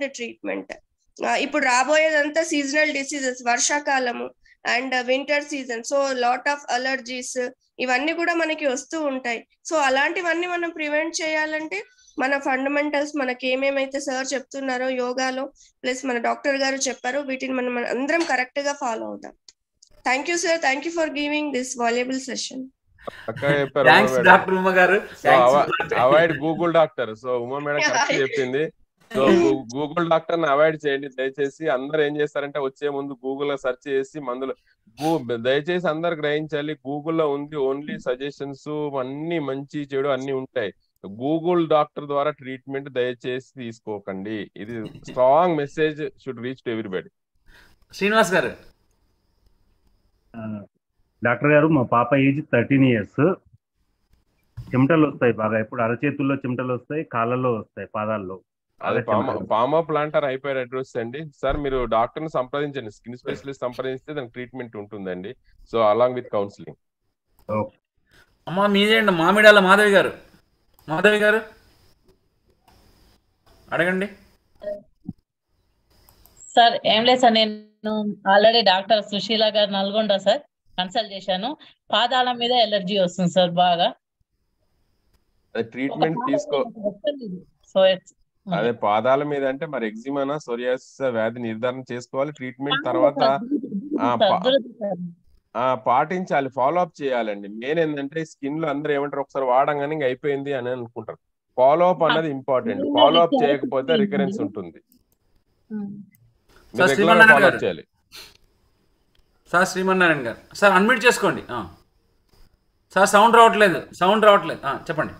the treatment uh, ఇప్పుడు రాబోయేదంతా seasonal diseases వర్షాకాలము and winter season so lot of allergies ఇవన్నీ కూడా మనకి వస్తూ ఉంటాయి. సో అలాంటివన్నీ మనం ప్రివెంట్ చేయాలంటే మన ఫండమెంటల్స్ మనకి ఏమేమైతే సార్ చెప్తున్నారో యోగాలో ప్లస్ మన డాక్టర్ గారు చెప్పారో వీటిని మనం మనం అందరం కరెక్ట్గా ఫాలో అవుతాం thank you sir thank you for giving this valuable session doctor Uma గారు. Avoid Google doctor so Uma madam correct చెప్పింది. సో గూగుల్ డాక్టర్ని అవాయిడ్ చేయండి. దయచేసి అందరు ఏం చేస్తారంటే వచ్చే ముందు గూగుల్లో సెర్చ్ చేసి మందులు గూ- దయచేసి అందరు గ్రహించాలి. గూగుల్లో ఉంది ఓన్లీ సజెషన్స్ అన్ని మంచి చెడు అన్ని ఉంటాయి. గూగుల్ డాక్టర్ ద్వారా ట్రీట్మెంట్ దయచేసి తీసుకోకండి. ఇది strong message should reach to everybody Srinivas గారు. డాక్టర్ గారు మా పాప ఏజ్ థర్టీన్ ఇయర్స్. చెమటలు వస్తాయి బాగా. ఇప్పుడు అరచేతుల్లో చెమటలు వస్తాయి కాళ్ళలో వస్తాయి పాదాల్లో. అదే. పామా ప్లాంటర్ అయిపోయారు అడ్రస్ అండి. సార్ మీరు డాక్టర్ని సంప్రదించండి. స్కిన్ స్పెషలిస్ట్ సంప్రదిస్తే దానికి ట్రీట్మెంట్ ఉంటుందండి. So along with counselling. అమ్మ మీదేంటి? మామిడాల మాధవి గారు. మాధవి గారు? అడగండి. సార్ ఏం లేదు సార్ నేను ఆల్రెడీ డాక్టర్ సుశీల గారు నల్గొండ సార్ కన్సల్ట్ చేశాను. పాదాల మీద ఎలర్జీ వస్తుంది సార్ బాగా. అదే ట్రీట్మెంట్ తీసుకో సో అదే పాదాల మీద అంటే మరి ఎగ్జిమానా సోరియాసిస్ వ్యాధి నిర్ధారణ చేసుకోవాలి. ట్రీట్మెంట్ తర్వాత ఆ, పా- ఆ, పాటించాలి ఫాలో అప్ చేయాలండి. మెయిన్ ఏంటంటే స్కిన్లో అందరూ ఏమంటారు ఒకసారి వాడంగానే ఇంక అయిపోయింది అని అనుకుంటారు. ఫాలో అప్ అన్నది ఇంపార్టెంట్ ఫాలో అప్ చేయకపోతే. రికరెన్స్ ఉంటుంది. ఫాలో అప్ చేయాలి. సార్ శ్రీమన్నారాయణ గారు. సార్ అన్మ్యూట్ చేసుకోండి. ఆ. సార్ సౌండ్ రావట్లేదు. సౌండ్ రావట్లేదు. ఆ, చెప్పండి.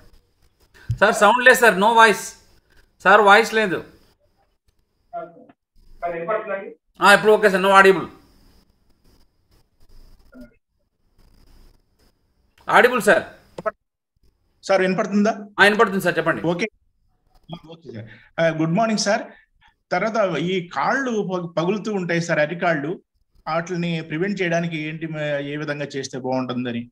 సార్ సౌండ్ లేదు sir. No voice sir voice లేదు. ఆ, ఇప్పుడు okay sir. No audible audible sir sir వినపడుతుందా? వినపడుతుంది సార్ చెప్పండి. Okay. Okay sir good morning sir తర్వాత ఈ కాళ్ళు పగు- పగులుతూ ఉంటాయి సార్ అరికాళ్ళు. వాటిని ప్రివెంట్ చేయడానికి ఏంటి ఏ విధంగా చేస్తే బాగుంటుందని?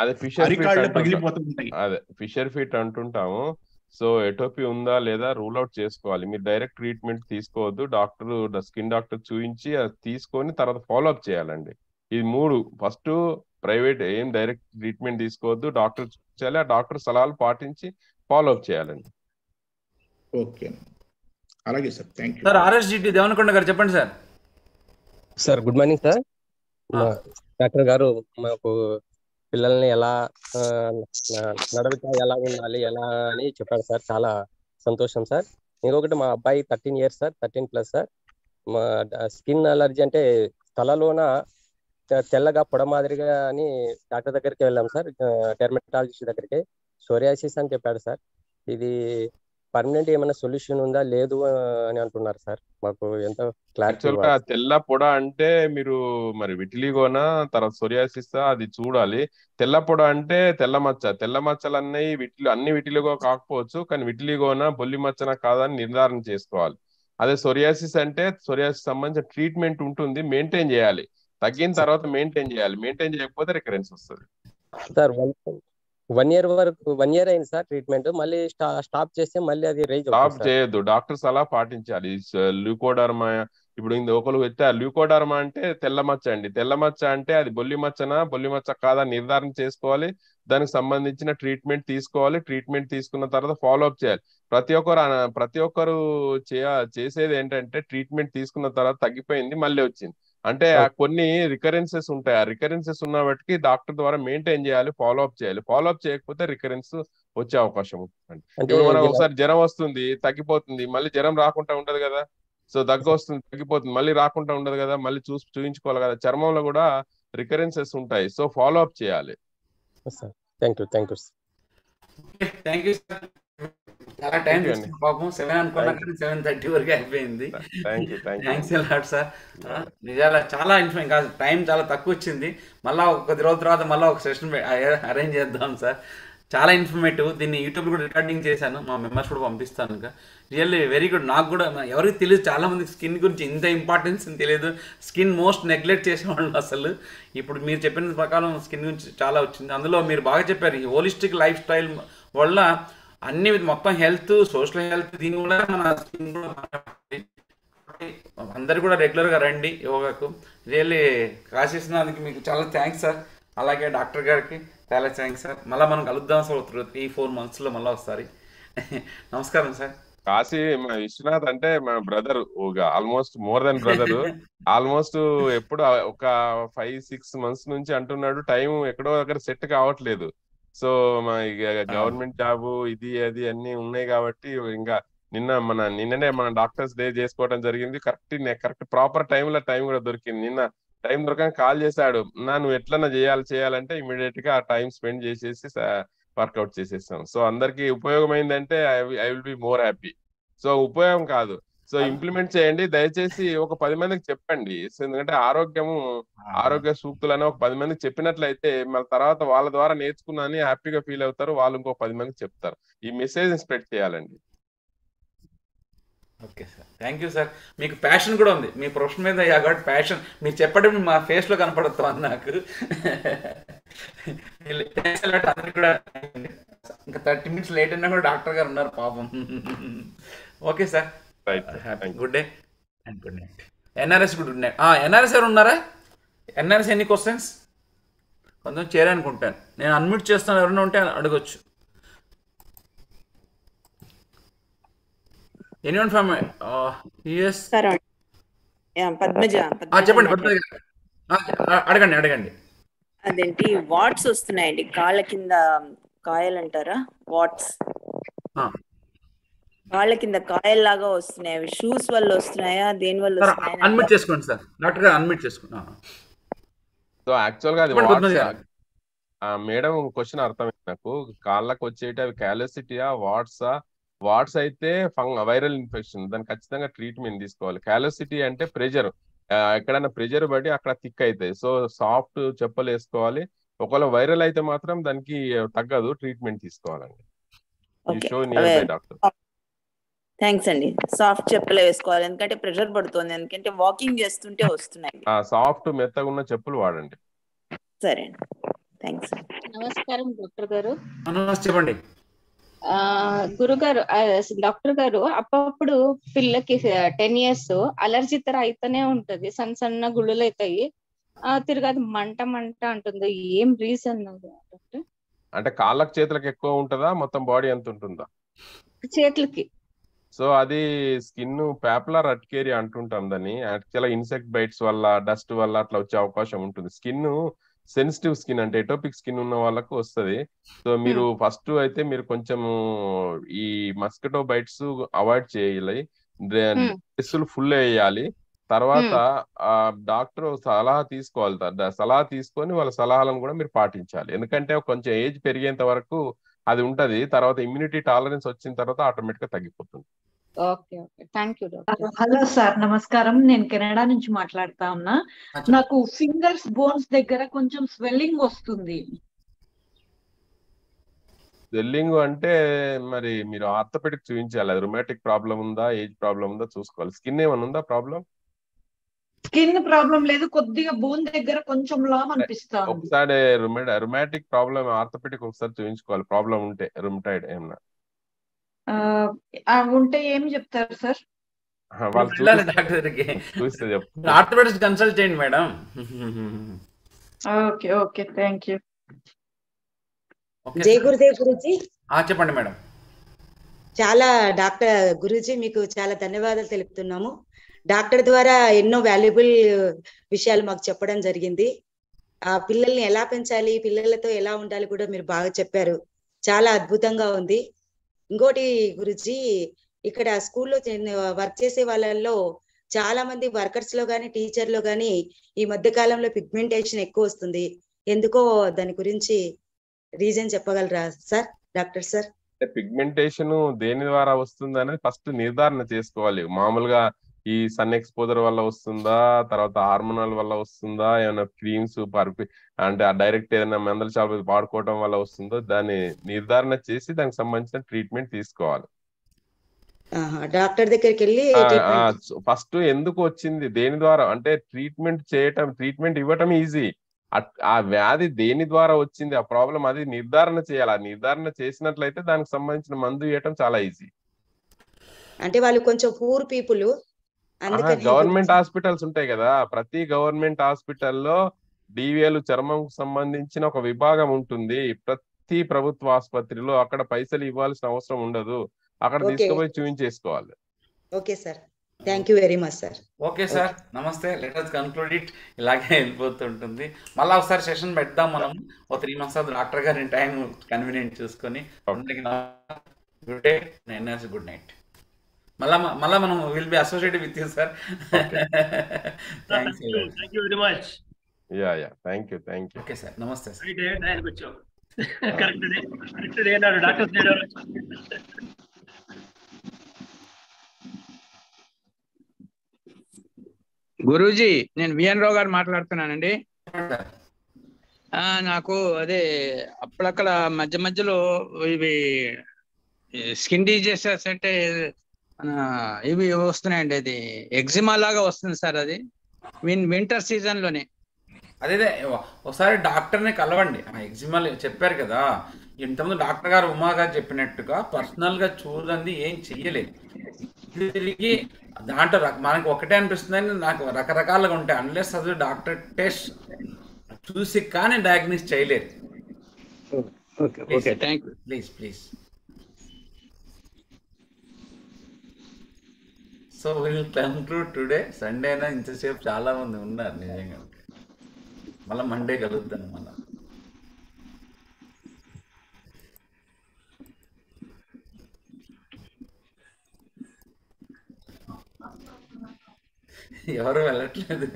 అదే ఫిషర్ ఫిట్ అరికాళ్ళు అంటుంటాం పగిలిపోతూ ఉంటాయి. అదే ఫిషర్ ఫిట్ అంటుంటాము. సో ఎటోపీ ఉందా లేదా రూల్ అవుట్ చేసుకోవాలి. మీరు డైరెక్ట్ ట్రీట్మెంట్ తీసుకోవద్దు. డాక్టర్ స్కిన్ డాక్టర్ చూపించి అది తీసుకొని తర్వాత ఫాలో అప్ చేయాలండి. ఇది మూడు ఫస్ట్ ప్రైవేట్ ఏం డైరెక్ట్ ట్రీట్మెంట్ తీసుకోవద్దు. డాక్టర్ చూపించాలి. ఆ డాక్టర్ సలహాలు పాటించి ఫాలో అప్ చేయాలండి. ఓకే. అలాగే sir. Thank you sir RSGT Devanakonda గారు చెప్పండి sir. Sir good morning sir. Doctor గారు మాకు పిల్లల్ని ఎలా నడవడిక ఎలా ఉండాలి ఎలా అని చెప్పారు సార్. చాలా సంతోషం సార్. ఇంకొకటి మా అబ్బాయి thirteen years sir thirteen plus sir. మా స్కిన్ అలర్జీ అంటే తలలోన తెల్లగా పొడ మాదిరిగా అని డాక్టర్ దగ్గరికి వెళ్ళాం సార్. డెర్మటాలజిస్ట్ దగ్గరికి. సోరియాసిస్ అని చెప్పాడు సార్. ఇది పర్మనెంట్ ఏమైనా సొల్యూషన్ ఉందా లేదు అని అంటున్నారు సార్. మాకు ఎంత క్లారిటీ తెల్ల పొడ అంటే మీరు మరి విటిలిగోనా తర్వాత సొరియాసిస్ అది చూడాలి. తెల్ల పొడ అంటే తెల్ల మచ్చ. తెల్ల మచ్చలు అన్నీ విటిలి అన్ని విటిలిగో కాకపోవచ్చు కానీ విటిలిగోనా బొల్లి మచ్చన కాదని నిర్ధారణ చేసుకోవాలి. అదే సొరియాసిస్ అంటే సొరియాసిస్ సంబంధించిన ట్రీట్మెంట్ ఉంటుంది మెయింటైన్ చేయాలి. తగ్గిన తర్వాత మెయింటైన్ చేయాలి. మెయింటైన్ చేయకపోతే రికరెన్స్ వస్తుంది. సార్ వన్ ఇయర్ వరకు వన్ ఇయర్ అయింది సార్ ట్రీట్మెంట్. మళ్ళీ స్టా స్టాప్ చేస్తే మళ్ళీ అది రైజ్ స్టాప్ చేయొద్దు. డాక్టర్స్ అలా పాటించాలి. ల్యూకోడర్మా ఇప్పుడు ఇంత ఒకరు వచ్చే ల్యూకోడర్మా అంటే తెల్ల మచ్చ అండి. తెల్ల మచ్చ అంటే అది బొల్లి మచ్చనా బొల్లి మచ్చ కాదా నిర్ధారణ చేసుకోవాలి. దానికి సంబంధించిన ట్రీట్మెంట్ తీసుకోవాలి. ట్రీట్మెంట్ తీసుకున్న తర్వాత ఫాలో అప్ చేయాలి. ప్రతి ఒక్కరు ప్రతి ఒక్కరు చేసేది ఏంటంటే ట్రీట్మెంట్ తీసుకున్న తర్వాత తగ్గిపోయింది మళ్ళీ వచ్చింది. అంటే ఆ కొన్ని రికరెన్సెస్ ఉంటాయి. ఆ రికరెన్సెస్ ఉన్న వాటికి డాక్టర్ ద్వారా మెయింటైన్ చేయాలి ఫాలో అప్ చేయాలి. ఫాలో అప్ చేయకపోతే రికరెన్స్ వచ్చే అవకాశం ఉంటుంది. ఇప్పుడు ఇది- ఒకసారి జ్వరం వస్తుంది తగ్గిపోతుంది మళ్ళీ జ్వరం రాకుండా ఉండదు కదా. సో దగ్గు వస్తుంది తగ్గిపోతుంది మళ్ళీ రాకుండా ఉండదు కదా. మళ్ళీ చూసి చూపించుకోవాలి కదా. చర్మంలో కూడా రికరెన్సెస్ ఉంటాయి. సో ఫాలో అప్ చేయాలి sir thank you thank you thank you sir చాలా టైం. తీసుకుంది పాపం సెవెన్ అనుకున్నా. కానీ సెవెన్ థర్టీ వరకు అయిపోయింది. థ్యాంక్స్ లాట్ సార్ నిజాల చాలా ఇన్ఫో ఇంకా టైం చాలా తక్కువ వచ్చింది. మళ్ళీ ఒక కొద్ది రోజుల తర్వాత మళ్ళీ ఒక సెషన్ అరేంజ్ చేద్దాం సార్ చాలా ఇన్ఫర్మేటివ్ దీన్ని యూట్యూబ్ కూడా రికార్డింగ్ చేశాను. మా మెంబర్స్ కూడా పంపిస్తాను ఇంకా. రియల్లీ వెరీ గుడ్ నాకు కూడా ఎవరికి తెలియదు చాలా మంది స్కిన్ గురించి ఇంత ఇంపార్టెన్స్ అని తెలియదు స్కిన్ మోస్ట్ నెగ్లెక్ట్ చేసేవాళ్ళు అసలు. ఇప్పుడు మీరు చెప్పిన ప్రకారం స్కిన్ గురించి చాలా వచ్చింది. అందులో మీరు బాగా చెప్పారు ఈ హోలిస్టిక్ లైఫ్ స్టైల్ వల్ల అన్ని మొత్తం హెల్త్ సోషల్ హెల్త్ దీని కూడా మన స్కిన్ కూడా అందరు కూడా రెగ్యులర్గా రండి యోగాకు. రియల్లీ కాశీస్నాథ్కి మీకు చాలా థ్యాంక్స్ సార్. అలాగే డాక్టర్ గారికి చాలా థ్యాంక్స్ సార్. మళ్ళీ మనం కలుద్దాం సార్ త్రీ ఫోర్ మంత్స్లో మళ్ళీ ఒకసారి. నమస్కారం సార్. కాశీ మా విశ్వనాథ్ అంటే మా brother almost more than brother. Almost ఎప్పుడు ఒక ఫైవ్ సిక్స్ మంత్స్ నుంచి అంటున్నాడు. టైం ఎక్కడో దగ్గర సెట్ కావట్లేదు. సో మా గవర్నమెంట్ జాబ్ ఇది అది అన్ని ఉన్నాయి కాబట్టి ఇంకా నిన్న మన నిన్ననే మన డాక్టర్స్ డే చేసుకోవడం జరిగింది. కరెక్ట్ కరెక్ట్ ప్రాపర్ టైంలో టైం కూడా దొరికింది. నిన్న టైం దొరకని కాల్ చేశాడు. నా నువ్వు ఎట్లన్నా చేయాలి చేయాలంటే ఇమీడియట్గా ఆ టైం స్పెండ్ చేసేసి వర్కౌట్ చేసేస్తాం. సో అందరికి ఉపయోగమైందంటే I will be more happy. So ఉపయోగం కాదు. సో ఇంప్లిమెంట్ చేయండి. దయచేసి ఒక పది మందికి చెప్పండి. ఎందుకంటే ఆరోగ్యము ఆరోగ్య సూక్తులని ఒక పది మందికి చెప్పినట్లయితే మళ్ళీ తర్వాత వాళ్ళ ద్వారా నేర్చుకున్నాని హ్యాపీగా ఫీల్ అవుతారు. వాళ్ళు ఇంకో పది మందికి చెప్తారు. ఈ మెసేజ్ స్ప్రెడ్ చేయాలండి. Okay sir. Thank you sir. మీకు ప్యాషన్ కూడా ఉంది. మీ ప్రొఫెషన్ మీద యా గాట్ ప్యాషన్. మీరు చెప్పడం మా ఫేస్లో కనపడుతుంది నాకు. అందరికీ కూడా ఇంకా థర్టీ మినిట్స్ లేట్ అయినా కూడా డాక్టర్ గారు ఉన్నారు పాపం. Okay sir. Good day and good night NRS కూడా ఉన్నాయి ఎన్ఆర్ఎస్ ఎవరు ఉన్నారా? ఎన్ఆర్ఎస్ ఎన్ని క్వశ్చన్స్ కొంచెం చేరనుకుంటాను నేను అన్మ్యూట్ చేస్తాను. ఎవరైనా ఉంటే అడగొచ్చు. Anyone from US sir yeah, Padmaja Padmaja చెప్పండి పద్మజ గారు. ఆ, అడగండి అడగండి. అదేంటి వాట్స్ వస్తున్నాయండి. కాళ్ళ కింద కాయలు అంటారా వాట్స్ ఆ. కాళ్ళ కింద కాయల్లాగా వస్తున్నాయి అవి షూస్ వల్ల వస్తున్నాయా దేని వల్ల వస్తున్నాయా అన్మ్యూట్ చేసుకోండి సార్. డాక్టర్ గారు అన్మ్యూట్ చేసుకోండి. సో యాక్చువల్గా అది మేడం క్వశ్చన్ అర్థమైంది నాకు. కాళ్ళకు వచ్చేటి అవి క్యాలసిటీయా వాట్సా? వాట్స్ అయితే ఫంగ్ వైరల్ ఇన్ఫెక్షన్ దానికి ఖచ్చితంగా ట్రీట్మెంట్ తీసుకోవాలి. క్యాలసిటీ అంటే ప్రెజర్ ఎక్కడైనా ప్రెజర్ బట్టి అక్కడ థిక్ అవుతాయి. సో సాఫ్ట్ చెప్పులు వేసుకోవాలి. ఒకవేళ వైరల్ అయితే మాత్రం దానికి తగ్గదు ట్రీట్మెంట్ తీసుకోవాలండి. ఈ okay. Show nearby doctor thanks అండి. సాఫ్ట్ చెప్పులే వేసుకోవాలి. ఎందుకంటే ప్రెషర్ పడుతుంది. ఎందుకంటే వాకింగ్ చేస్తుంటే వస్తున్నాయి. సాఫ్ట్ మెత్తగా ఉన్న చెప్పులు వాడండి. సరే అండి. థ్యాంక్స్ నమస్కారం డాక్టర్ గారు. చెప్పండి. ఆ గురుగారు డాక్టర్ గారు అప్పుడప్పుడు పిల్లకి టెన్ ఇయర్స్ అలర్జీ తర అయితేనే ఉంటది. సన్న సన్న గుళ్ళలు అవుతాయి ఆ తిరిగి అది మంట మంట అంటుంది. ఏం రీజన్ డాక్టర్? అంటే కాళ్ళకు చేతులకు ఎక్కువ ఉంటుందా? మొత్తం బాడీ ఎంత ఉంటుందా? చేతులకి. సో అది స్కిన్ పేపలర్ అట్కేరియా అంటుంటాం దాన్ని. యాక్చువల్ ఇన్సెక్ట్ బైట్స్ వల్ల డస్ట్ వల్ల అట్లా వచ్చే అవకాశం ఉంటుంది. స్కిన్ సెన్సిటివ్ స్కిన్ అంటే ఎటోపిక్ స్కిన్ ఉన్న వాళ్ళకు వస్తుంది. సో మీరు ఫస్ట్ అయితే మీరు కొంచెం ఈ మస్కిటో బైట్స్ అవాయిడ్ చేయాలి. డ్రెస్సులు ఫుల్ వేయాలి. తర్వాత ఆ డాక్టర్ సలహా తీసుకోవాలి. సలహా తీసుకొని వాళ్ళ సలహాలను కూడా మీరు పాటించాలి. ఎందుకంటే కొంచెం ఏజ్ పెరిగేంత వరకు అది ఉంటది. తర్వాత ఇమ్యూనిటీ టాలరెన్స్ వచ్చిన తర్వాత ఆటోమేటిక్గా తగ్గిపోతుంది. Okay okay. Thank you doctor hello sir. నమస్కారం. నేను కెనడా నుంచి మాట్లాడుతా ఉన్నా. నాకు ఫింగర్స్ బోన్స్ దగ్గర కొంచెం స్వెల్లింగ్ వస్తుంది. స్వెల్లింగ్ అంటే మరి మీరు ఆర్థోపెడిక్ చూపించాలి. అది రొమాటిక్ ప్రాబ్లం ఉందా ఏజ్ ప్రాబ్లం ఉందా చూసుకోవాలి. స్కిన్ ఏమైనా ఉందా ప్రాబ్లం స్కిన్ ప్రాబ్లం లేదు కొద్దిగా బోన్ దగ్గర కొంచెం లామ్ అనిపిస్తా ఒకసారి రొమాటిక్ ప్రాబ్లం ఆర్థోపెడిక్ ఒకసారి చూపించుకోవాలి ప్రాబ్లం ఉంటే రుమటైడ్ ఏమన్నా. ఉంటే ఏం చెప్తారు సార్? ఆ, వాళ్ళు వెళ్ళాలి చూపిస్తే- డాక్టర్ దగ్గరికి. చూపిస్తే చెప్తారు. ఆర్థోపెడిక్స్ కన్సల్ట్ చేయండి madam. Okay okay thank you. Jai Gurudev Guruji. ఆ, చెప్పండి మేడం. చాలా డాక్టర్ గురూజీ మీకు చాలా ధన్యవాదాలు తెలుపుతున్నాము. డాక్టర్ ద్వారా ఎన్నో వాల్యుబుల్ విషయాలు మాకు చెప్పడం జరిగింది. ఆ పిల్లల్ని ఎలా పెంచాలి పిల్లలతో ఎలా ఉండాలి కూడా మీరు బాగా చెప్పారు. చాలా అద్భుతంగా ఉంది. ఇంకోటి గురుజీ ఇక్కడ స్కూల్లో వర్క్ చేసే వాళ్ళల్లో చాలా మంది వర్కర్స్లో కానీ టీచర్లో కానీ ఈ మధ్య కాలంలో పిగ్మెంటేషన్ ఎక్కువ వస్తుంది. ఎందుకో దాని గురించి రీజన్ చెప్పగలరా సార్ డాక్టర్ సార్? పిగ్మెంటేషన్ దేని ద్వారా వస్తుంది అనేది ఫస్ట్ నిర్ధారణ చేసుకోవాలి. మామూలుగా ఈ సన్ ఎక్స్పోజర్ వల్ల వస్తుందా? తర్వాత హార్మోనల్ వల్ల వస్తుందా? ఏమైనా క్రీమ్స్ పర్ఫి అంటే డైరెక్ట్ ఏదైనా మందుల షాప్ వాడుకోవడం వల్ల వస్తుందో దాన్ని నిర్ధారణ చేసి దానికి సంబంధించిన ట్రీట్మెంట్ తీసుకోవాలి. డాక్టర్ దగ్గరికి వెళ్ళి ఫస్ట్ ఎందుకు వచ్చింది? దేని ద్వారా? అంటే ట్రీట్మెంట్ చేయటం ట్రీట్మెంట్ ఇవ్వటం ఈజీ. ఆ వ్యాధి దేని ద్వారా వచ్చింది? ఆ ప్రాబ్లం అది నిర్ధారణ చేయాలి. ఆ నిర్ధారణ చేసినట్లయితే దానికి సంబంధించిన మందు ఇవ్వటం చాలా ఈజీ. అంటే వాళ్ళు కొంచెం పూర్ పీపుల్ గవర్నమెంట్ హాస్పిటల్స్ ఉంటాయి కదా. ప్రతి గవర్నమెంట్ హాస్పిటల్లో డివిఎల్ చర్మం సంబంధించిన ఒక విభాగం ఉంటుంది. ప్రతి ప్రభుత్వ ఆసుపత్రిలో అక్కడ పైసలు ఇవ్వాల్సిన అవసరం ఉండదు. అక్కడ. తీసుకుపోయి చూపించేసుకోవాలి okay sir. Thank you very much sir. Okay sir. నమస్తే. లెటర్స్ కన్క్లూడ్ ఇట్ ఇలాగే వెళ్ళిపోతుంటుంది. మళ్ళీ ఒకసారి సెషన్ పెడదాం మనం. ఒక త్రీ మంత్స్ డాక్టర్ గారి టైం కన్వీనియంట్ చూసుకొని. Good day. Good night. మళ్ళా మళ్ళా మనం will be associated with you sir thanks thank you very much yeah yeah thank you thank you okay sir నమస్తే సార్ రైట్ టైంకి వచ్చావు కరెక్ట్ డే కరెక్ట్ డే అన్నాడు doctor day Guruji నేను VN రావు గారు మాట్లాడుతున్నానండి. ఆ, నాకు అదే అప్పుడక్కడ మధ్య మధ్యలో ఇవి స్కిన్ డిజీజెస్ అంటే ఇవి వస్తున్నాయండి అది ఎగ్జిమా లాగా వస్తుంది సార్ అది. విన్ వింటర్ సీజన్లోనే అదే ఒకసారి డాక్టర్ని కలవండి. ఎగ్జిమా చెప్పారు కదా. ఇంతకుముందు డాక్టర్ గారు ఉమా గారు చెప్పినట్టుగా పర్సనల్గా చూడండి ఏం చెయ్యలేదు. తిరిగి దాంట్లో మనకి ఒకటే అనిపిస్తుందని నాకు రకరకాలుగా ఉంటాయి. అన్లెస్ అది డాక్టర్ టెస్ట్ చూసి కానీ డయాగ్నోస్ చేయలేదు. Okay okay thank you please please so will conclude today Sunday అయినా ఇంతసేపు చాలా మంది ఉన్నారు నిజంగా. మళ్ళీ మండే కలుద్దాం మళ్ళీ. ఎవరు వెళ్ళట్లేదు.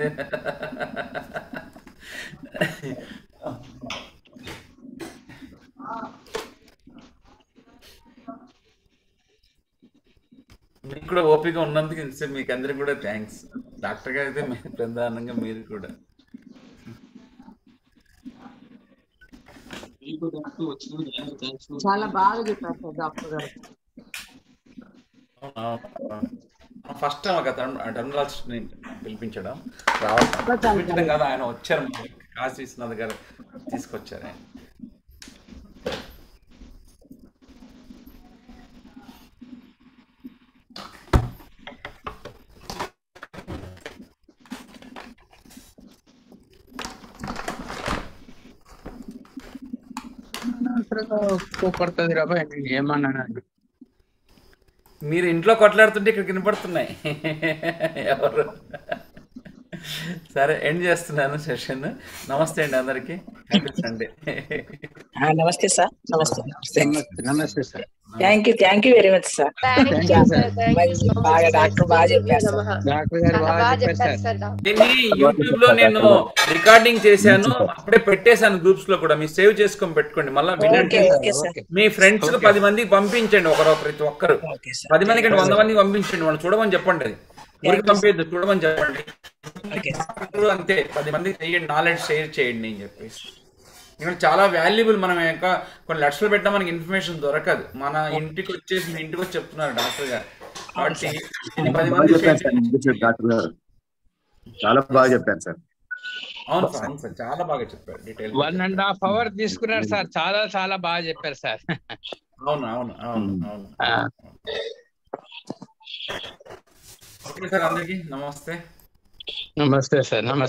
మీకు కూడా ఓపిక ఉన్నందుకు మీకు అందరికి కూడా థ్యాంక్స్ డాక్టర్ గారు అయితే ప్రధానంగా మీరు కూడా. చాలా బాగా చెప్పారు డాక్టర్ గారు. ఫస్ట్ టైం ఒక టర్మినాలజిస్ట్ని పిలిపించడం. రావడం. కాదు ఆయన వచ్చారు మనకి. కాశీ విశ్వనాథ్ గారు తీసుకొచ్చారు ఆయన. కొడుతుంది రాబాయ్ నేను ఏమన్నానండి మీరు ఇంట్లో కొట్లాడుతుంటే ఇక్కడ వినపడుతున్నాయి. ఎవరు? సరే ఎండ్ చేస్తున్నాను సెషన్ నమస్తే అండి అందరికి. హ్యాపీ సండే నమస్తే సార్. నమస్తే. నమస్తే sir. Thank you thank you very much sir. బాగా డాక్టర్ బాగా చెప్పారు దీన్ని యూట్యూబ్లో నేను రికార్డింగ్ చేశాను. అప్పుడే పెట్టేశాను గ్రూప్స్లో కూడా. మీరు సేవ్ చేసుకొని పెట్టుకోండి. మళ్ళీ వినండి. మీ ఫ్రెండ్స్ పది మందికి పంపించండి ఒకరో ప్రతి ఒక్కరు. పది మంది కంటే వంద మందికి పంపించండి. వాళ్ళు చూడమని చెప్పండి అది. ఊరికి పంపించద్దు చూడమని చెప్పండి. అంతే. పది మందికి చేయండి నాలెడ్జ్ షేర్ చేయండి అని చెప్పేసి. ఇక్కడ చాలా వాల్యుబుల్ మనం ఇంకా కొన్ని లక్షలు పెట్టా మనకి ఇన్ఫర్మేషన్ దొరకదు. మన ఇంటికి వచ్చేసి మీ ఇంటికి వచ్చి చెప్తున్నారు డాక్టర్ గారు. కాబట్టి పది మంది చాలా బాగా చెప్పారు సార్. అవును సార్ అవును సార్. చాలా బాగా చెప్పారు detail one and half hour తీసుకున్నారు సార్. చాలా చాలా బాగా చెప్పారు సార్. అవును అవును అవును అవును. ఓకే సార్ అందరికి నమస్తే నమస్తే సార్ నమస్తే